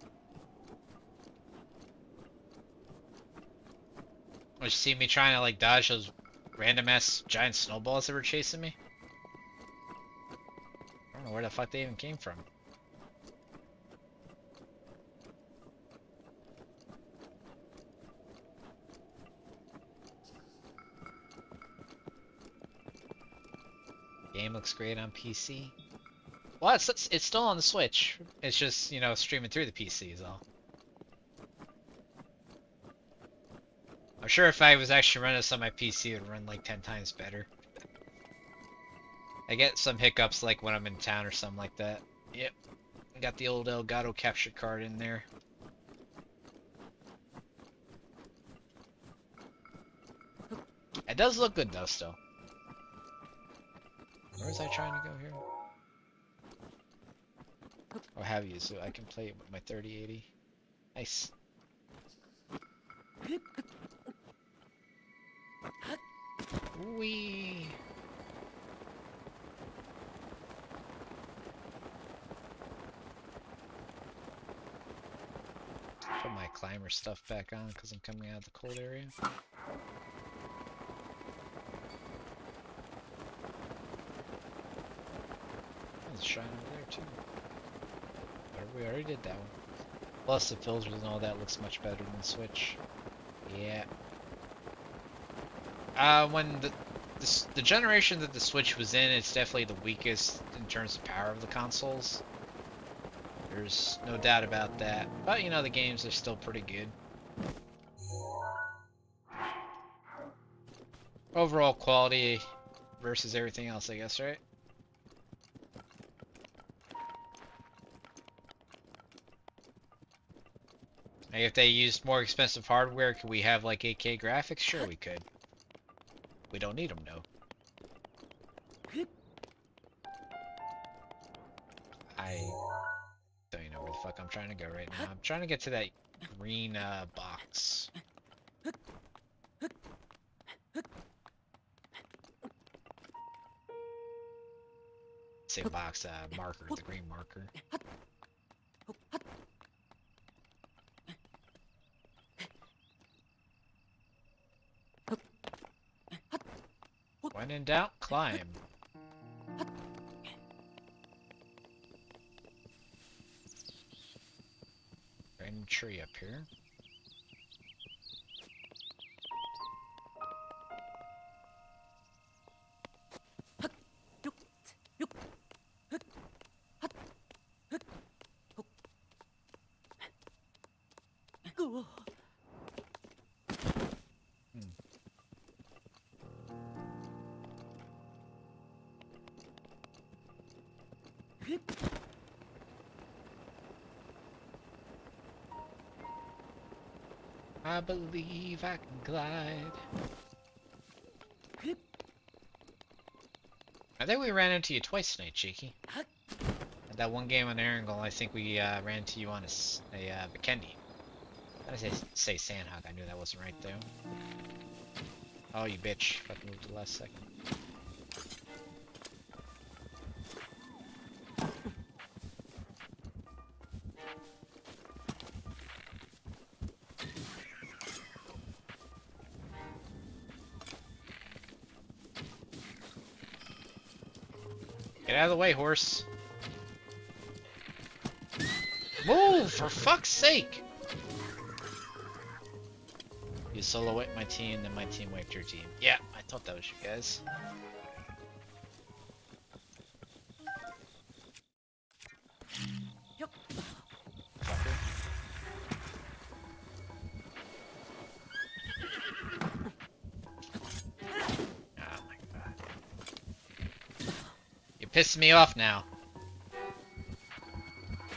Oh, you see me trying to like dodge those random ass giant snowballs that were chasing me? Fuck they even came from. Game looks great on PC. Well, it's, it's, still on the Switch. It's just, you know, streaming through the PC is all. I'm sure if I was actually running this on my PC, it would run like 10 times better. I get some hiccups like when I'm in town or something like that. Yep. Got the old Elgato capture card in there. It does look good though still. Where was I trying to go here? Or have you so I can play it with my 3080. Nice. Wee. Climber stuff back on because I'm coming out of the cold area. There's a shrine over there too. We already did that one. Plus the filters and all that looks much better than the Switch. Yeah. Uh, when the, the the generation that the Switch was in, it's definitely the weakest in terms of power of the consoles. There's no doubt about that. But you know the games are still pretty good. Overall quality versus everything else, I guess, right? Like, if they used more expensive hardware, could we have like 8K graphics? Sure, we could. We don't need them, though. I trying to get to that green uh, box. Say box, uh, marker, the green marker. When in doubt, climb. Tree up here. Believe I can glide. I think we ran into you twice tonight, Cheeky. At that one game on Erangel, I think we uh, ran into you on a uh, Vikendi. I say, say Sandhawk, I knew that wasn't right though. Oh, you bitch. Fucking moved the last second. Way, horse. Move, for fuck's sake! You solo wiped my team, then my team wiped your team. Yeah, I thought that was you guys. Pissing me off now.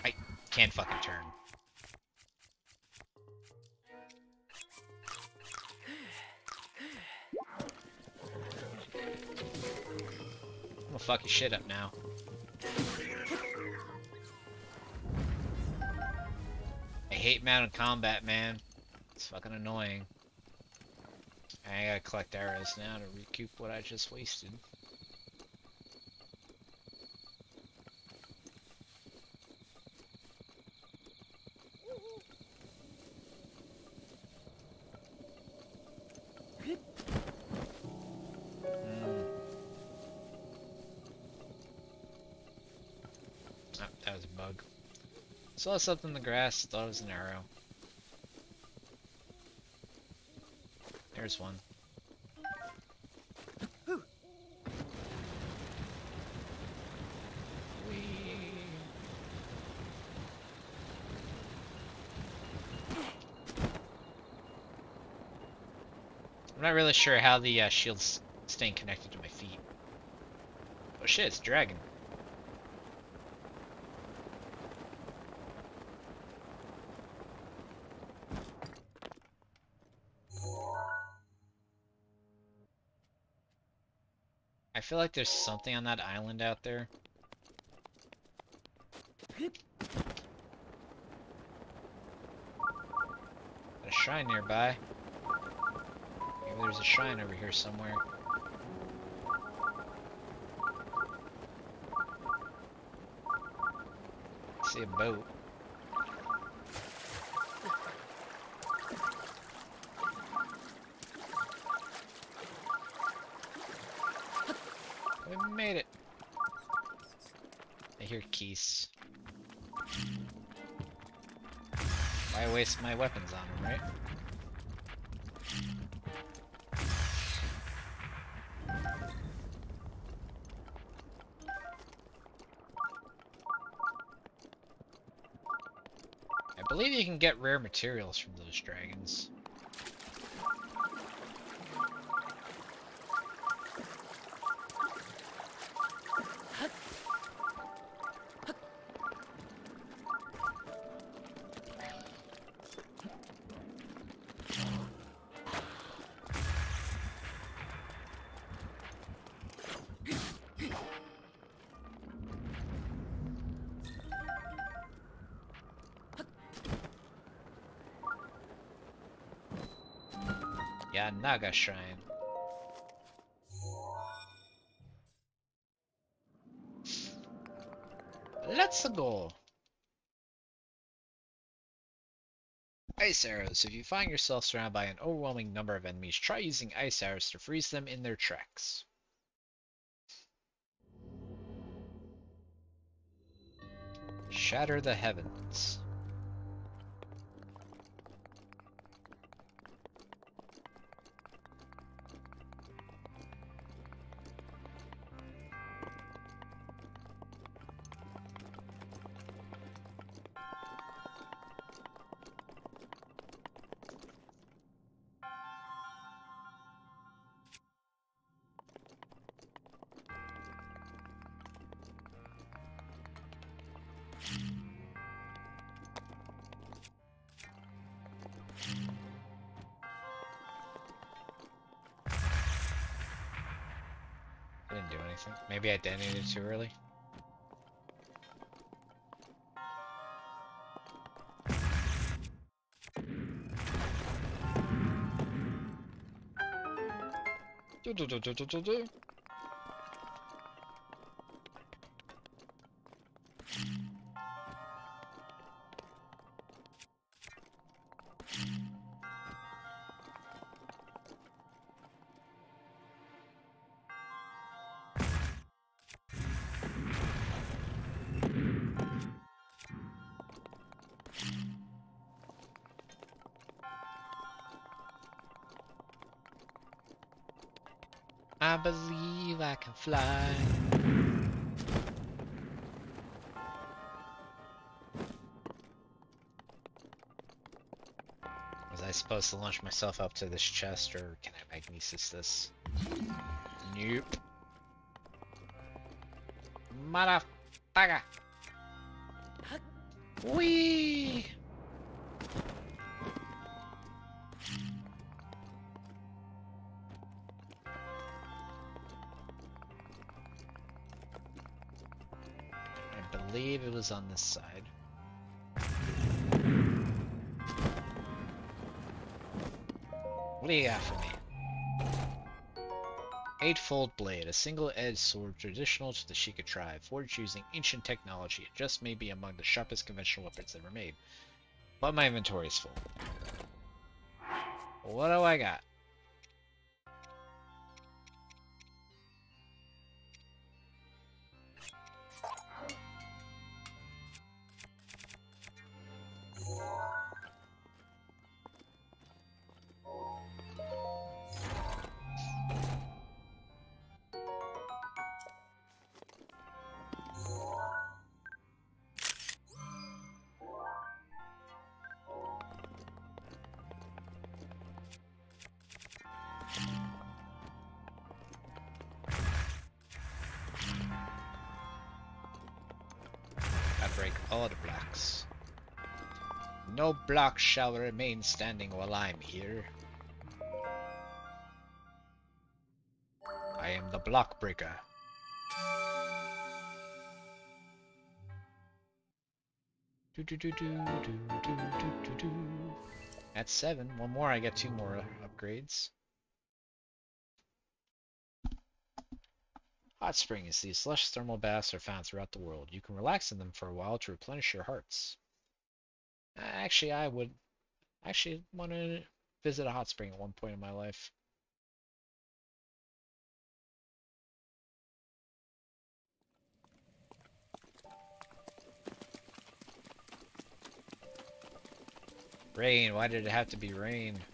I can't fucking turn. I'm gonna fuck your shit up now. I hate mounted combat, man. It's fucking annoying. I gotta collect arrows now to recoup what I just wasted. Saw something in the grass, thought it was an arrow. There's one. I'm not really sure how the uh, shield's staying connected to my feet. Oh shit, it's dragon. Feel like there's something on that island out there. A shrine nearby. Maybe there's a shrine over here somewhere. See a boat. Keys. Why waste my weapons on them, right? I believe you can get rare materials from those dragons. Naga Shrine. Let's go. Ice arrows. If you find yourself surrounded by an overwhelming number of enemies, try using ice arrows to freeze them in their tracks. Shatter the heavens. Detonated too early. Do do do do do do do. Supposed to launch myself up to this chest, or can I magnesis this? Nope. Motherfucker! Wee! I believe it was on this side. What do you got for me? Eightfold Blade, a single-edged sword traditional to the Sheikah tribe, forged using ancient technology. It just may be among the sharpest conventional weapons ever made. But my inventory is full. What do I got? block shall remain standing while I'm here. I am the block breaker. At seven. One more, I get two more upgrades. Hot springs. These slush thermal baths are found throughout the world. You can relax in them for a while to replenish your hearts. Actually, I would actually want to visit a hot spring at one point in my life. Rain, why did it have to be rain?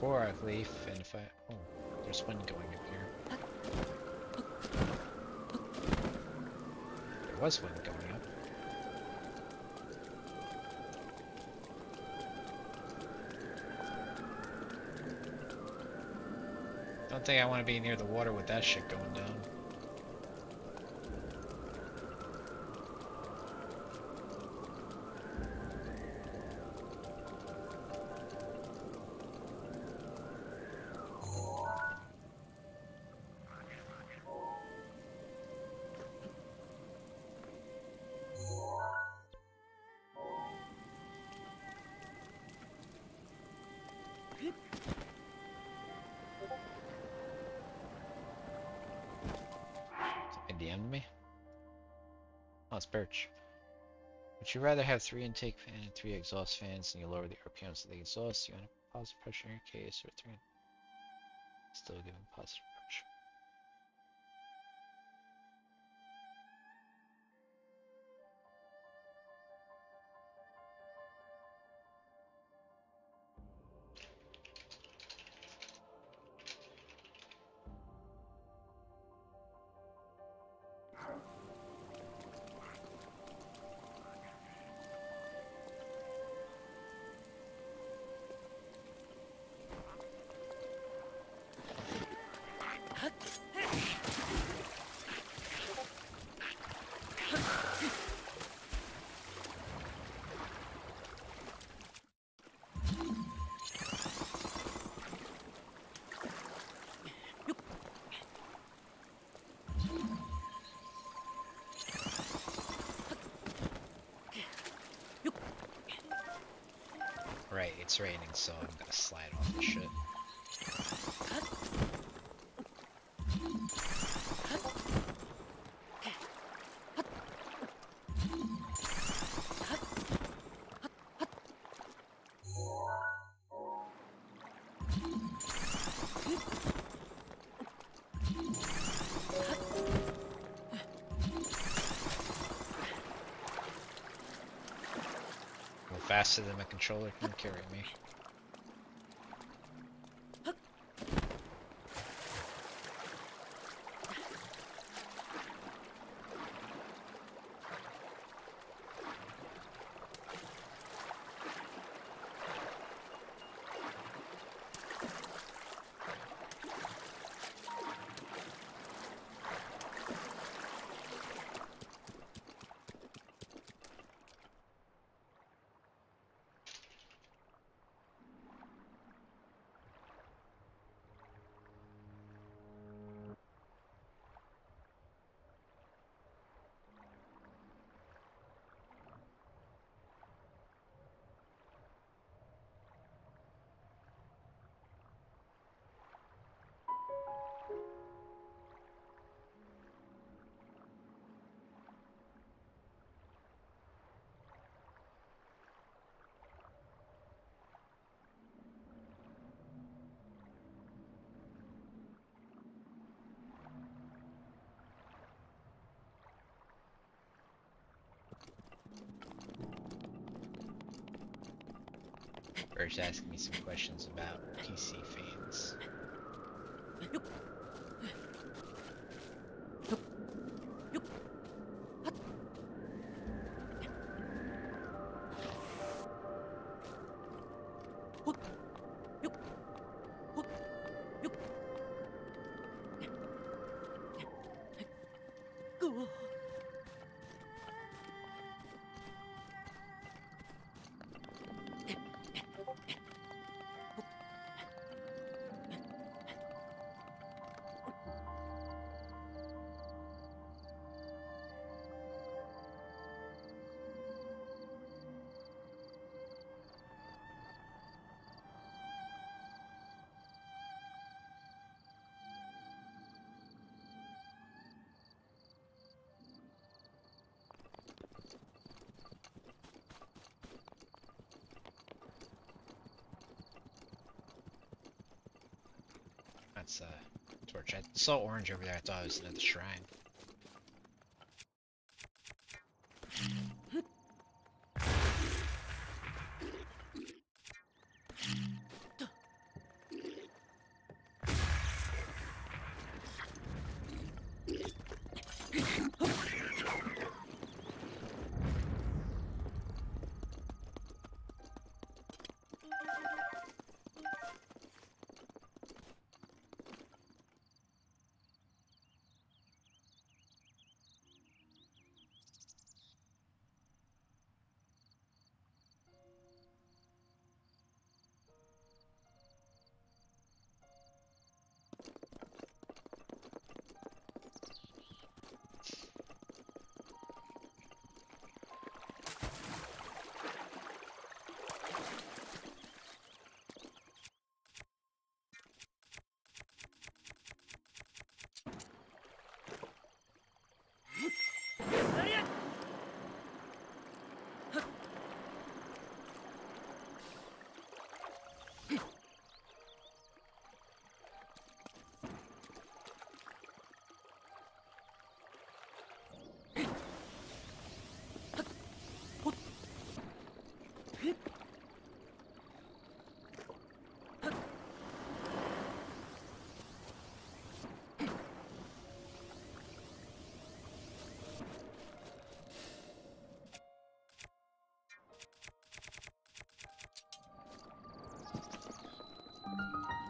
Korok leaf, and if I... Oh, there's wind going up here. There was wind going up. Don't think I want to be near the water with that shit going Would you rather have three intake fan and three exhaust fans and you lower the RPMs of the exhaust? You want to positive pressure in your case or three? Still giving positive faster than my controller can carry me. First asking me some questions about PC fans. [LAUGHS] That's uh torch. I saw orange over there. I thought it was another shrine.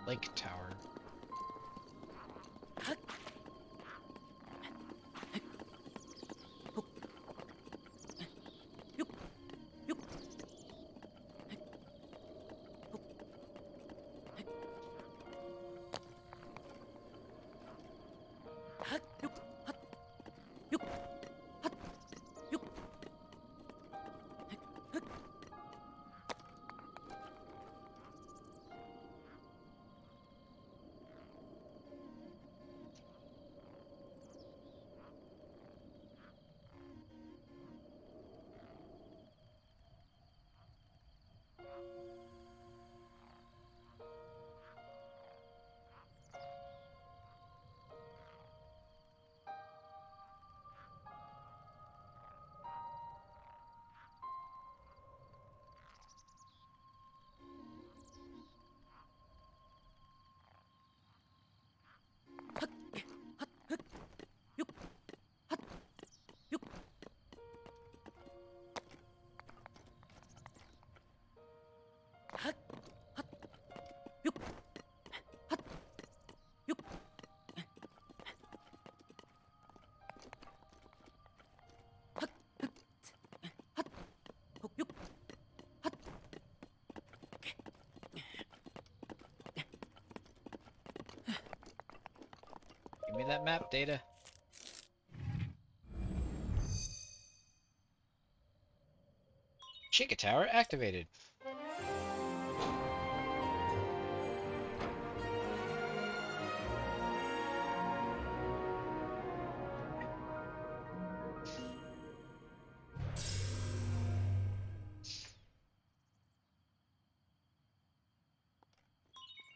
Lake Tower. Give me that map data. Chica Tower activated.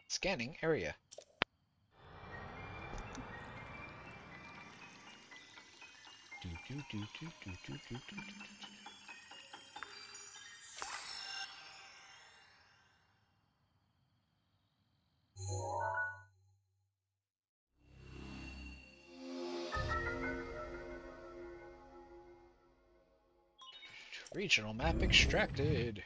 Scanning area. Regional map extracted.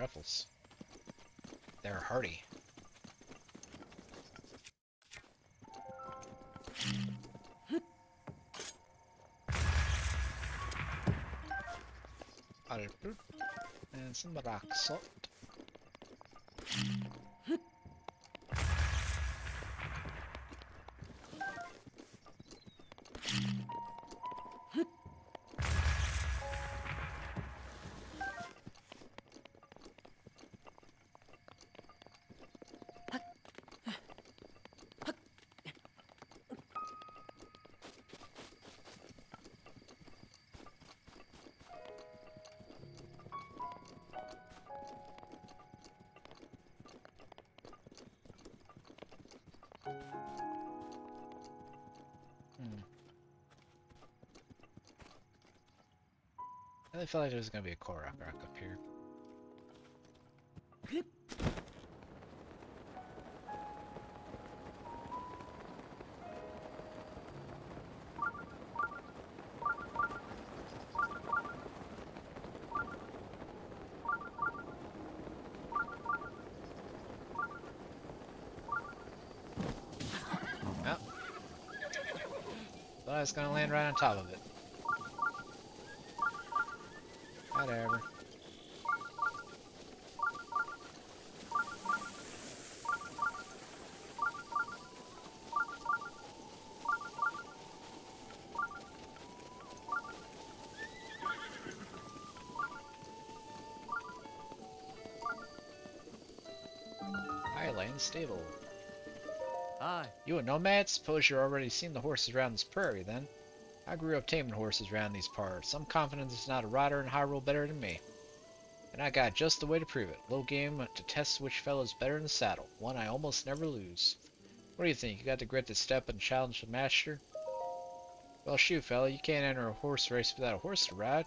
Truffles. They're hardy. And some rock salt. Really felt like there was gonna be a Korok rock up here. Well, thought I was gonna land right on top of it. Whatever. Highland Stable. Hi. You a nomad? Suppose you're already seen the horses around this prairie, then. I grew up taming horses around these parts. I'm confident there's not a rider in Hyrule better than me. And I got just the way to prove it. Little game to test which fellow's better in the saddle. One I almost never lose. What do you think? You got the grit to step and challenge the master? Well, shoot, fella. You can't enter a horse race without a horse to ride.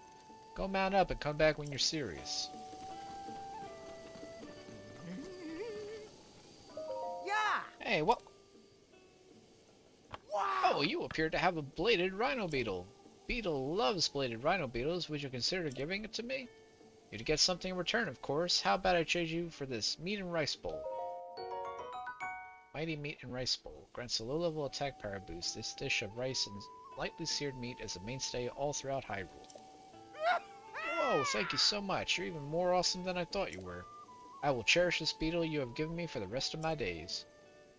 Go mount up and come back when you're serious. Appear to have a bladed rhino beetle. Beedle loves bladed rhino beetles. Would you consider giving it to me? You'd get something in return, of course. How about I trade you for this meat and rice bowl? Mighty Meat and Rice Bowl grants a low-level attack power boost. This dish of rice and lightly seared meat is a mainstay all throughout Hyrule. Whoa, thank you so much. You're even more awesome than I thought you were. I will cherish this beetle you have given me for the rest of my days.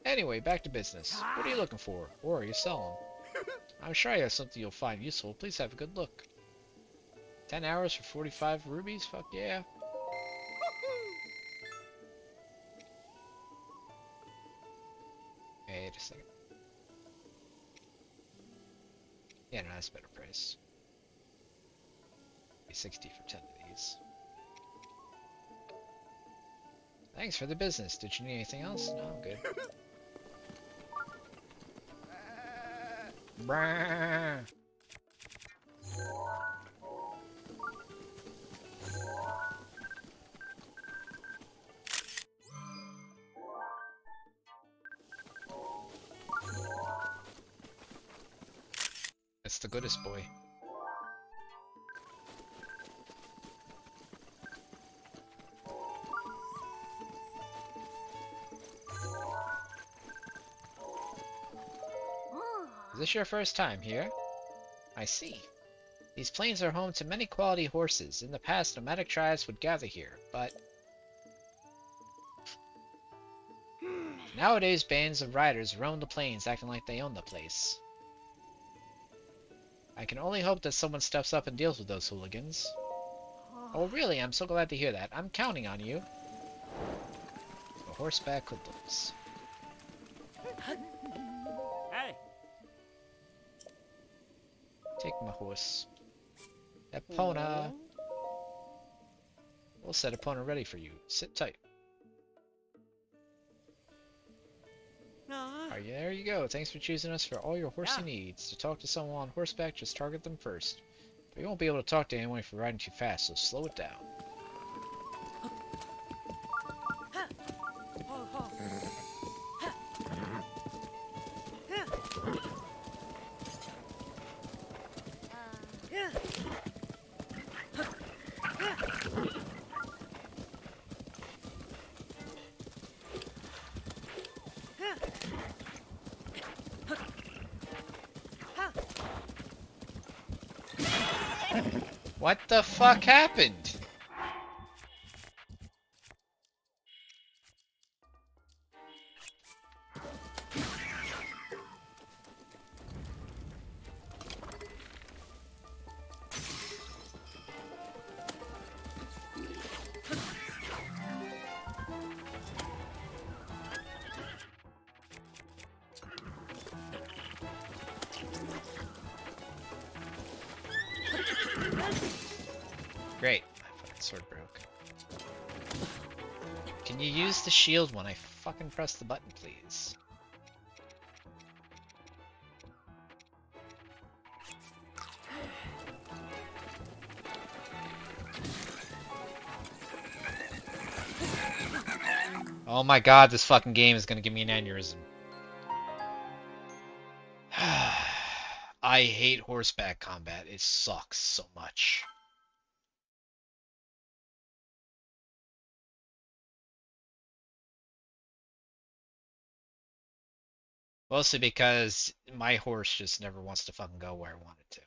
Anyway, back to business. What are you looking for? Or are you selling? I'm sure I have something you'll find useful. Please have a good look. 10 hours for 45 rupees? Fuck yeah. [LAUGHS] Wait a second. Yeah, no, that's a better price. Be 60 for 10 of these. Thanks for the business. Did you need anything else? No, I'm good. [LAUGHS] Brrrr. That's the goodest boy. Your first time here? I see. These plains are home to many quality horses. In the past, nomadic tribes would gather here, but... Nowadays, bands of riders roam the plains acting like they own the place. I can only hope that someone steps up and deals with those hooligans. Oh, really? I'm so glad to hear that. I'm counting on you. A horseback hoodlums. Horse. Epona. We'll set Epona ready for you. Sit tight. Are you, there you go. Thanks for choosing us for all your horsey Yeah. needs. To talk to someone on horseback, just target them first. But you won't be able to talk to anyone if you're riding too fast, so slow it down. Happened? the shield when I fucking press the button, please? Oh my god, this fucking game is gonna give me an aneurysm. [SIGHS] I hate horseback combat. It sucks so much. Mostly because my horse just never wants to fucking go where I want it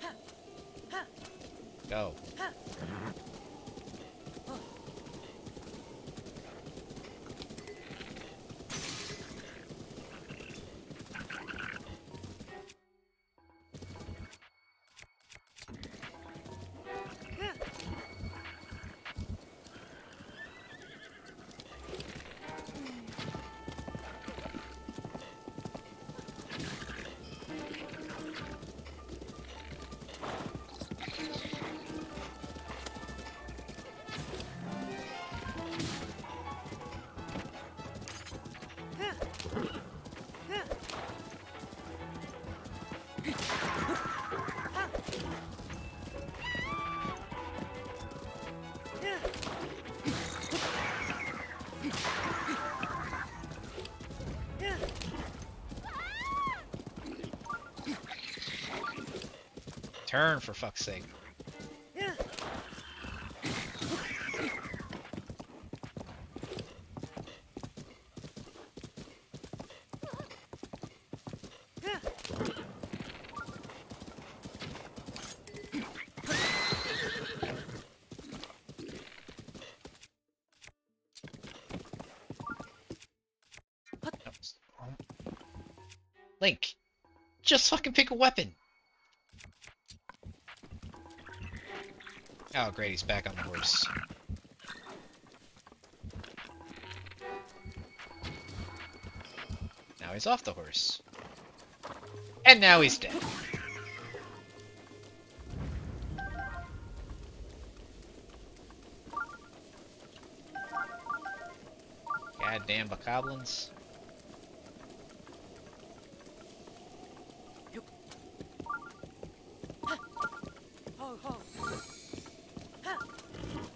to. Go. Turn for fuck's sake. Link, just fucking pick a weapon. Oh, great, he's back on the horse. Now he's off the horse. And now he's dead. Goddamn bokoblins.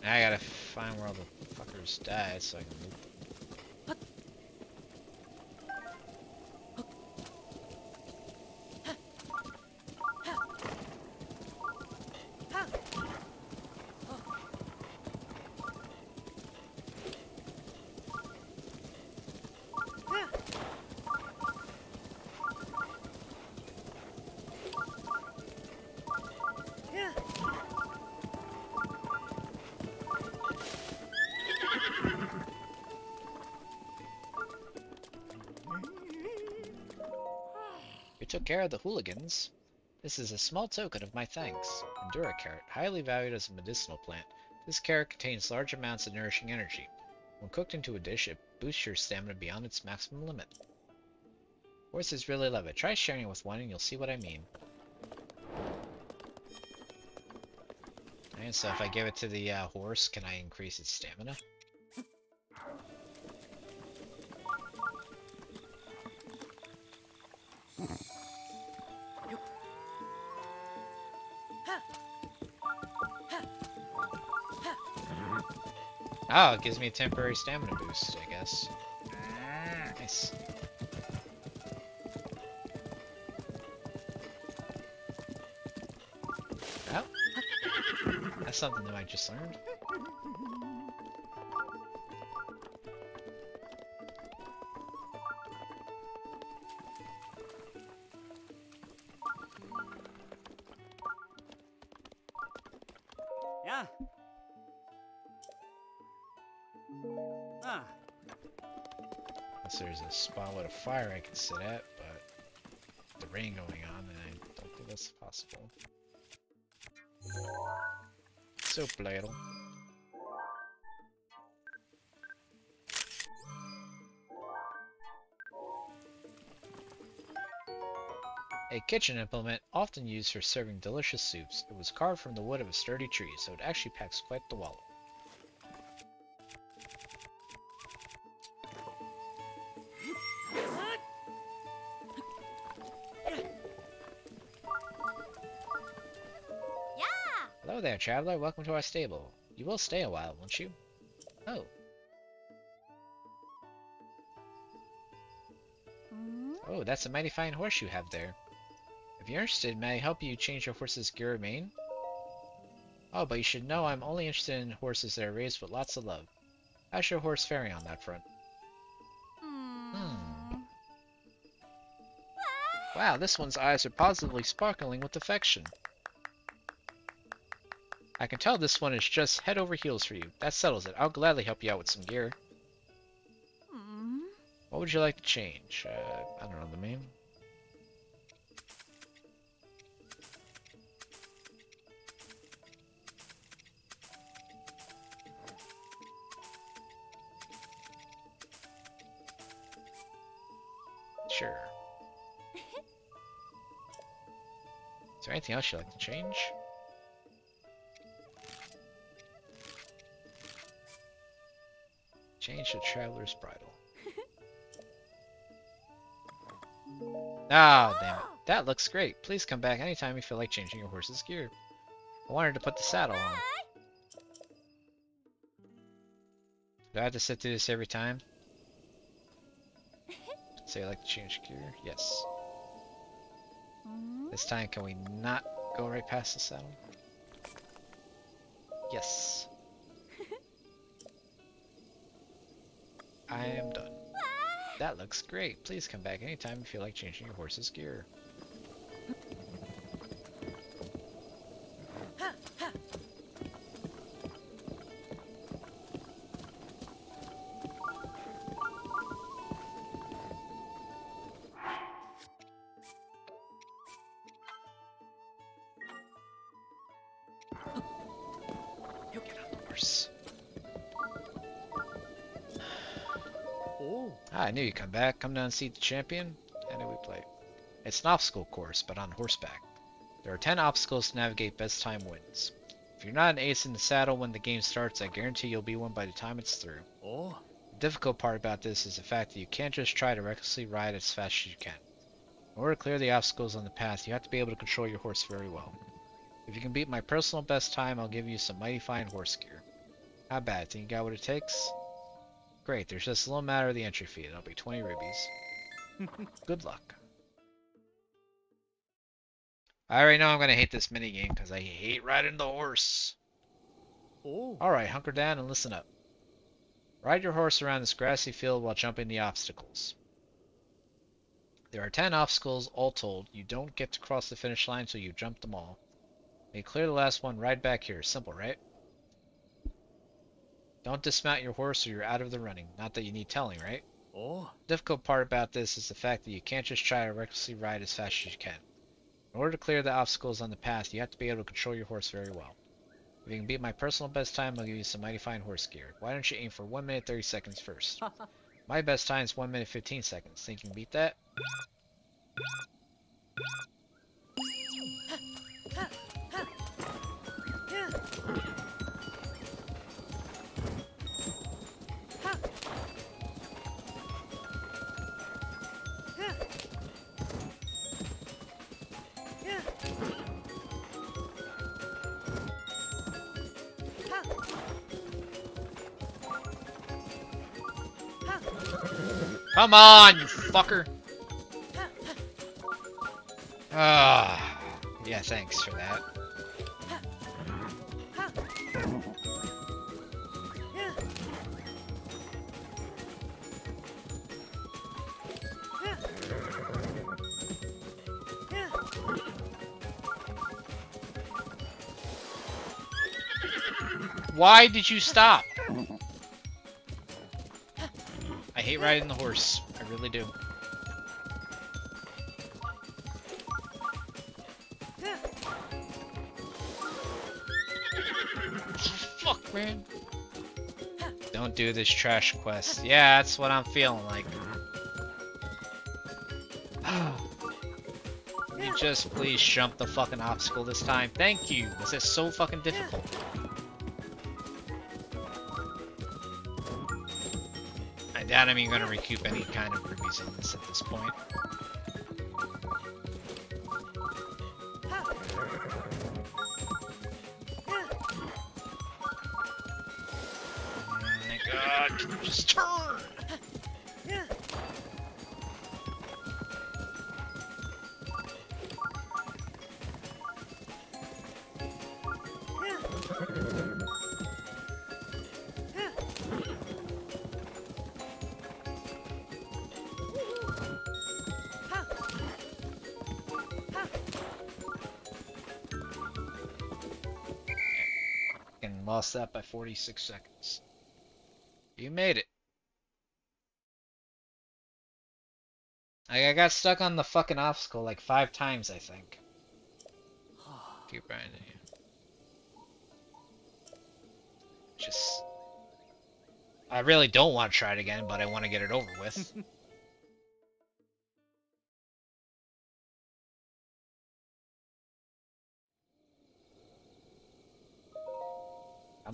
Now I gotta find where all the fuckers died so I can loot care of the hooligans. This is a small token of my thanks. Endura carrot, highly valued as a medicinal plant. This carrot contains large amounts of nourishing energy. When cooked into a dish, it boosts your stamina beyond its maximum limit. Horses really love it. Try sharing it with one and you'll see what I mean. And so if I give it to the uh, horse, can I increase its stamina? It gives me a temporary stamina boost, I guess. Nice. Oh. That's something that I just learned. Fire I can sit at, but the rain going on, and I don't think that's possible. Soap ladle. A kitchen implement often used for serving delicious soups. It was carved from the wood of a sturdy tree, so it actually packs quite the wallet. Traveler. Welcome to our stable. You will stay a while, won't you? Oh. Oh, that's a mighty fine horse you have there. If you're interested, may I help you change your horse's gear mane? Oh, but you should know I'm only interested in horses that are raised with lots of love. How's your horse faring on that front? Hmm. Wow, this one's eyes are positively sparkling with affection. I can tell this one is just head over heels for you. That settles it. I'll gladly help you out with some gear. What would you like to change? Uh, I don't know the name. Sure. [LAUGHS] Is there anything else you'd like to change? Change the traveler's bridle. Oh, [LAUGHS] damn it. That looks great. Please come back anytime you feel like changing your horse's gear. I wanted to put the saddle on. Do I have to sit through this every time? [LAUGHS] Say I like to change gear? Yes. Mm-hmm. This time, can we not go right past the saddle? Yes. I am done. That looks great. Please come back anytime if you feel like changing your horse's gear. Come back. Come down and see the champion. I knew we play. It's an obstacle course, but on horseback. There are 10 obstacles to navigate best time wins. If you're not an ace in the saddle when the game starts, I guarantee you'll be one by the time it's through. Oh. The difficult part about this is the fact that you can't just try to recklessly ride as fast as you can. In order to clear the obstacles on the path, you have to be able to control your horse very well. If you can beat my personal best time, I'll give you some mighty fine horse gear. How bad? Think you got what it takes? Great, there's just a little matter of the entry fee. That'll be 20 rupees. [LAUGHS] Good luck. I already know I'm gonna hate this minigame because I hate riding the horse. Oh. Alright, hunker down and listen up. Ride your horse around this grassy field while jumping the obstacles. There are 10 obstacles all told. You don't get to cross the finish line until you jump them all. When you clear the last one, ride back here. Simple, right? Don't dismount your horse or you're out of the running. Not that you need telling, right? Oh. difficult part about this is the fact that you can't just try to recklessly ride as fast as you can. In order to clear the obstacles on the path, you have to be able to control your horse very well. If you can beat my personal best time, I'll give you some mighty fine horse gear. Why don't you aim for 1 minute 30 seconds first? [LAUGHS] my best time is 1 minute 15 seconds. Think you can beat that? [LAUGHS] Come on, you fucker! Ah, yeah, thanks for that. Why did you stop? Hate riding the horse. I really do. Fuck, man. Don't do this trash quest. Yeah, that's what I'm feeling like. [SIGHS] You just please jump the fucking obstacle this time? Thank you. This is so fucking difficult. I'm even gonna recoup any kind of rupees at this point. Lost that by 46 seconds. You made it. I got stuck on the fucking obstacle like five times, I think. Keep grinding. Just. I really don't want to try it again, but I want to get it over with. [LAUGHS]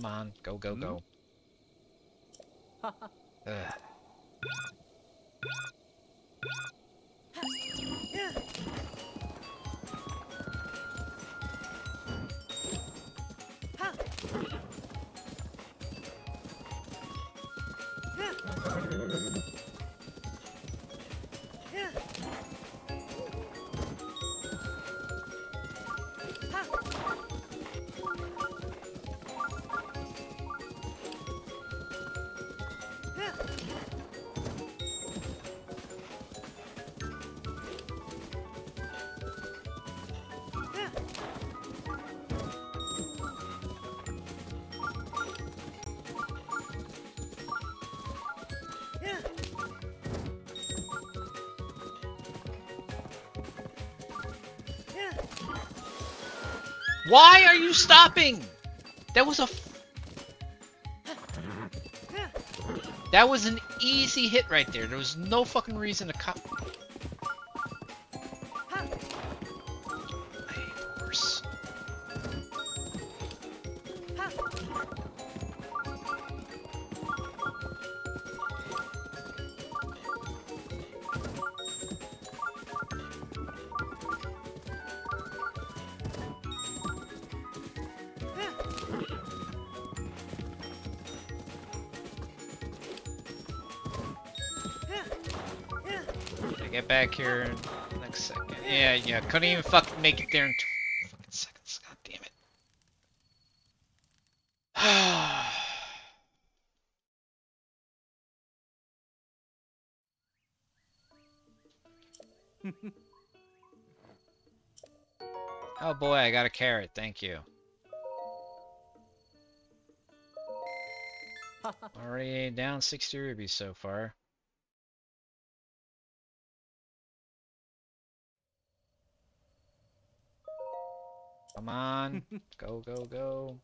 on, go, go, hmm? go. [LAUGHS] Ugh. Why are you stopping? That was a. That was an easy hit right there. There was no fucking reason to cut. Here in next second. Yeah, yeah, couldn't even fucking make it there in two fucking seconds. God damn it. [SIGHS] oh boy, I got a carrot. Thank you. [LAUGHS] Already down 60 rupees so far. Go, go, go.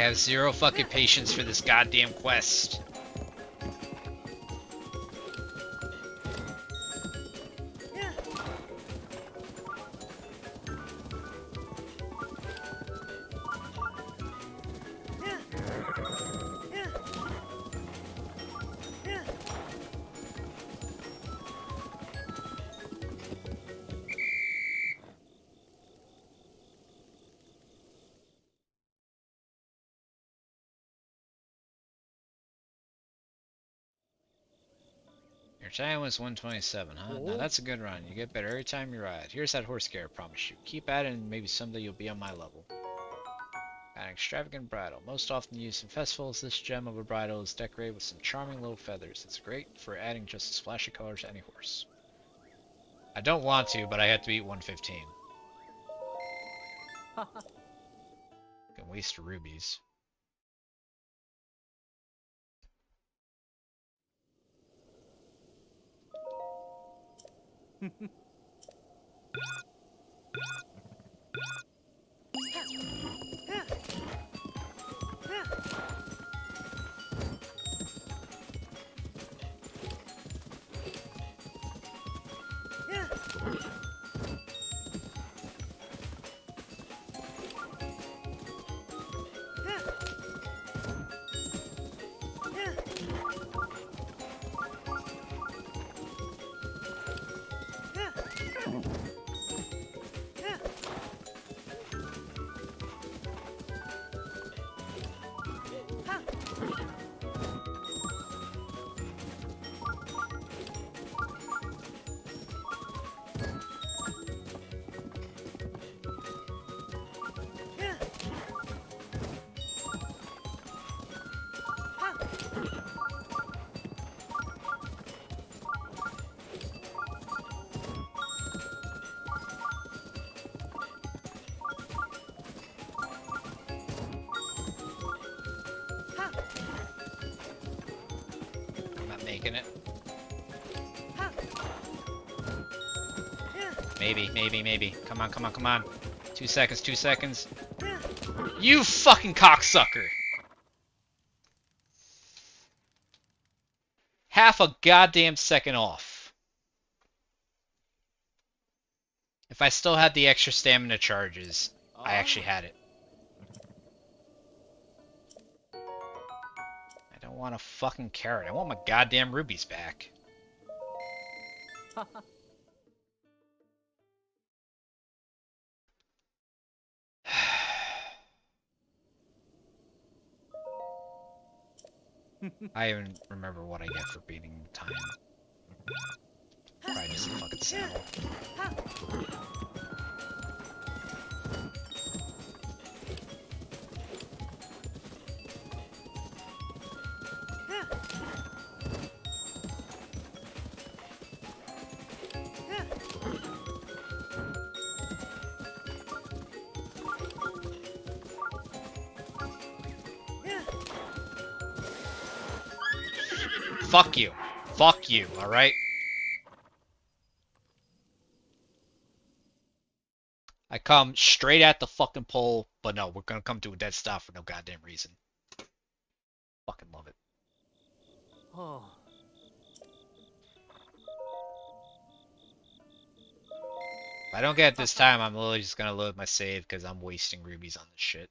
I have zero fucking patience for this goddamn quest. Your 127, huh? Now that's a good run. You get better every time you ride. Here's that horse care I promise you. Keep at it and maybe someday you'll be on my level. An extravagant bridle. Most often used in festivals, this gem of a bridle is decorated with some charming little feathers. It's great for adding just a splash of color to any horse. I don't want to, but I have to beat 115. [LAUGHS] Can waste rupees. It. [LAUGHS] Maybe, maybe, maybe. Come on, come on, come on. Two seconds, two seconds. You fucking cocksucker! Half a goddamn second off. If I still had the extra stamina charges, I actually had it. I don't want a fucking carrot. I want my goddamn rupees back. I even remember what I get for beating time. You, alright? I come straight at the fucking pole, but no, we're gonna come to a dead stop for no goddamn reason. Fucking love it. Oh. If I don't get it this time, I'm literally just gonna load my save because I'm wasting rupees on this shit.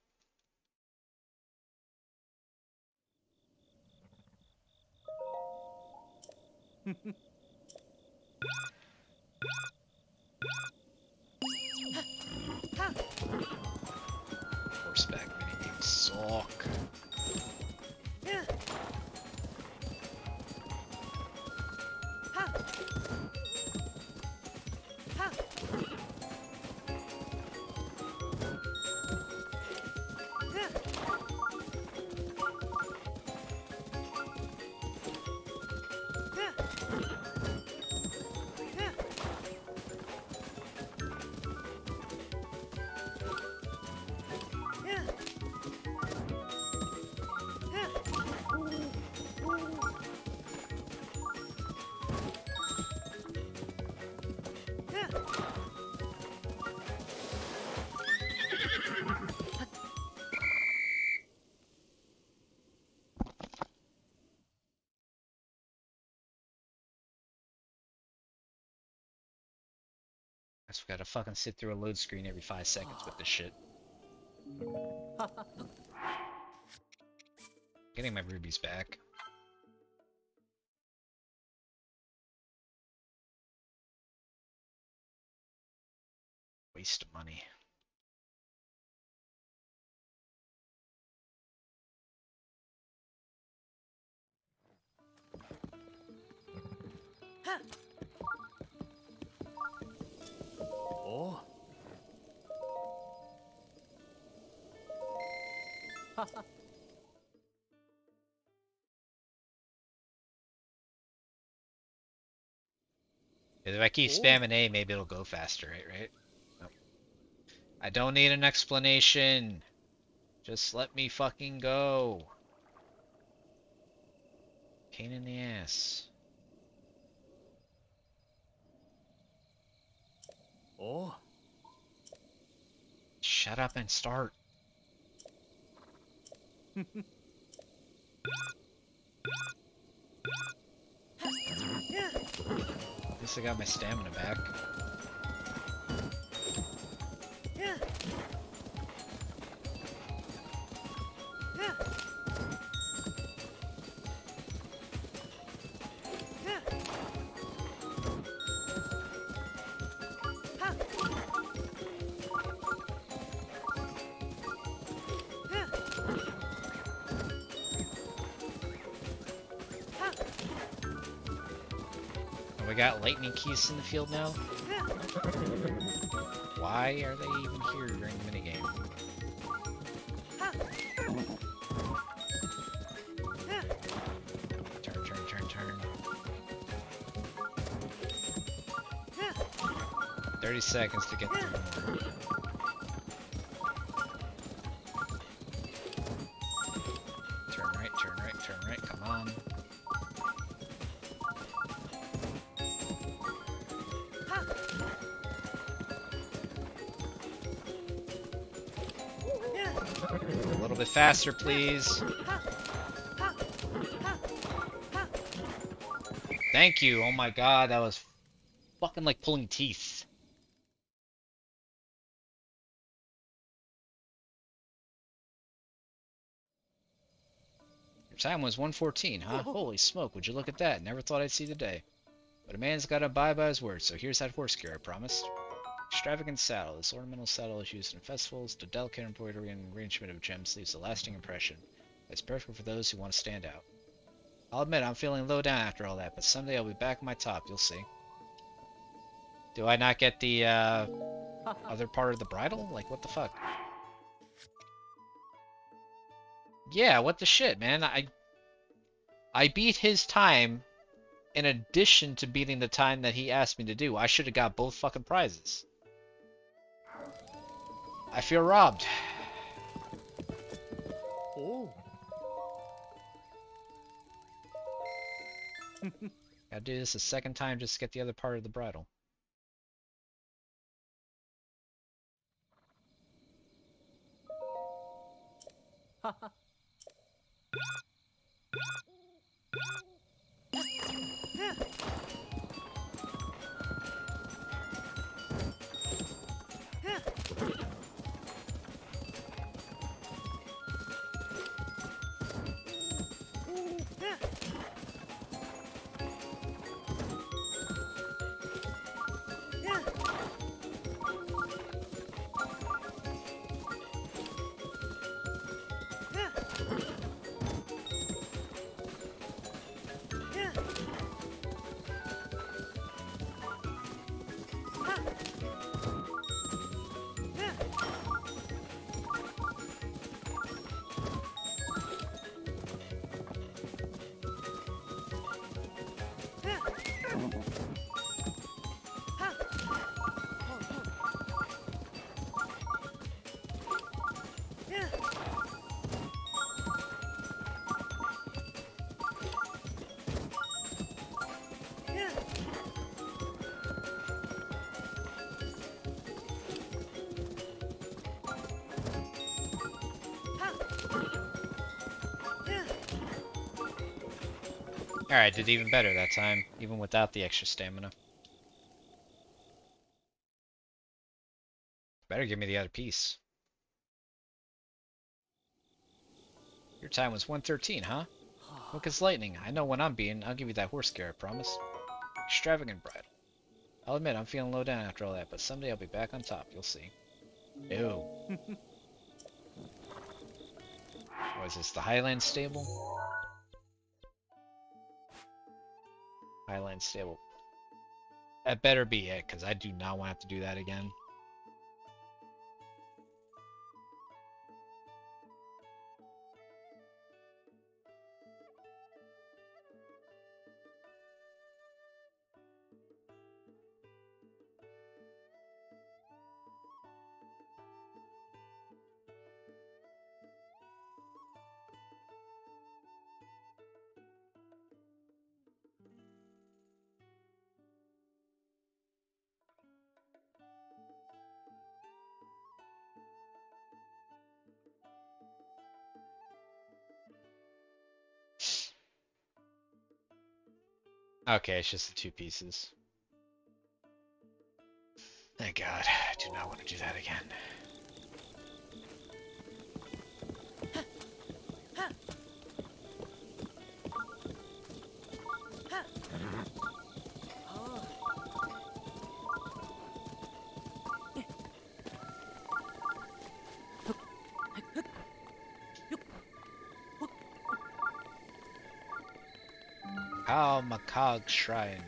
Fucking sit through a load screen every five seconds with this shit. [LAUGHS] Getting my rupees back. If I keep spamming A, maybe it'll go faster, right? Right? Nope. I don't need an explanation. Just let me fucking go. Pain in the ass. Oh. Shut up and start. [LAUGHS] At least I got my stamina back. And lightning Keese in the field now. Why are they even here during the minigame? Turn, turn, turn, turn. 30 seconds to get through faster, please. Thank you. Oh my god, that was fucking like pulling teeth. Your time was 114, huh? Oh. Holy smoke, would you look at that? Never thought I'd see the day. But a man's gotta abide by his word, so here's that horse gear I promised. Extravagant saddle. This ornamental saddle is used in festivals. The delicate embroidery and arrangement of gems leaves a lasting impression. It's perfect for those who want to stand out. I'll admit I'm feeling low down after all that, but someday I'll be back on my top, you'll see. Do I not get the uh, [LAUGHS] other part of the bridle? Like, what the fuck? Yeah, what the shit, man? I I beat his time in addition to beating the time that he asked me to do. I should have got both fucking prizes. I feel robbed. Oh. [LAUGHS] Gotta do this a second time just to get the other part of the bridle. Alright, did even better that time, even without the extra stamina. Better give me the other piece. Your time was 113, huh? Look, it's lightning. I know when I'm being. I'll give you that horse gear, I promise. Extravagant bridle. I'll admit I'm feeling low down after all that, but someday I'll be back on top, you'll see. Ew. [LAUGHS] Oh, was this, the Highland Stable? Highland Stable. That better be it, because I do not want to have to do that again. Okay, it's just the two pieces. Thank God, I do not want to do that again. Makag Shrine.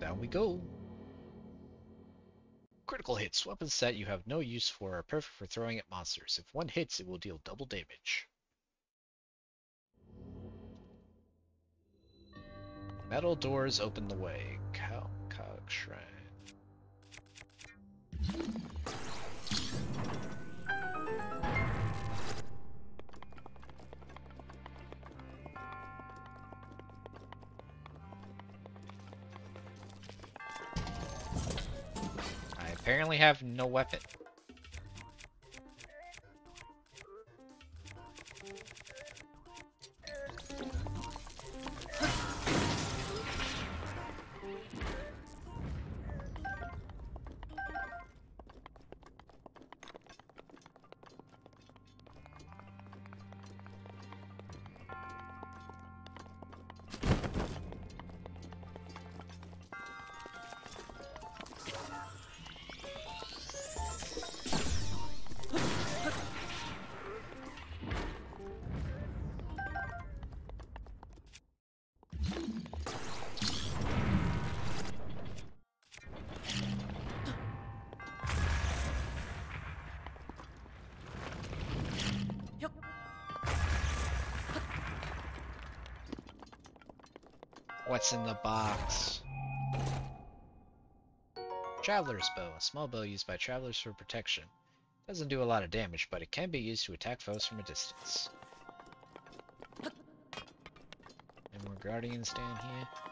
Down we go. Critical hits. Weapon set you have no use for are perfect for throwing at monsters. If one hits, it will deal double damage. Metal doors open the way. Makag Shrine. I apparently have no weapon. Box? Traveler's Bow, a small bow used by travelers for protection. Doesn't do a lot of damage, but it can be used to attack foes from a distance. Any more guardians down here?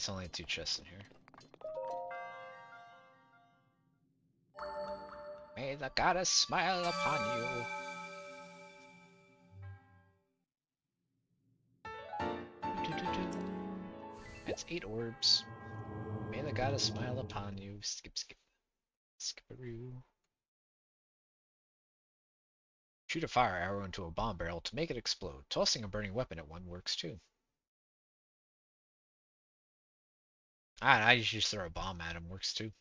It's only two chests in here. May the goddess smile upon you. That's eight orbs. May the goddess smile upon you. Skip, skip. Skip a Shoot a fire arrow into a bomb barrel to make it explode. Tossing a burning weapon at one works too. Ah, I just throw a bomb at him works too.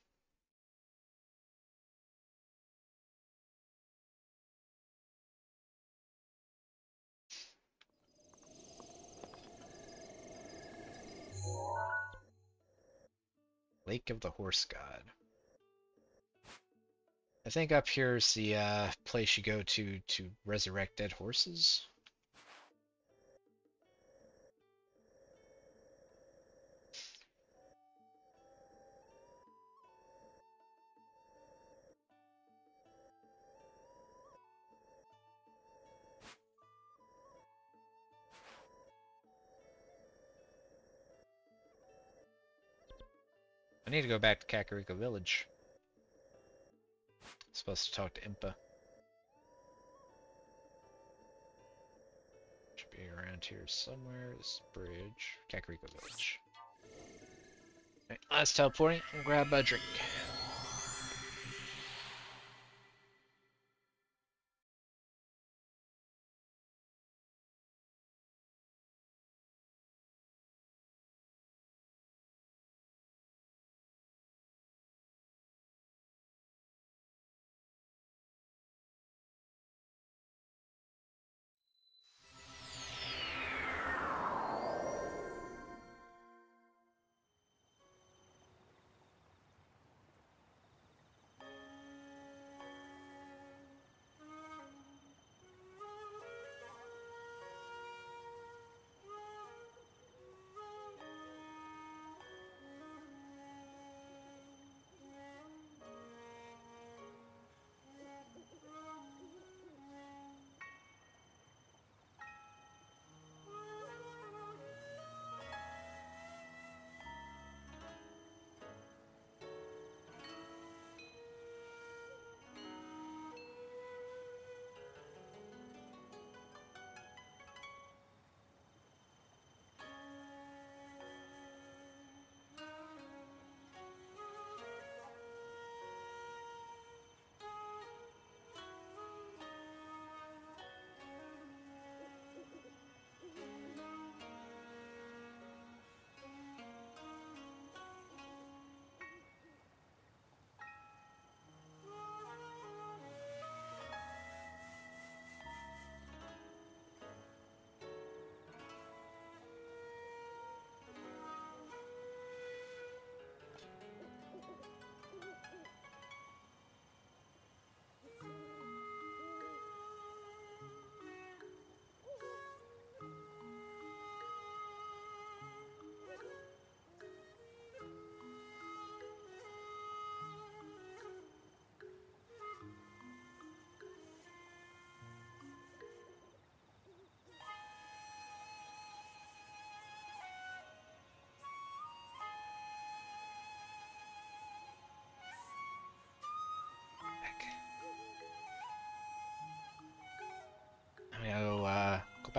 Lake of the Horse God. I think up here is the uh, place you go to to resurrect dead horses. I need to go back to Kakariko Village. Supposed to talk to Impa. Should be around here somewhere. This bridge. Kakariko Village. Right, let's teleporting and grab a drink.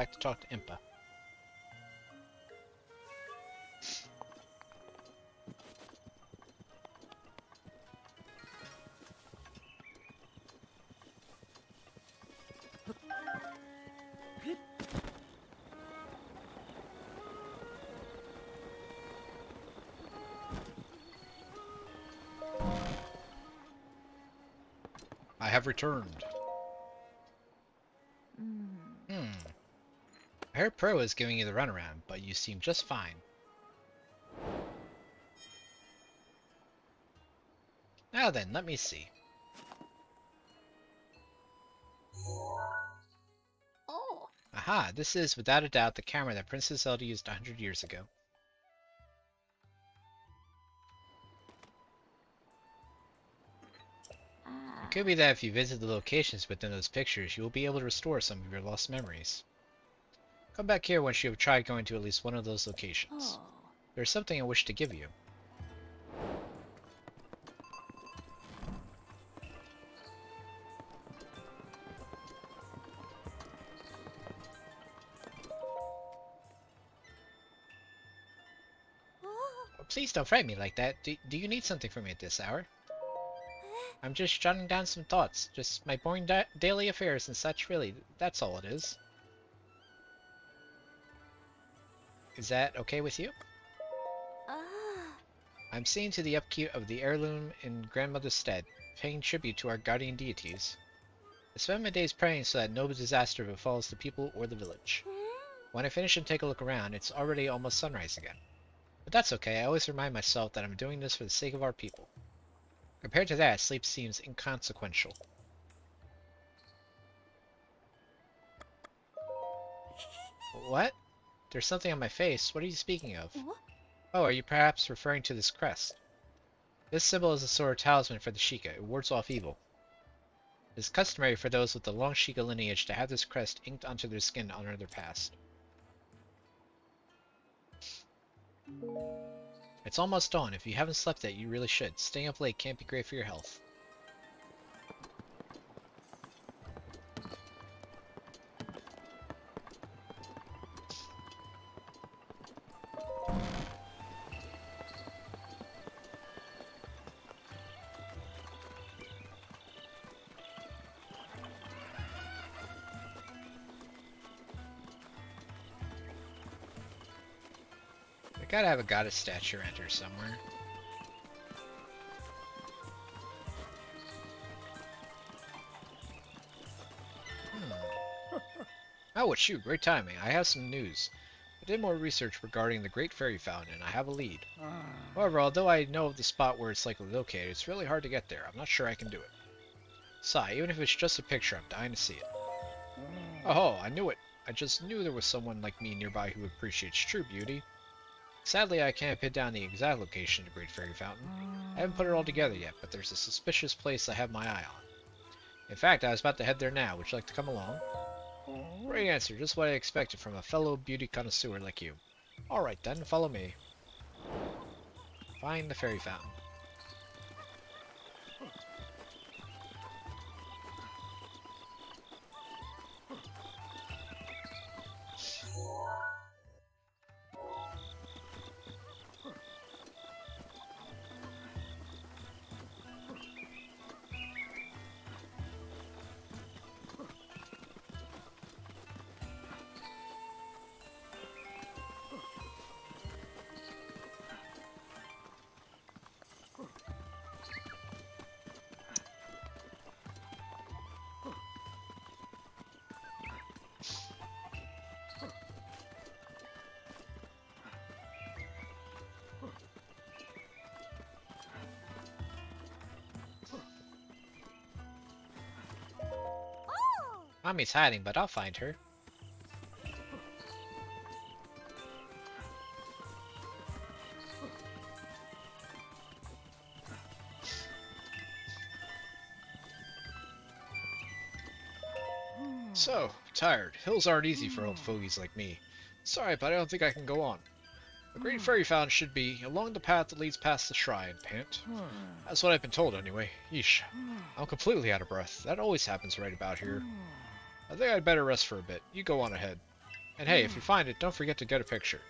Back to talk to Impa. I have returned. Heard Purah is giving you the runaround, but you seem just fine. Now then, let me see. Oh, Aha, this is without a doubt the camera that Princess Zelda used a hundred years ago. Ah. It could be that if you visit the locations within those pictures, you will be able to restore some of your lost memories. Come back here once you have tried going to at least one of those locations. oh. There's something I wish to give you. Please don't frighten me like that. Do, do you need something from me at this hour? Eh? I'm just jotting down some thoughts. Just my boring da daily affairs and such, really. That's all it is. Is that okay with you? Ah. I'm seeing to the upkeep of the heirloom in grandmother's stead, paying tribute to our guardian deities. I spend my days praying so that no disaster befalls the people or the village. When I finish and take a look around, it's already almost sunrise again. But that's okay, I always remind myself that I'm doing this for the sake of our people. Compared to that, sleep seems inconsequential. [LAUGHS] What? There's something on my face. What are you speaking of? Oh, are you perhaps referring to this crest? This symbol is a sort of talisman for the Sheikah. It wards off evil. It is customary for those with the long Sheikah lineage to have this crest inked onto their skin to honor their past. It's almost dawn. If you haven't slept yet, you really should. Staying up late can't be great for your health. A goddess statue enter somewhere. Hmm. [LAUGHS] Oh, it's you. Great timing. I have some news. I did more research regarding the Great Fairy Fountain, and I have a lead. However, although I know of the spot where it's likely located, it's really hard to get there. I'm not sure I can do it. Sigh, even if it's just a picture, I'm dying to see it. Oh, I knew it. I just knew there was someone like me nearby who appreciates true beauty. Sadly, I can't pin down the exact location of the Great Fairy Fountain. I haven't put it all together yet, but there's a suspicious place I have my eye on. In fact, I was about to head there now. Would you like to come along? Great answer, just what I expected from a fellow beauty connoisseur like you. Alright then, follow me. Find the fairy fountain. Mommy's hiding, but I'll find her. So, tired. Hills aren't easy for old fogies like me. Sorry, but I don't think I can go on. The Green hmm. Fairy Fountain should be along the path that leads past the shrine, Pant. Hmm. That's what I've been told anyway. Yeesh. Hmm. I'm completely out of breath. That always happens right about here. I think I'd better rest for a bit. You go on ahead. And hey, if hmm. you find it, don't forget to get a picture.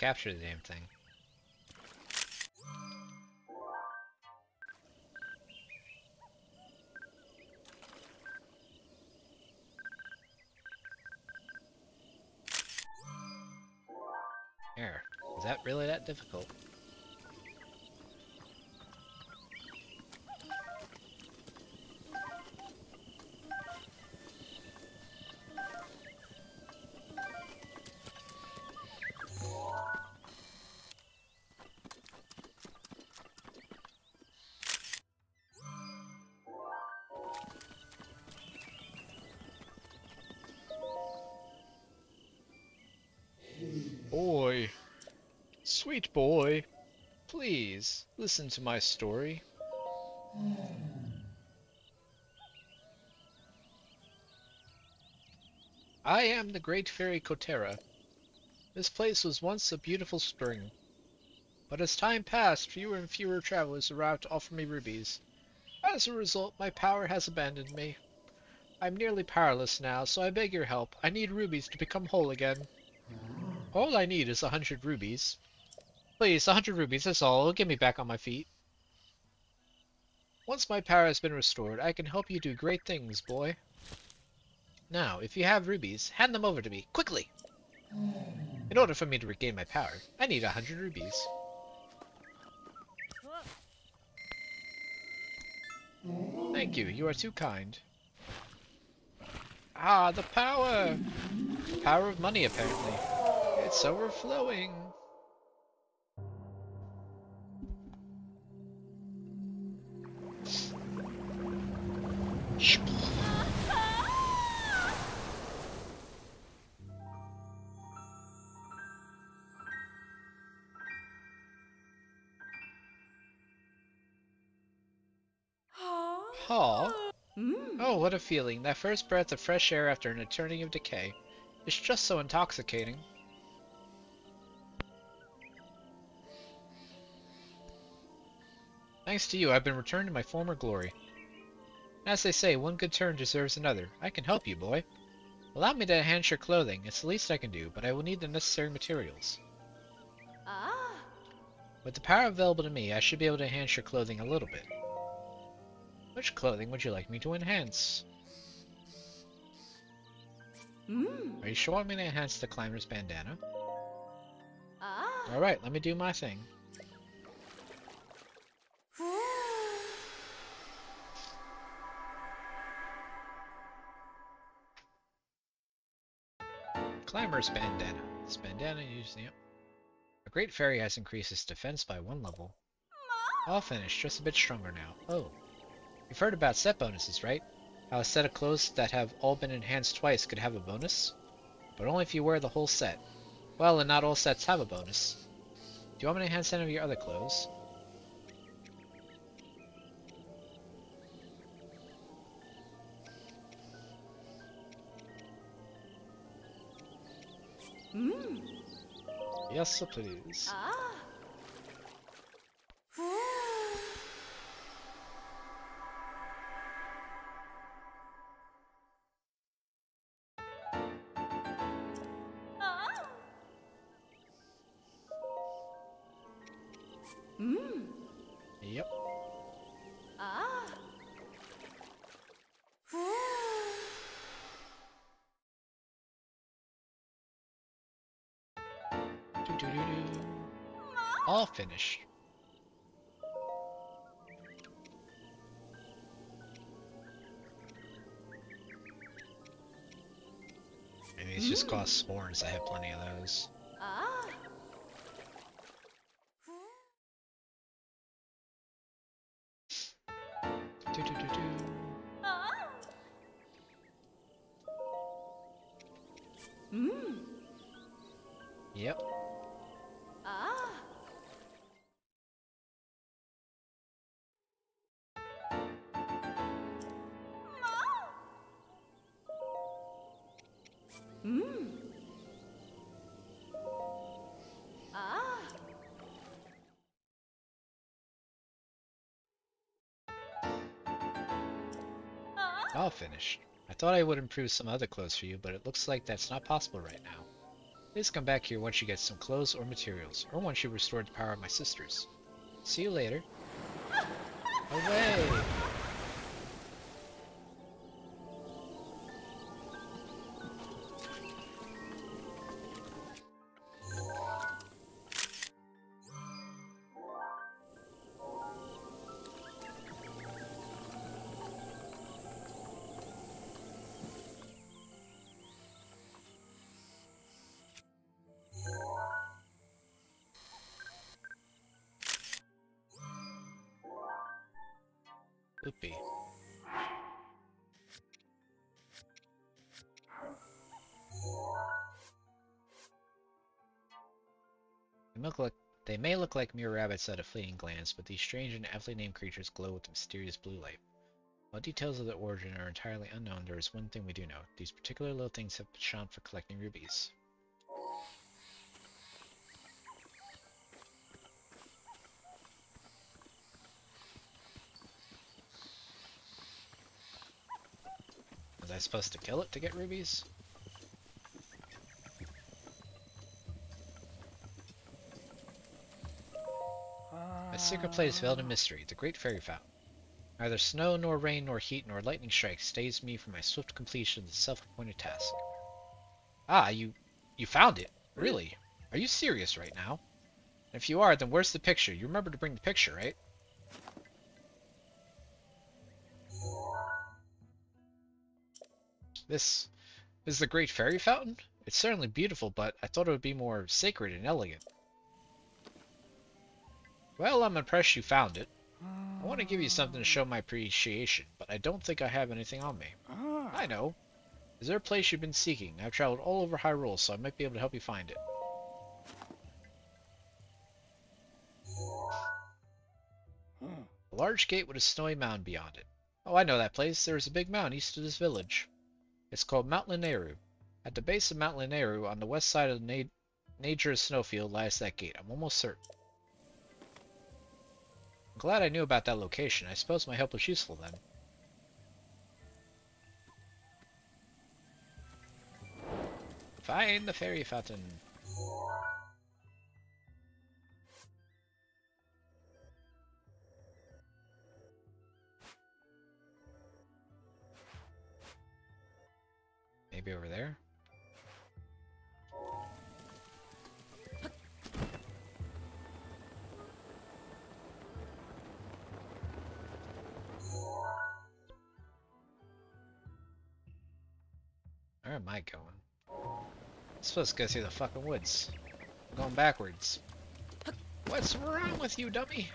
Capture the damn thing. There. Is that really that difficult? Sweet boy, please listen to my story. I am the great fairy Cotera. This place was once a beautiful spring. But as time passed, fewer and fewer travelers arrived to offer me rupees. As a result, my power has abandoned me. I'm nearly powerless now, so I beg your help. I need rupees to become whole again. All I need is a hundred rupees. Please, a hundred rupees, that's all. It'll get me back on my feet. Once my power has been restored, I can help you do great things, boy. Now, if you have rupees, hand them over to me, quickly! In order for me to regain my power, I need a hundred rupees. Thank you, you are too kind. Ah, the power! Power of money, apparently. It's overflowing. Aw. Oh, what a feeling. That first breath of fresh air after an eternity of decay. It's just so intoxicating. Thanks to you, I've been returned to my former glory. As they say, one good turn deserves another. I can help you, boy. Allow me to enhance your clothing. It's the least I can do, but I will need the necessary materials. Ah. With the power available to me, I should be able to enhance your clothing a little bit. Which clothing would you like me to enhance? Mm. Are you sure you want me to enhance the climber's bandana? Ah. Alright, let me do my thing. Climber's bandana. This bandana using it. A great fairy has increased its defense by one level. All finished, just a bit stronger now. Oh. You've heard about set bonuses, right? How a set of clothes that have all been enhanced twice could have a bonus? But only if you wear the whole set. Well, and not all sets have a bonus. Do you want me to enhance any of your other clothes? Yes, please. Ah. All finished. Maybe it's just mm. cost sporns. I have plenty of those. Finished. I thought I would improve some other clothes for you, but it looks like that's not possible right now. Please come back here once you get some clothes or materials, or once you restore the power of my sisters. See you later. Away! Oopie. The milk, le- They may look like mere rabbits at a fleeting glance, but these strange and aptly named creatures glow with mysterious blue light. While details of their origin are entirely unknown, there is one thing we do know. These particular little things have been shown for collecting rupees. Was I supposed to kill it to get rupees? My secret place veiled in mystery, the Great Fairy Fountain. Neither snow, nor rain, nor heat, nor lightning strike stays me from my swift completion of the self-appointed task. Ah, you... you found it? Really? Are you serious right now? If you are, then where's the picture? You remember to bring the picture, right? This is the Great Fairy Fountain? It's certainly beautiful, but I thought it would be more sacred and elegant. Well, I'm impressed you found it. I want to give you something to show my appreciation, but I don't think I have anything on me. Ah. I know. Is there a place you've been seeking? I've traveled all over Hyrule, so I might be able to help you find it. A large gate with a snowy mound beyond it. Oh, I know that place. There is a big mound east of this village. It's called Mount Lanayru. At the base of Mount Lanayru, on the west side of the Na Nature Snowfield, lies that gate. I'm almost certain. I'm glad I knew about that location. I suppose my help was useful then. Find the fairy fountain. Maybe over there? Where am I going? I'm supposed to go through the fucking woods. I'm going backwards. What's wrong with you, dummy?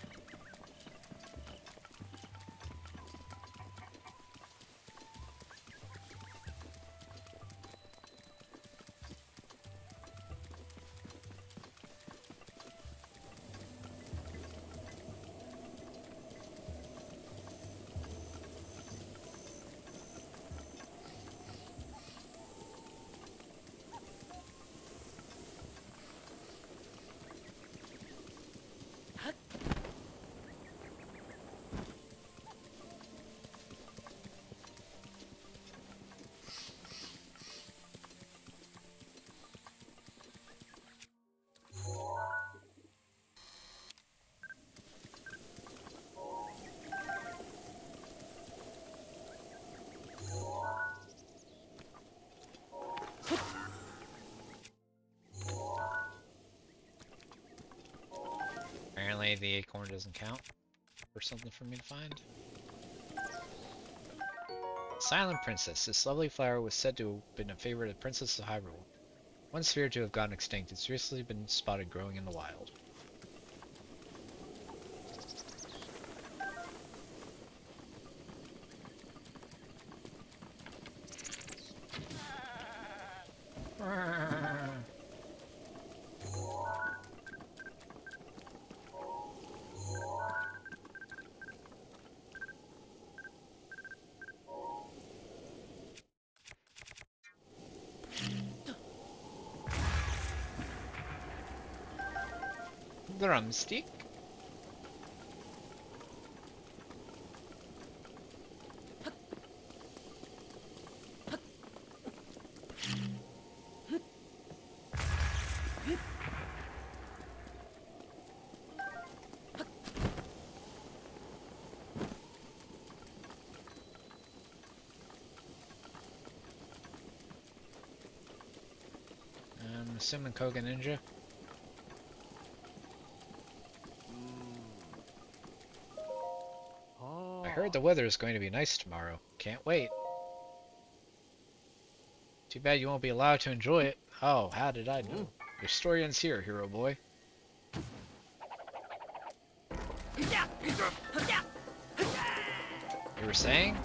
Doesn't count for something for me to find. Silent Princess. This lovely flower was said to have been a favorite of Princess of Hyrule. Once feared to have gone extinct, it's recently been spotted growing in the wild. Drumstick. I'm Koga Ninja. Heard the weather is going to be nice tomorrow. Can't wait. Too bad you won't be allowed to enjoy it. Oh, how did I know? Your story ends here, hero boy. You were saying?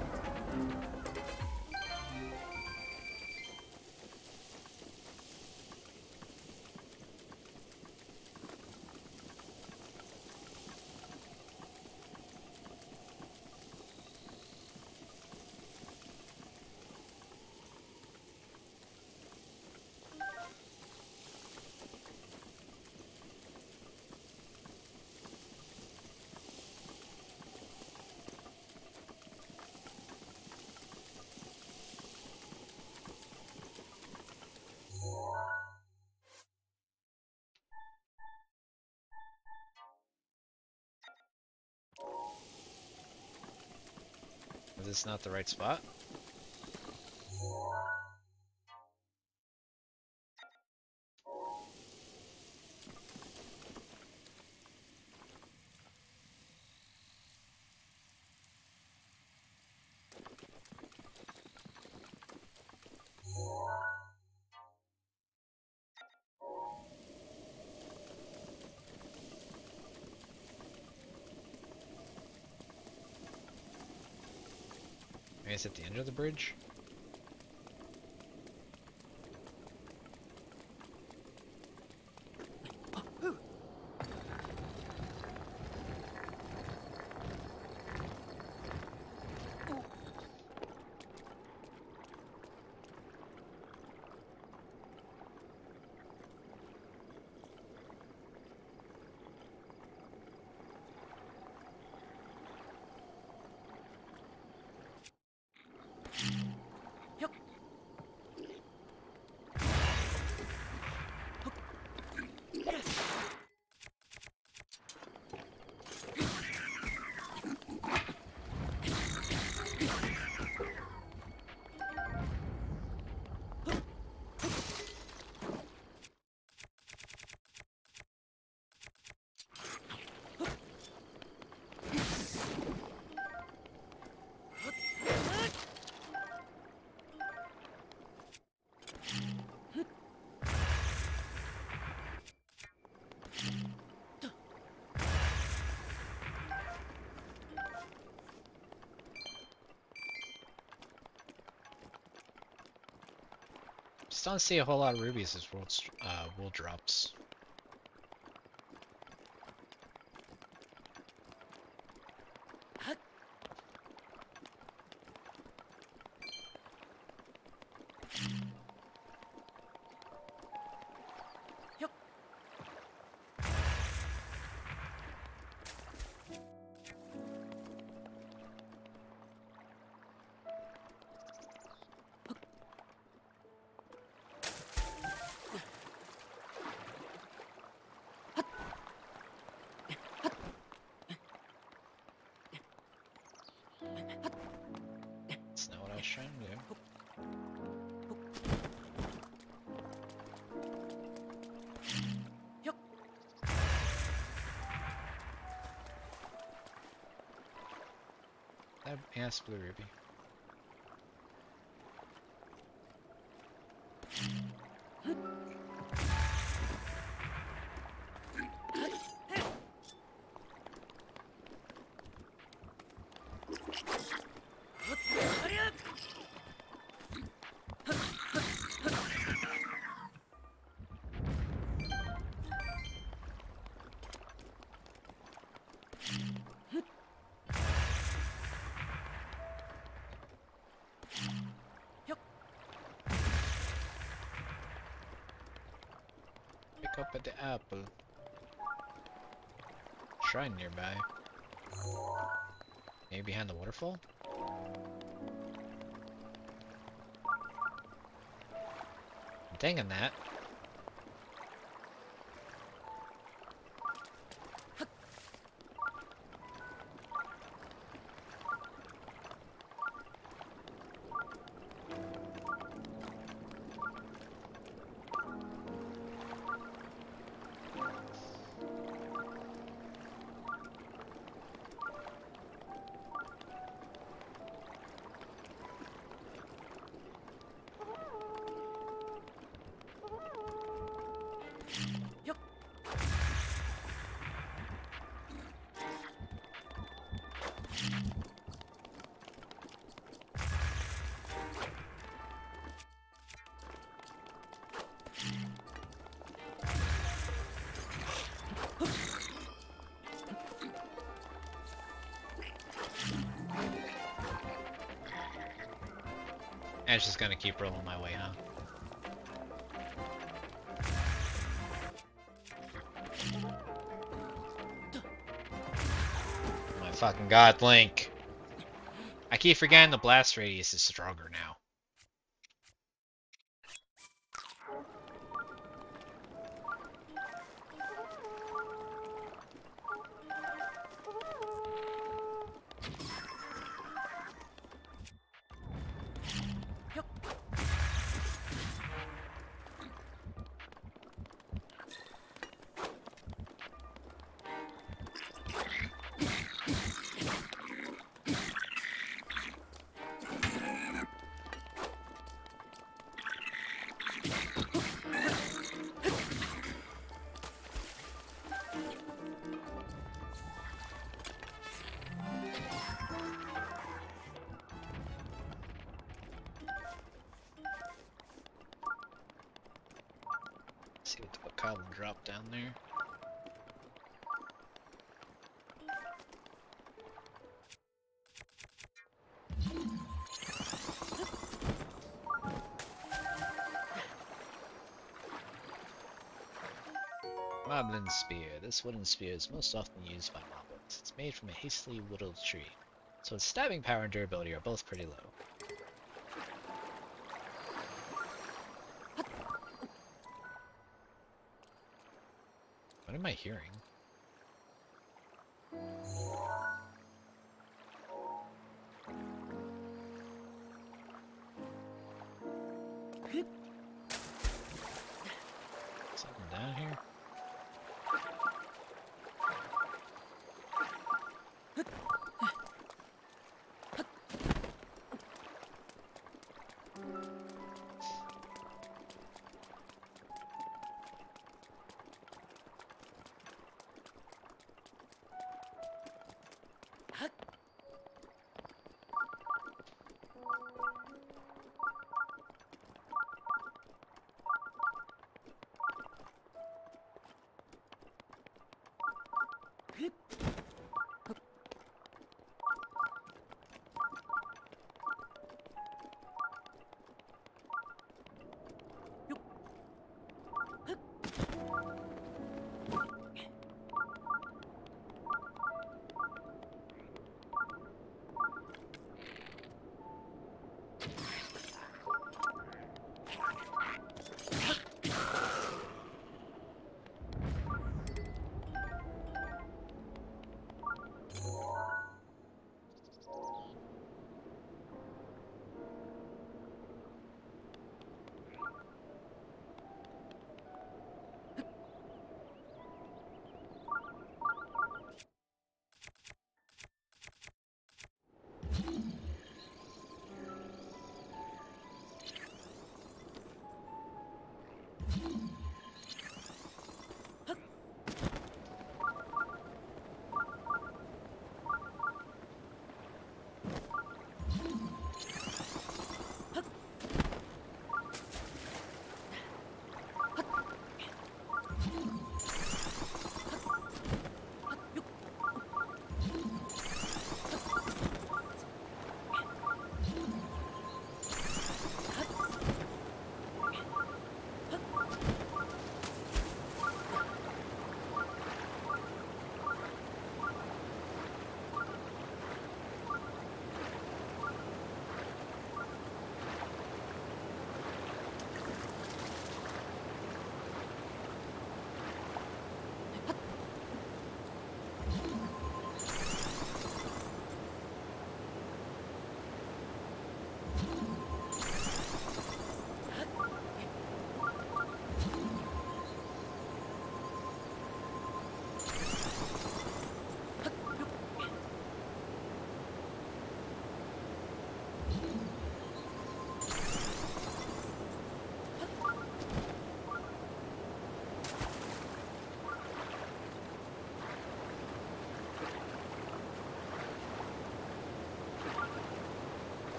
This not the right spot? Maybe it's at the end of the bridge? Just don't see a whole lot of rupees as world, uh, wool drops. Blue rupee. Up at the apple. Shrine nearby. Maybe behind the waterfall? I'm thinking that. And it's just gonna keep rolling my way, huh? My fucking god, Link. I keep forgetting the blast radius is stronger now. Spear. This wooden spear is most often used by moblins. It's made from a hastily whittled tree, so its stabbing power and durability are both pretty low. What am I hearing?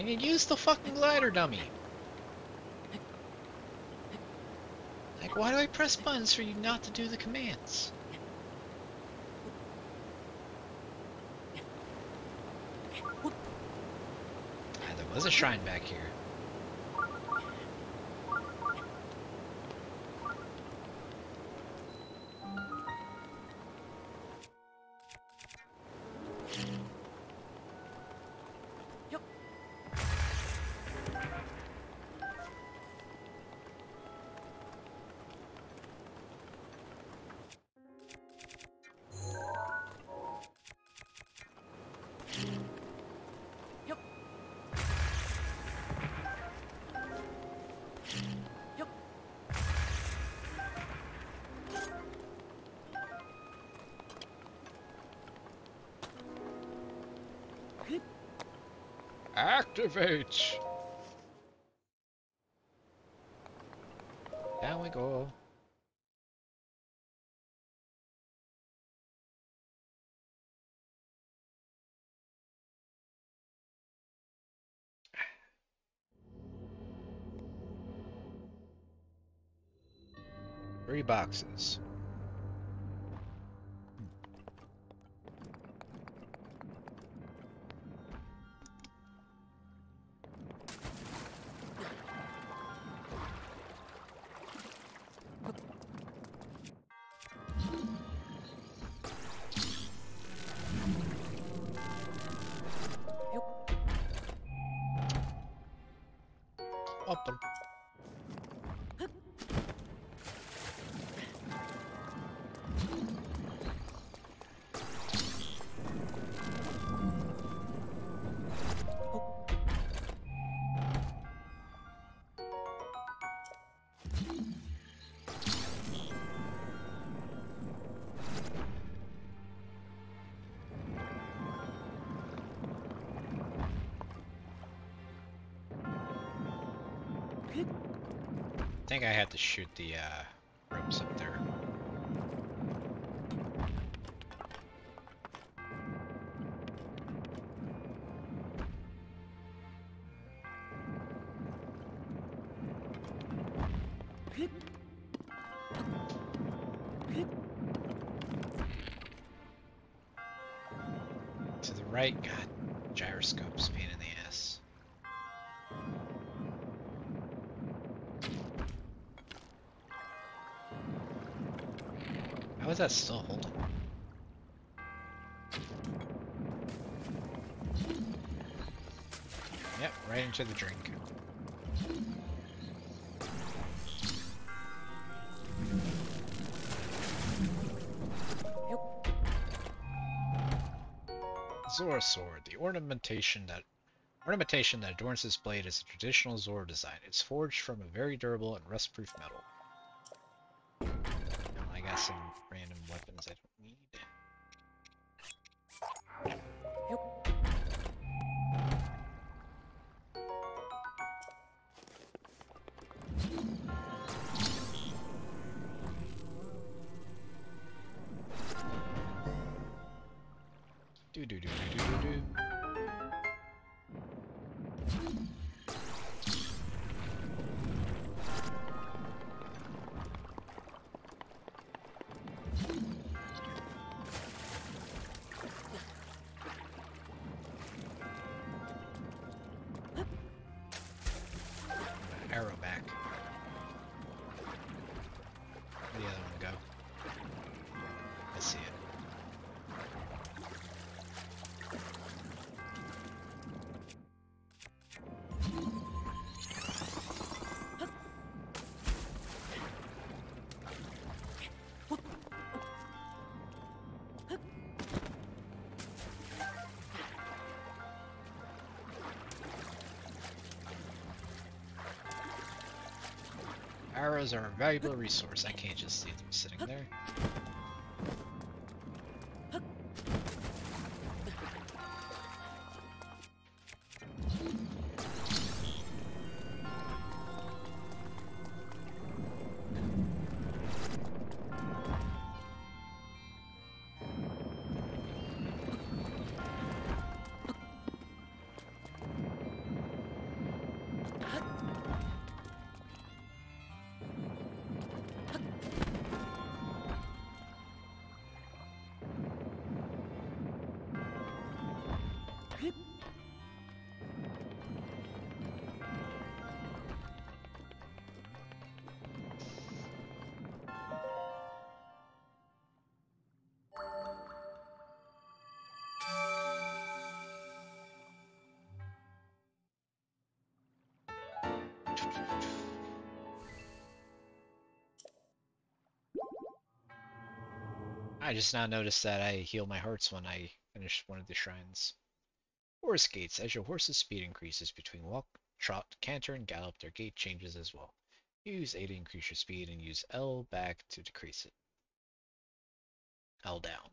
And you use the fucking glider dummy. Like, why do I press buttons for you not to do the commands? Ah, there was a shrine back here. Activate! Down we go. Three boxes. Think I had to shoot the uh, that still holding? Yep, right into the drink. Zora sword. The ornamentation that ornamentation that adorns this blade is a traditional Zora design. It's forged from a very durable and rust-proof metal. Arrows are a valuable resource. I can't just leave them sitting there. Just now noticed that I heal my hearts when I finish one of the shrines. Horse gaits. As your horse's speed increases between walk, trot, canter, and gallop, their gait changes as well. Use A to increase your speed and use L back to decrease it. L down.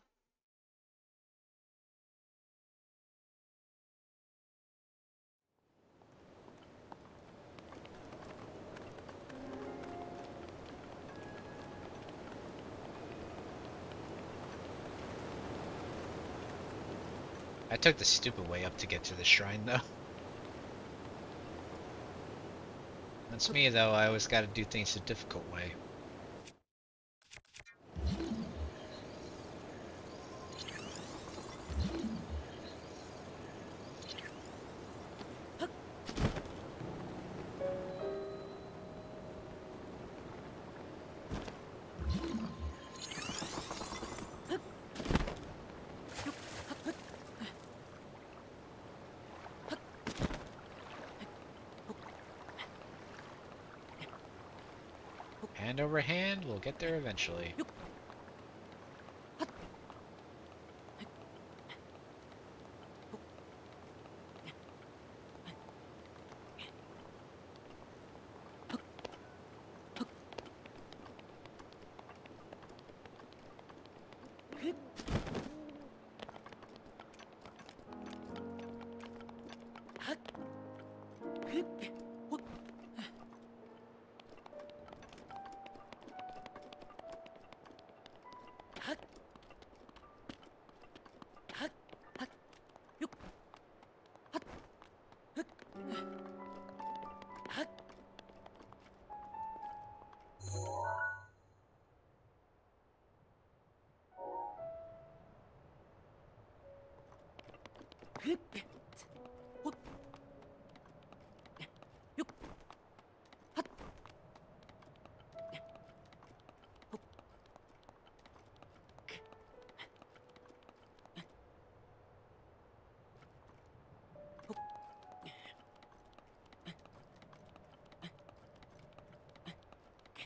I took the stupid way up to get to the shrine though. That's me though, I always gotta do things the difficult way. There eventually.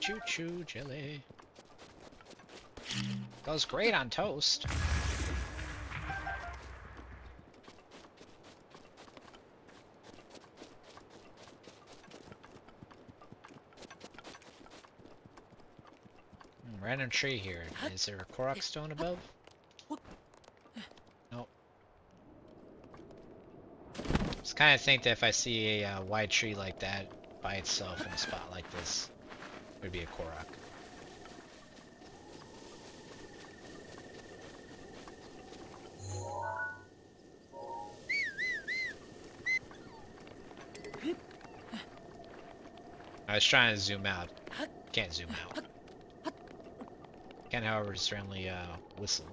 chuchu jelly. Goes great on toast. Hmm, Random tree here. Is there a Korok stone above? Nope. Just kind of think that if I see a uh, wide tree like that by itself in a spot like this, would be a Korok. I was trying to zoom out. Can't zoom out. Can, however, randomly uh, whistle.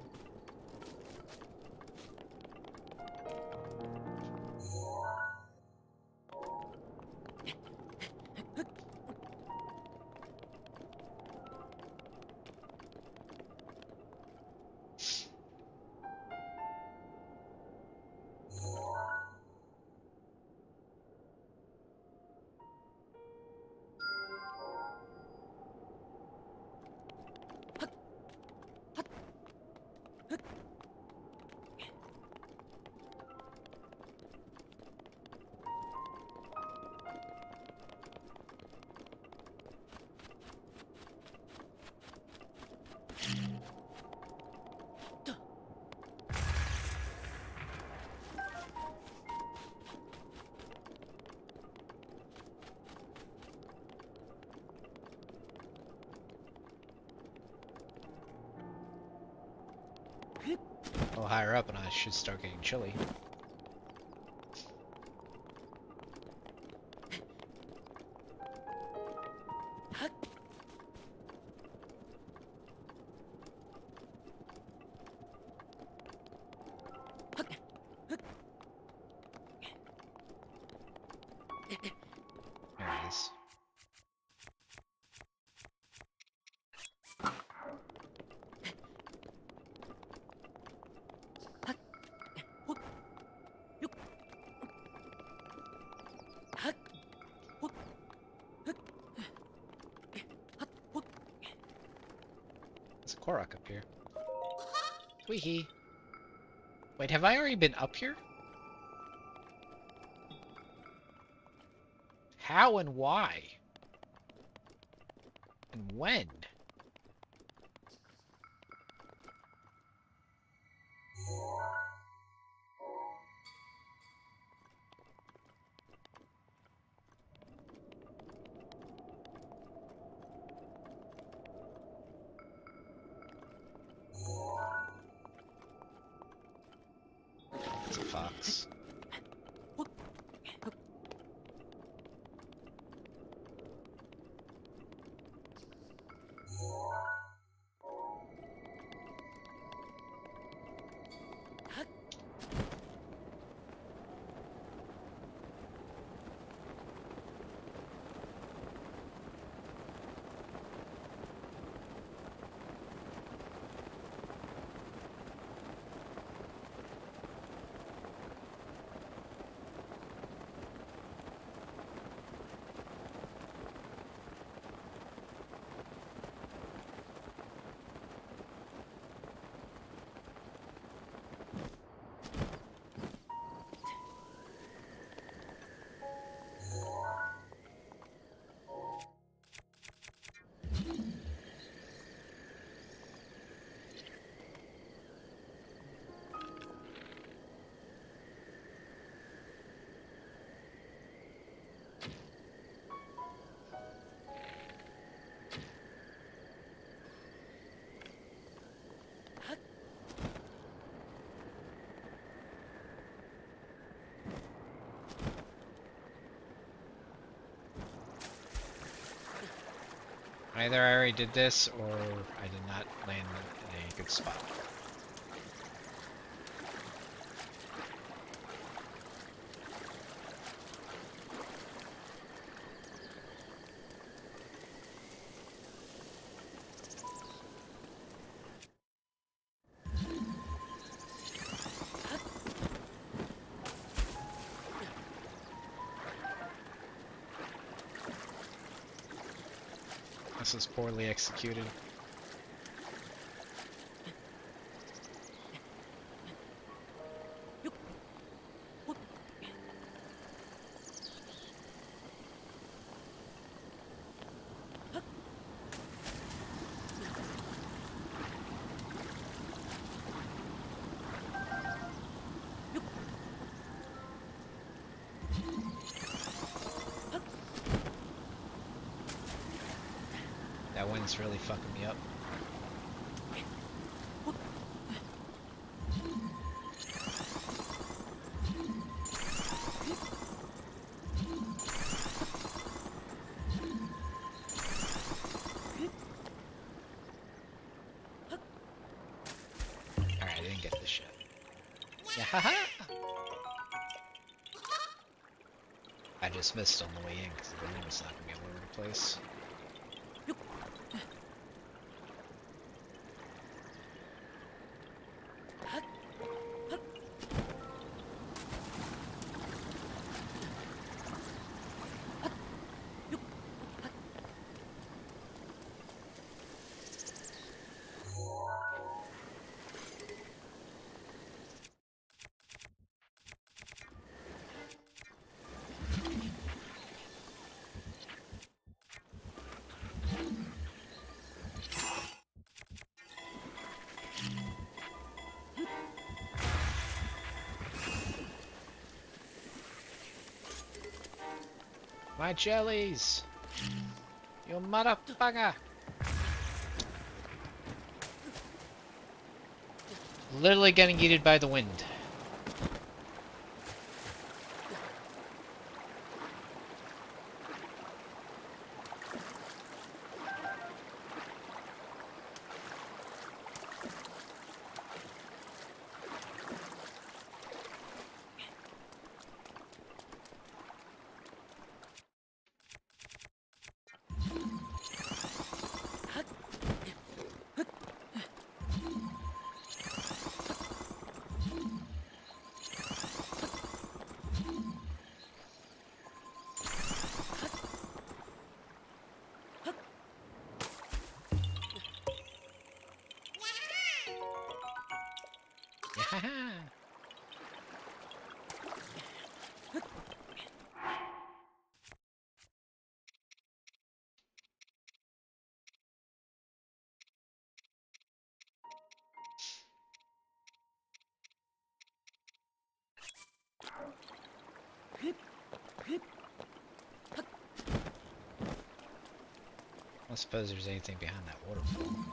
Should start getting chilly. Weehee. Wait, have I already been up here? How and why? And when? Either I already did this, or I did not land in a good spot. This is poorly executed. Wind's really fucking me up. Alright, I didn't get haha! [LAUGHS] I just missed on the way in because the balloon was knocking me all over the place. My jellies! You motherfucker! Literally getting yeeted by the wind. Suppose there's anything behind that waterfall.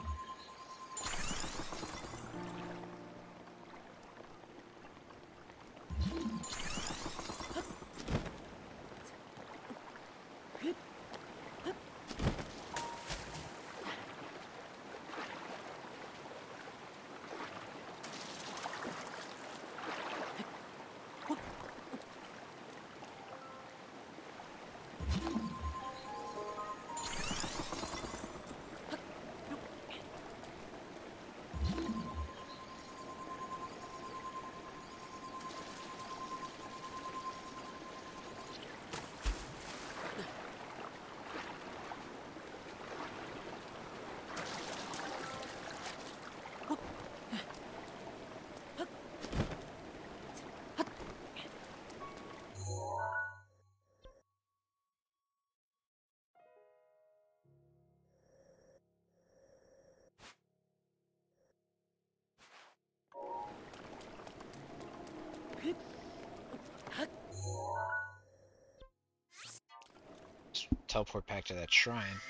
Teleport back to that shrine.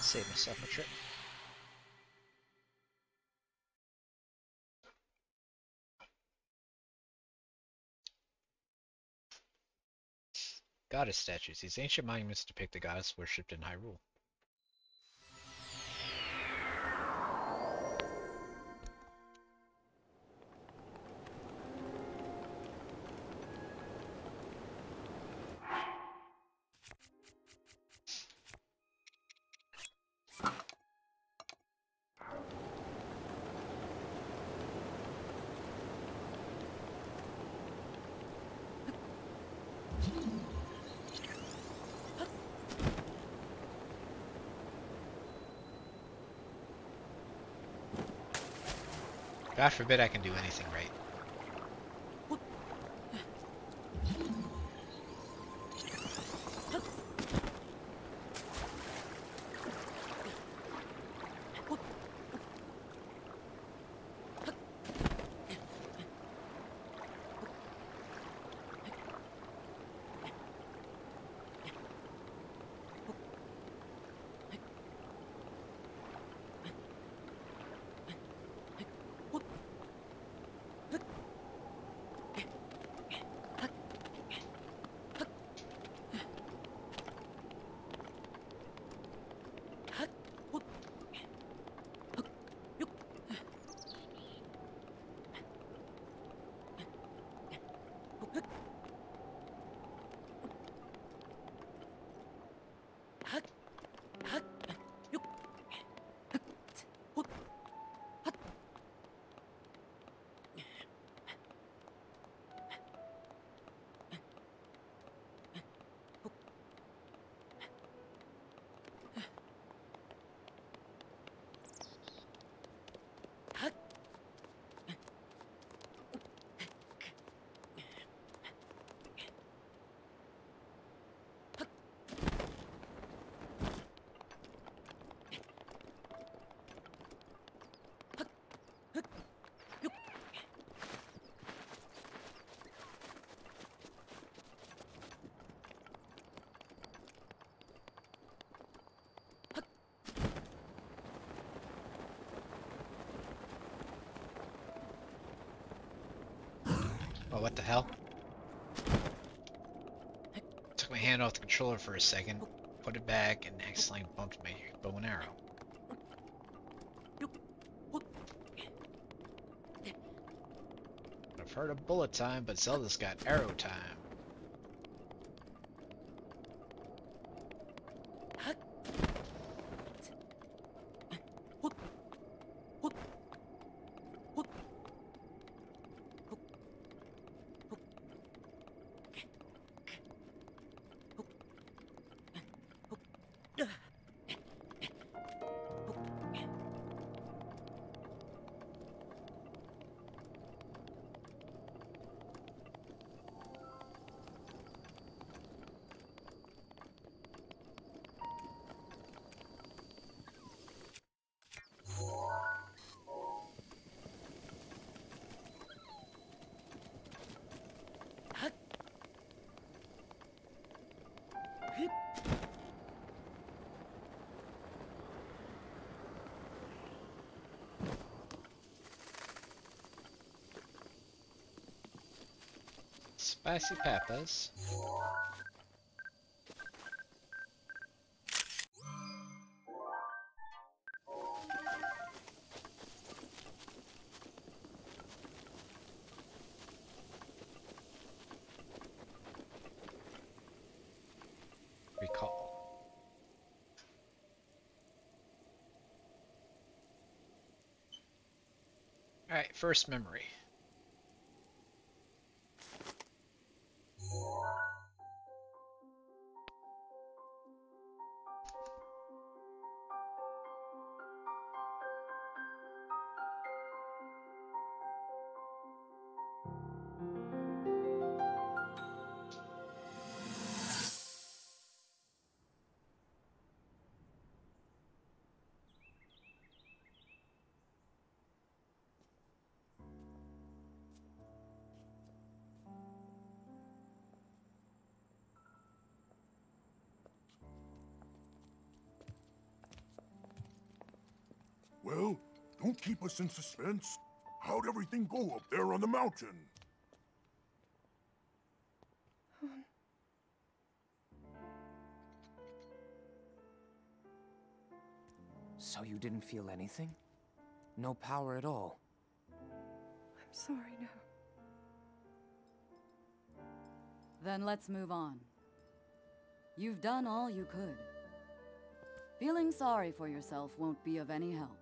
Save myself a trip. Goddess statues. These ancient monuments depict the goddess worshipped in Hyrule. God forbid I can do anything right. Hell? Took my hand off the controller for a second, put it back, and accidentally bumped my bow and arrow. I've heard of bullet time, but Zelda's got arrow time. Spicy peppers. Recall. Alright, first memory. Us in suspense. How'd everything go up there on the mountain? So you didn't feel anything? No power at all? I'm sorry now. Then let's move on. You've done all you could. Feeling sorry for yourself won't be of any help.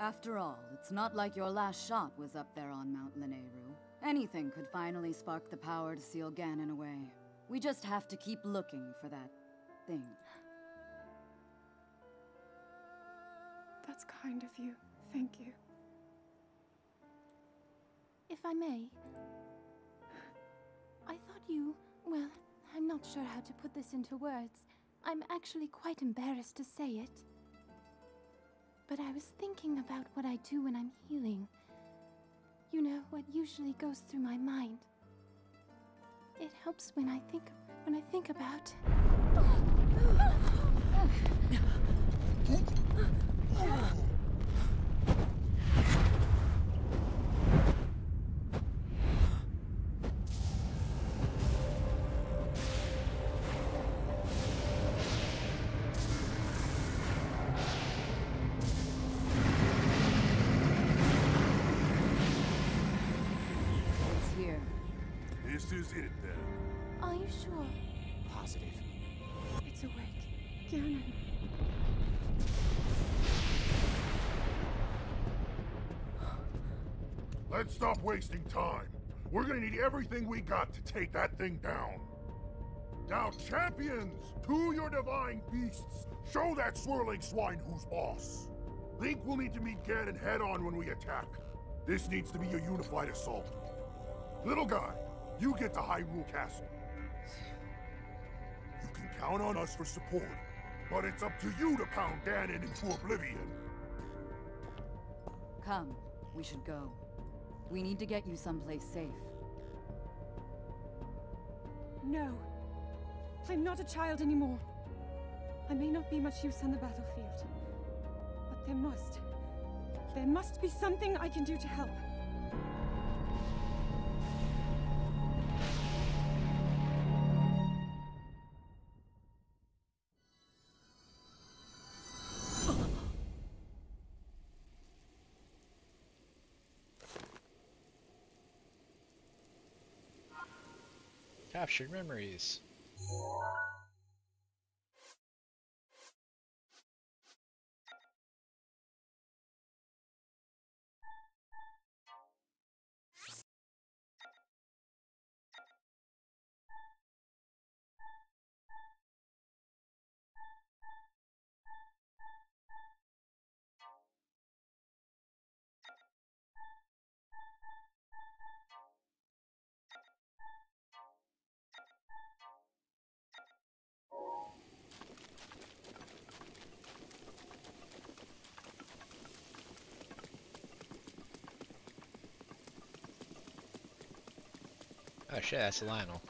After all, it's not like your last shot was up there on Mount Lanayru. Anything could finally spark the power to seal Ganon away. We just have to keep looking for that thing. That's kind of you. Thank you. If I may, I thought you. Well, I'm not sure how to put this into words. I'm actually quite embarrassed to say it. But I was thinking about what I do when I'm healing. You know, what usually goes through my mind. It helps when I think when I think about [GASPS] [GASPS] [GASPS] Let's stop wasting time. We're gonna need everything we got to take that thing down. Now, champions, to your divine beasts, show that swirling swine who's boss. Link will need to meet Ganon head-on when we attack. This needs to be a unified assault. Little guy, you get to Hyrule Castle. You can count on us for support, but it's up to you to pound Ganon into oblivion. Come, we should go. We need to get you someplace safe. No. I'm not a child anymore. I may not be much use on the battlefield. But there must. There must be something I can do to help. Captured memories. Oh shit, that's Lynel.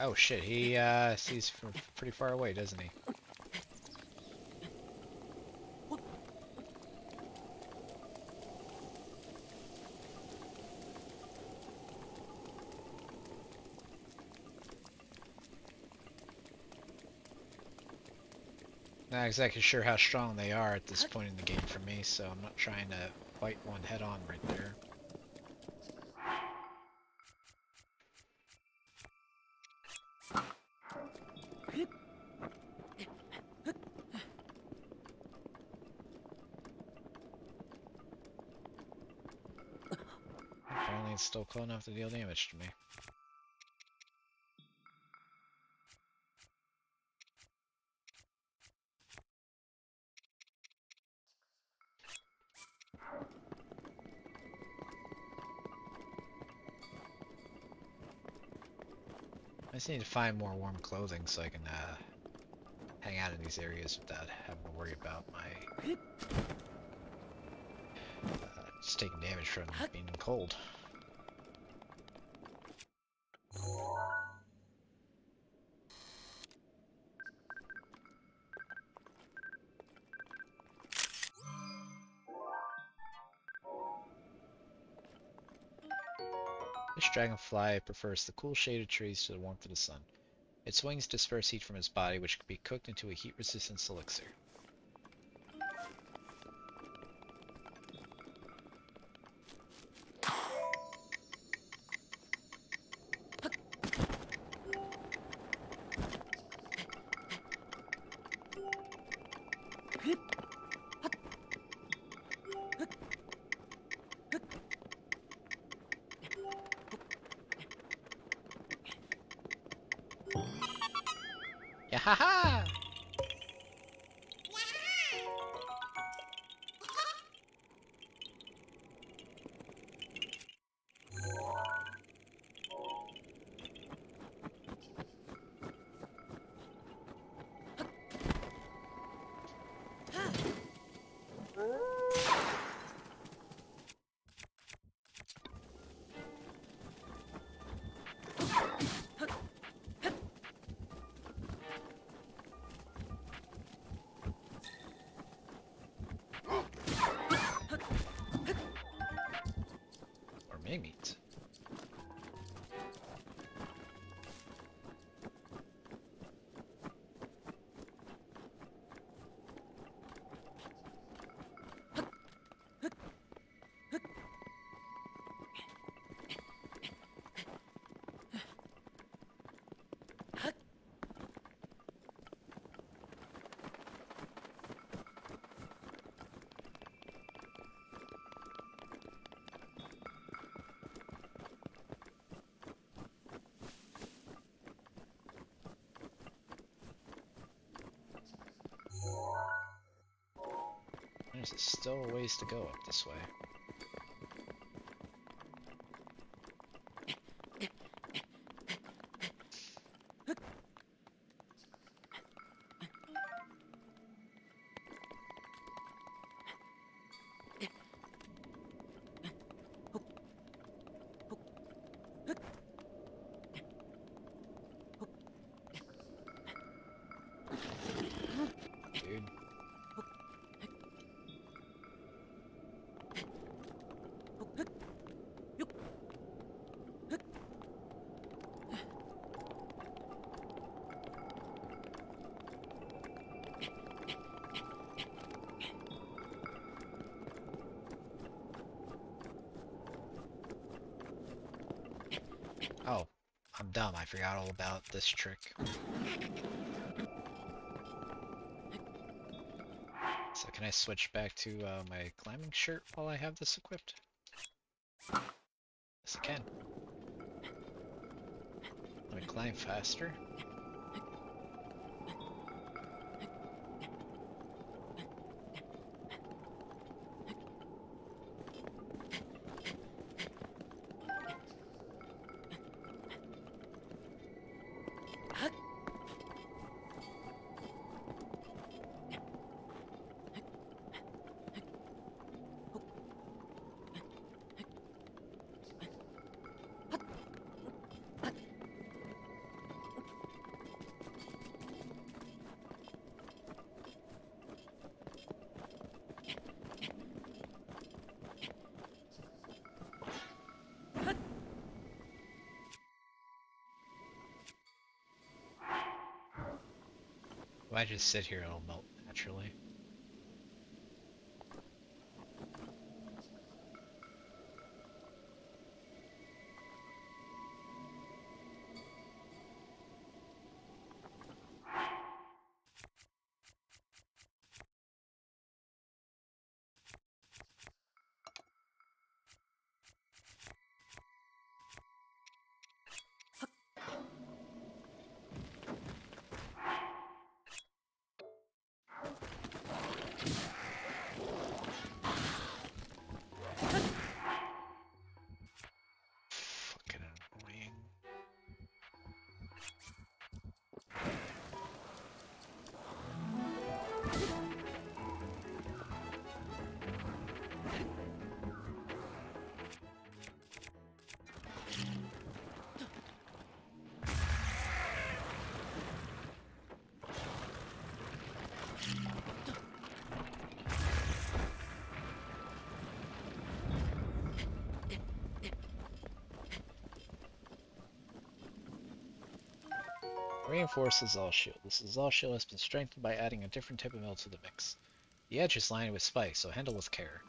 Oh shit, he uh, sees from pretty far away, doesn't he? Not exactly sure how strong they are at this point in the game for me, so I'm not trying to fight one head on right there. Apparently it's still close enough to deal damage to me. Just need to find more warm clothing so I can uh, hang out in these areas without having to worry about my uh, just taking damage from being cold. Dragonfly prefers the cool shade of trees to the warmth of the sun. Its wings disperse heat from its body, which can be cooked into a heat-resistant elixir. Still a ways to go up this way. Dumb. I forgot all about this trick. So can I switch back to uh, my climbing shirt while I have this equipped? Yes, I can. Let me climb faster. I just sit here, it'll Reinforced Lizal Shield. This Lizal Shield has been strengthened by adding a different type of metal to the mix. The edge is lined with spikes, so handle with care.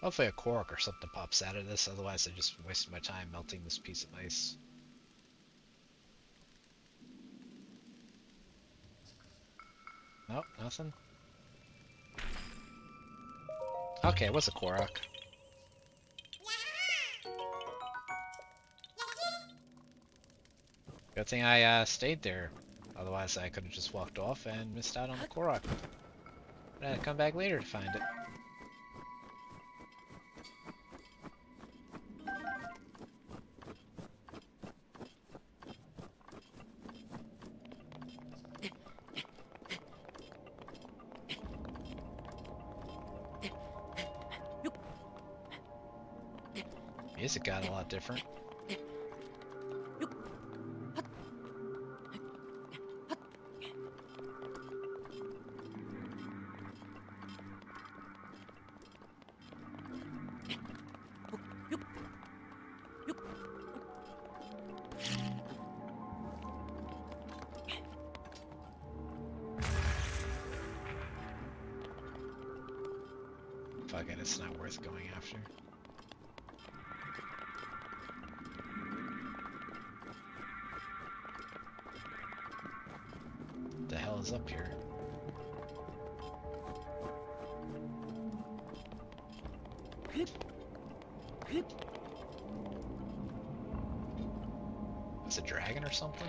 Hopefully a quark or something pops out of this, otherwise I just wasted my time melting this piece of ice. Nope, nothing. Okay, what's a Korok? Good thing I uh, stayed there. Otherwise I could have just walked off and missed out on the Korok. But I had to come back later to find it. Different. Is it a dragon or something?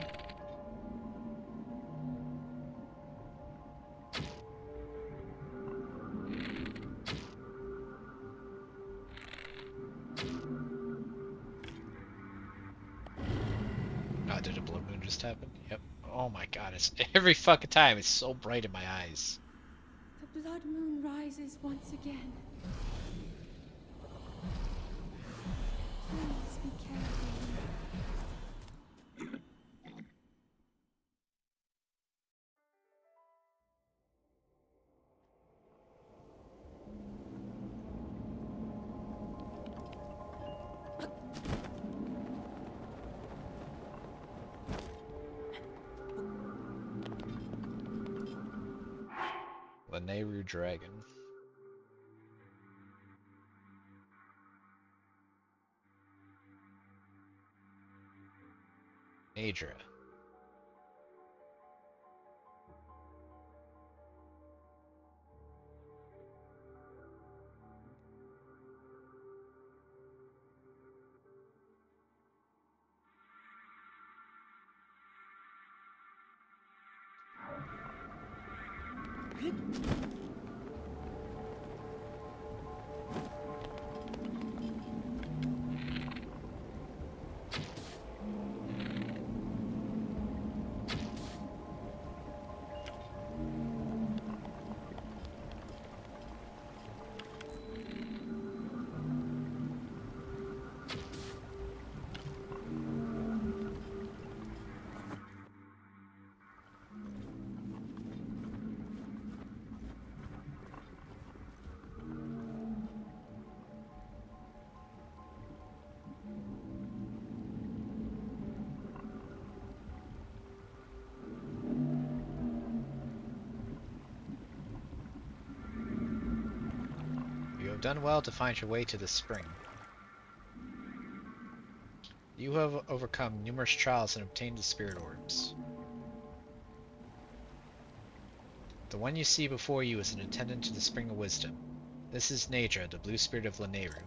Oh, did a blue moon just happen? Yep. Oh my god, it's [LAUGHS] every fucking time. It's so bright in my eyes. The blood moon rises once again. Dragon. Adria. Done well to find your way to the spring. You have overcome numerous trials and obtained the spirit orbs. The one you see before you is an attendant to the Spring of Wisdom. This is Naydra, the blue spirit of Lanayru.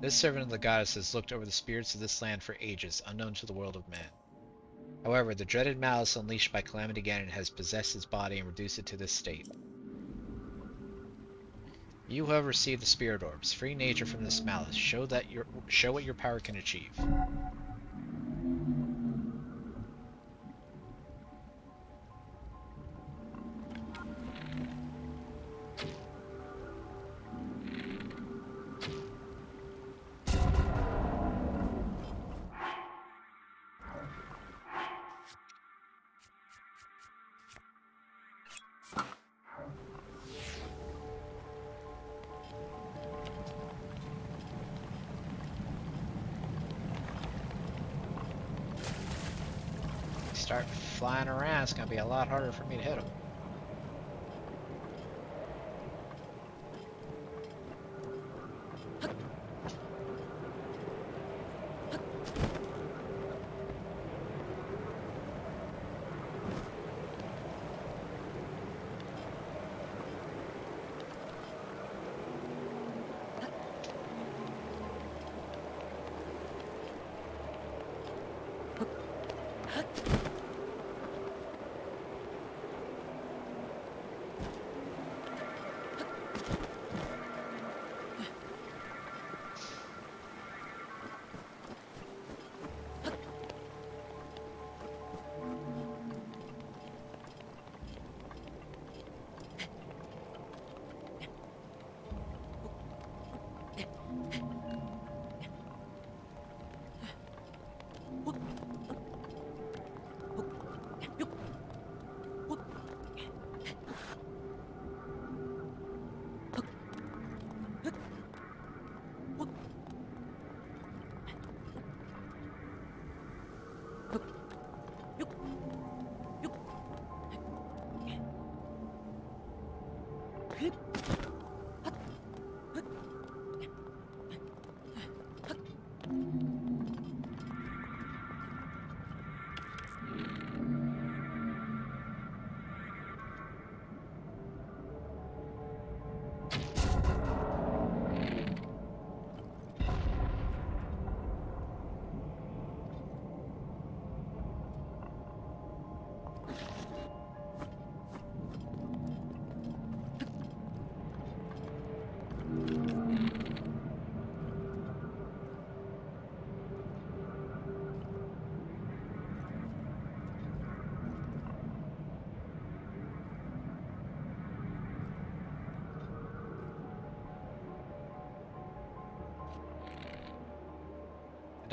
This servant of the goddess has looked over the spirits of this land for ages, unknown to the world of man. However, the dreaded malice unleashed by Calamity Ganon has possessed his body and reduced it to this state. You who have received the spirit orbs, free nature from this malice. Show that your show what your power can achieve. Lot harder for me to hit them.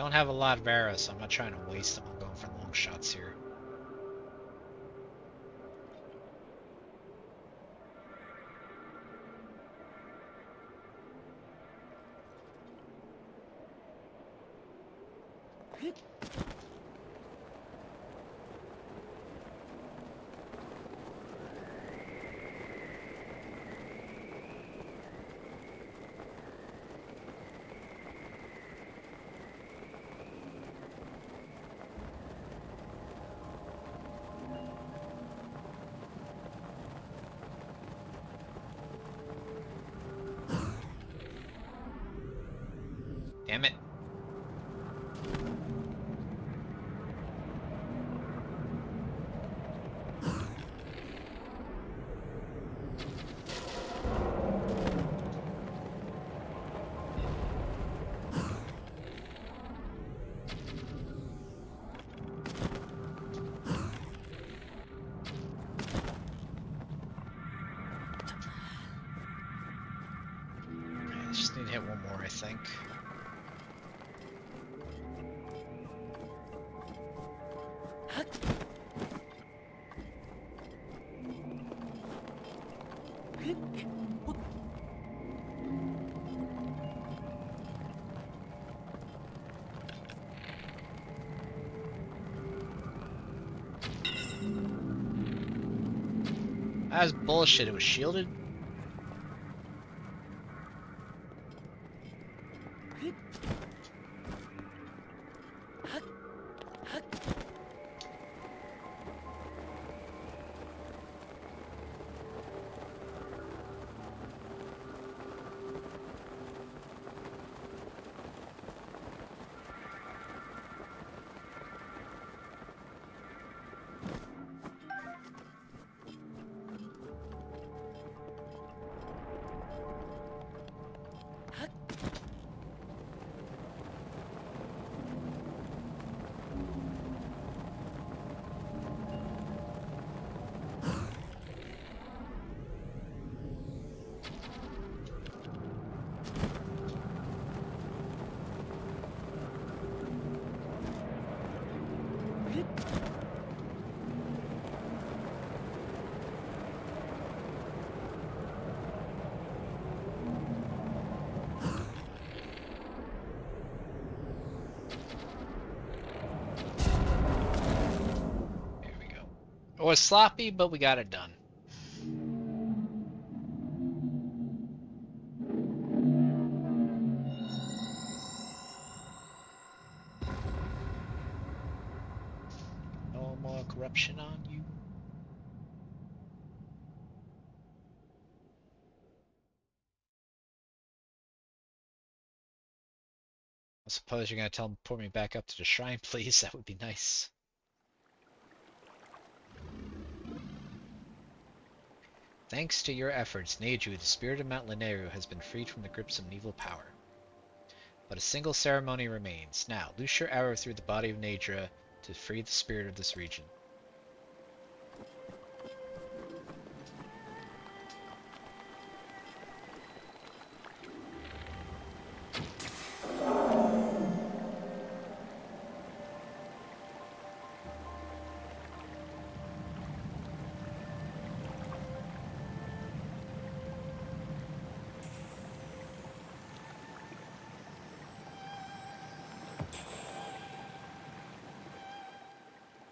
Don't have a lot of arrows, so I'm not trying to waste them. I'm going for long shots here. That's bullshit. It was shielded. Was sloppy, but we got it done. No more corruption on you. I suppose you're gonna tell him to put me back up to the shrine, [LAUGHS] please. That would be nice. Thanks to your efforts, Neju, the spirit of Mount Lanayru, has been freed from the grips of an evil power. But a single ceremony remains. Now, loose your arrow through the body of Naydra to free the spirit of this region.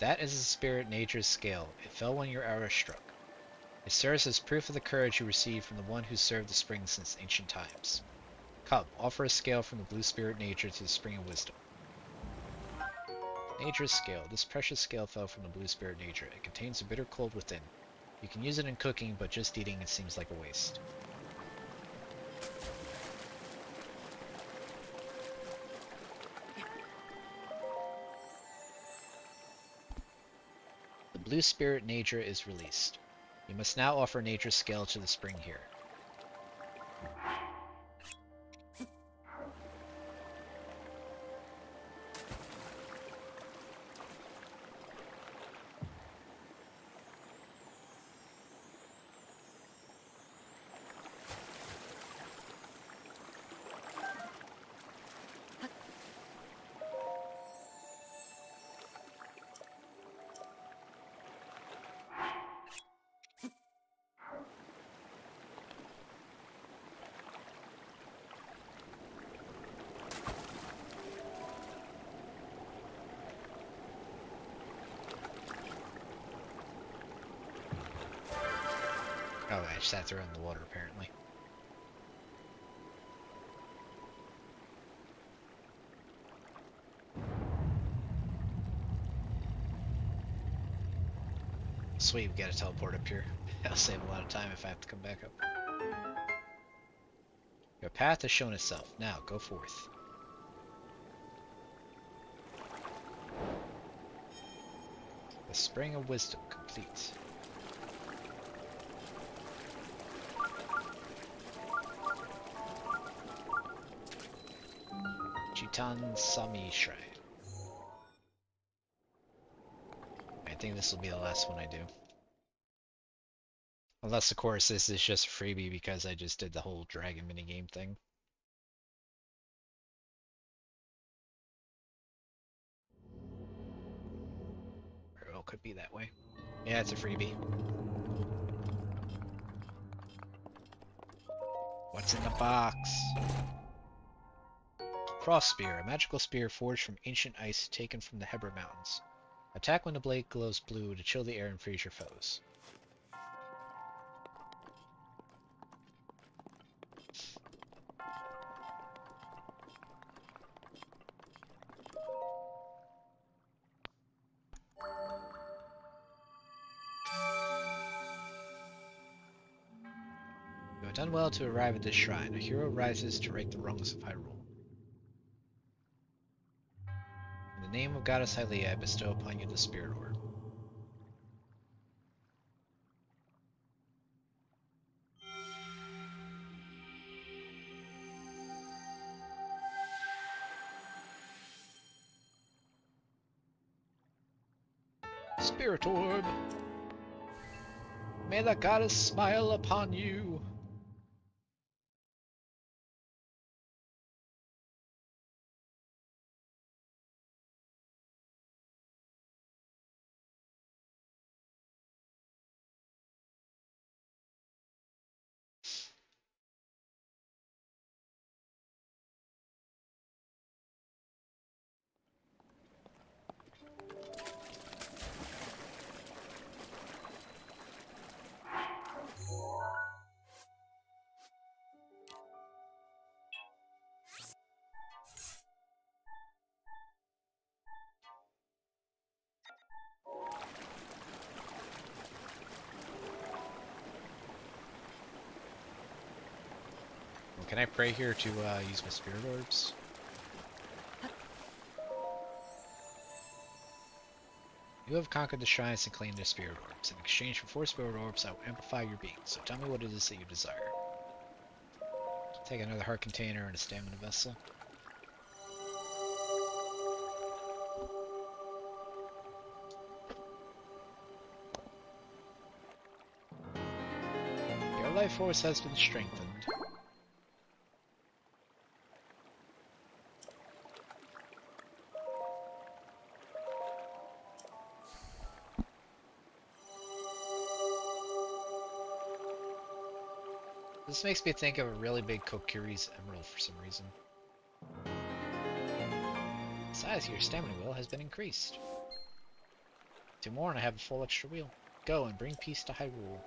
That is the spirit Naydra's scale. It fell when your arrow struck. It serves as proof of the courage you received from the one who served the spring since ancient times. Come, offer a scale from the blue spirit Naydra to the spring of wisdom. Naydra's scale. This precious scale fell from the blue spirit Naydra. It contains a bitter cold within. You can use it in cooking, but just eating it seems like a waste. Blue spirit Naydra is released. You must now offer Naydra's scale to the spring here. Oh, I just have to in the water apparently. Sweet, we got to teleport up here. [LAUGHS] That'll save a lot of time if I have to come back up. Your path has shown itself. Now, go forth. The Spring of Wisdom complete. Titan Sami Shrine. I think this will be the last one I do. Unless, of course, this is just a freebie because I just did the whole dragon minigame thing. Or well, could be that way. Yeah, it's a freebie. What's in the box? Frostspear, a magical spear forged from ancient ice taken from the Hebra Mountains. Attack when the blade glows blue to chill the air and freeze your foes. You have done well to arrive at this shrine. A hero rises to right the wrongs of Hyrule. The name of Goddess Hylia, I bestow upon you the Spirit Orb. Spirit Orb! May the goddess smile upon you! Pray here to uh, use my spirit orbs? You have conquered the shrines and claimed their spirit orbs. In exchange for four spirit orbs, I will amplify your being. So tell me what it is that you desire. Take another heart container and a stamina vessel. Your life force has been strengthened. This makes me think of a really big Kokiri's Emerald for some reason. The size of your stamina wheel has been increased. Two more and I have a full extra wheel. Go and bring peace to Hyrule.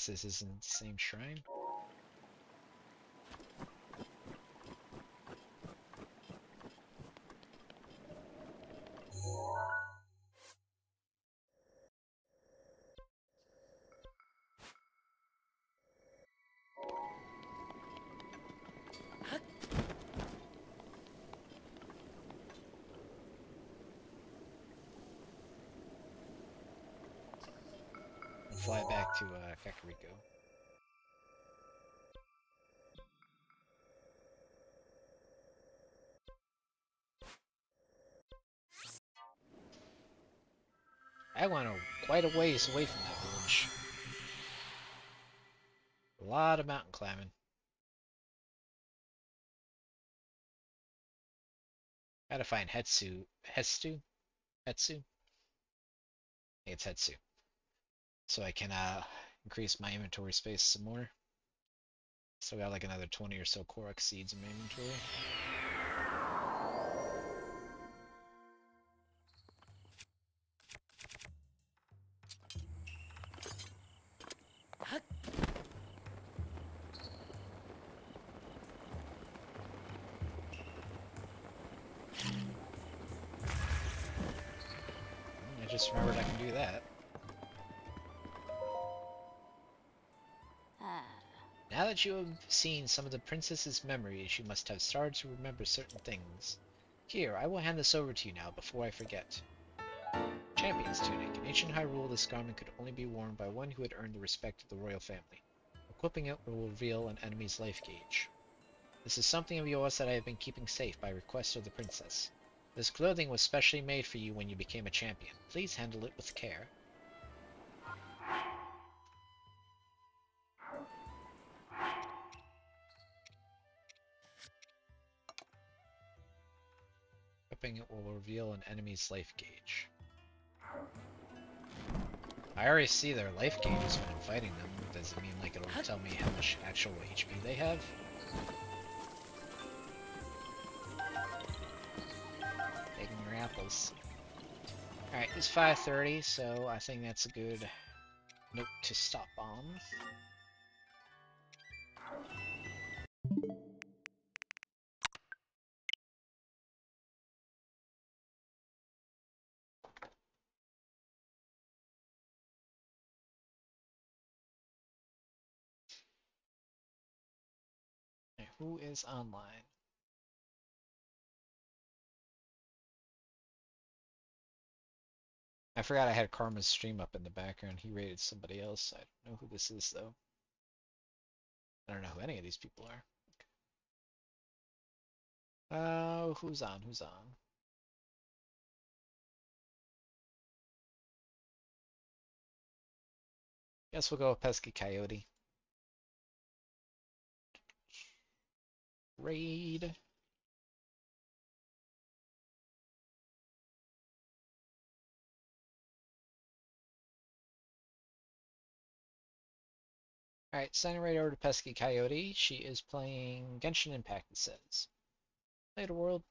Guess this isn't the same shrine. Quite a ways away from that village. A lot of mountain climbing. Gotta find Hetsu. Hetsu? Hetsu? It's Hetsu so I can uh, increase my inventory space some more. Still got like another 20 or so Korok seeds in my inventory. You have seen some of the princess's memories, you must have started to remember certain things. Here, I will hand this over to you now before I forget. Champion's Tunic. In ancient Hyrule, this garment could only be worn by one who had earned the respect of the royal family. Equipping it will reveal an enemy's life gauge. This is something of yours that I have been keeping safe by request of the princess. This clothing was specially made for you when you became a champion. Please handle it with care. Equipping it will reveal an enemy's life gauge. I already see their life gauges when I'm fighting them. Does it mean like it'll tell me how much actual HP they have? Taking your apples. Alright, it's 5.30, so I think that's a good note to stop on. Who is online? I forgot I had Karma's stream up in the background. He rated somebody else. I don't know who this is though. I don't know who any of these people are. Oh, who's on? Who's on? Guess we'll go with Pesky Coyote. Raid. Alright, sending right over to Pesky Coyote. She is playing Genshin Impact, it says. Play the world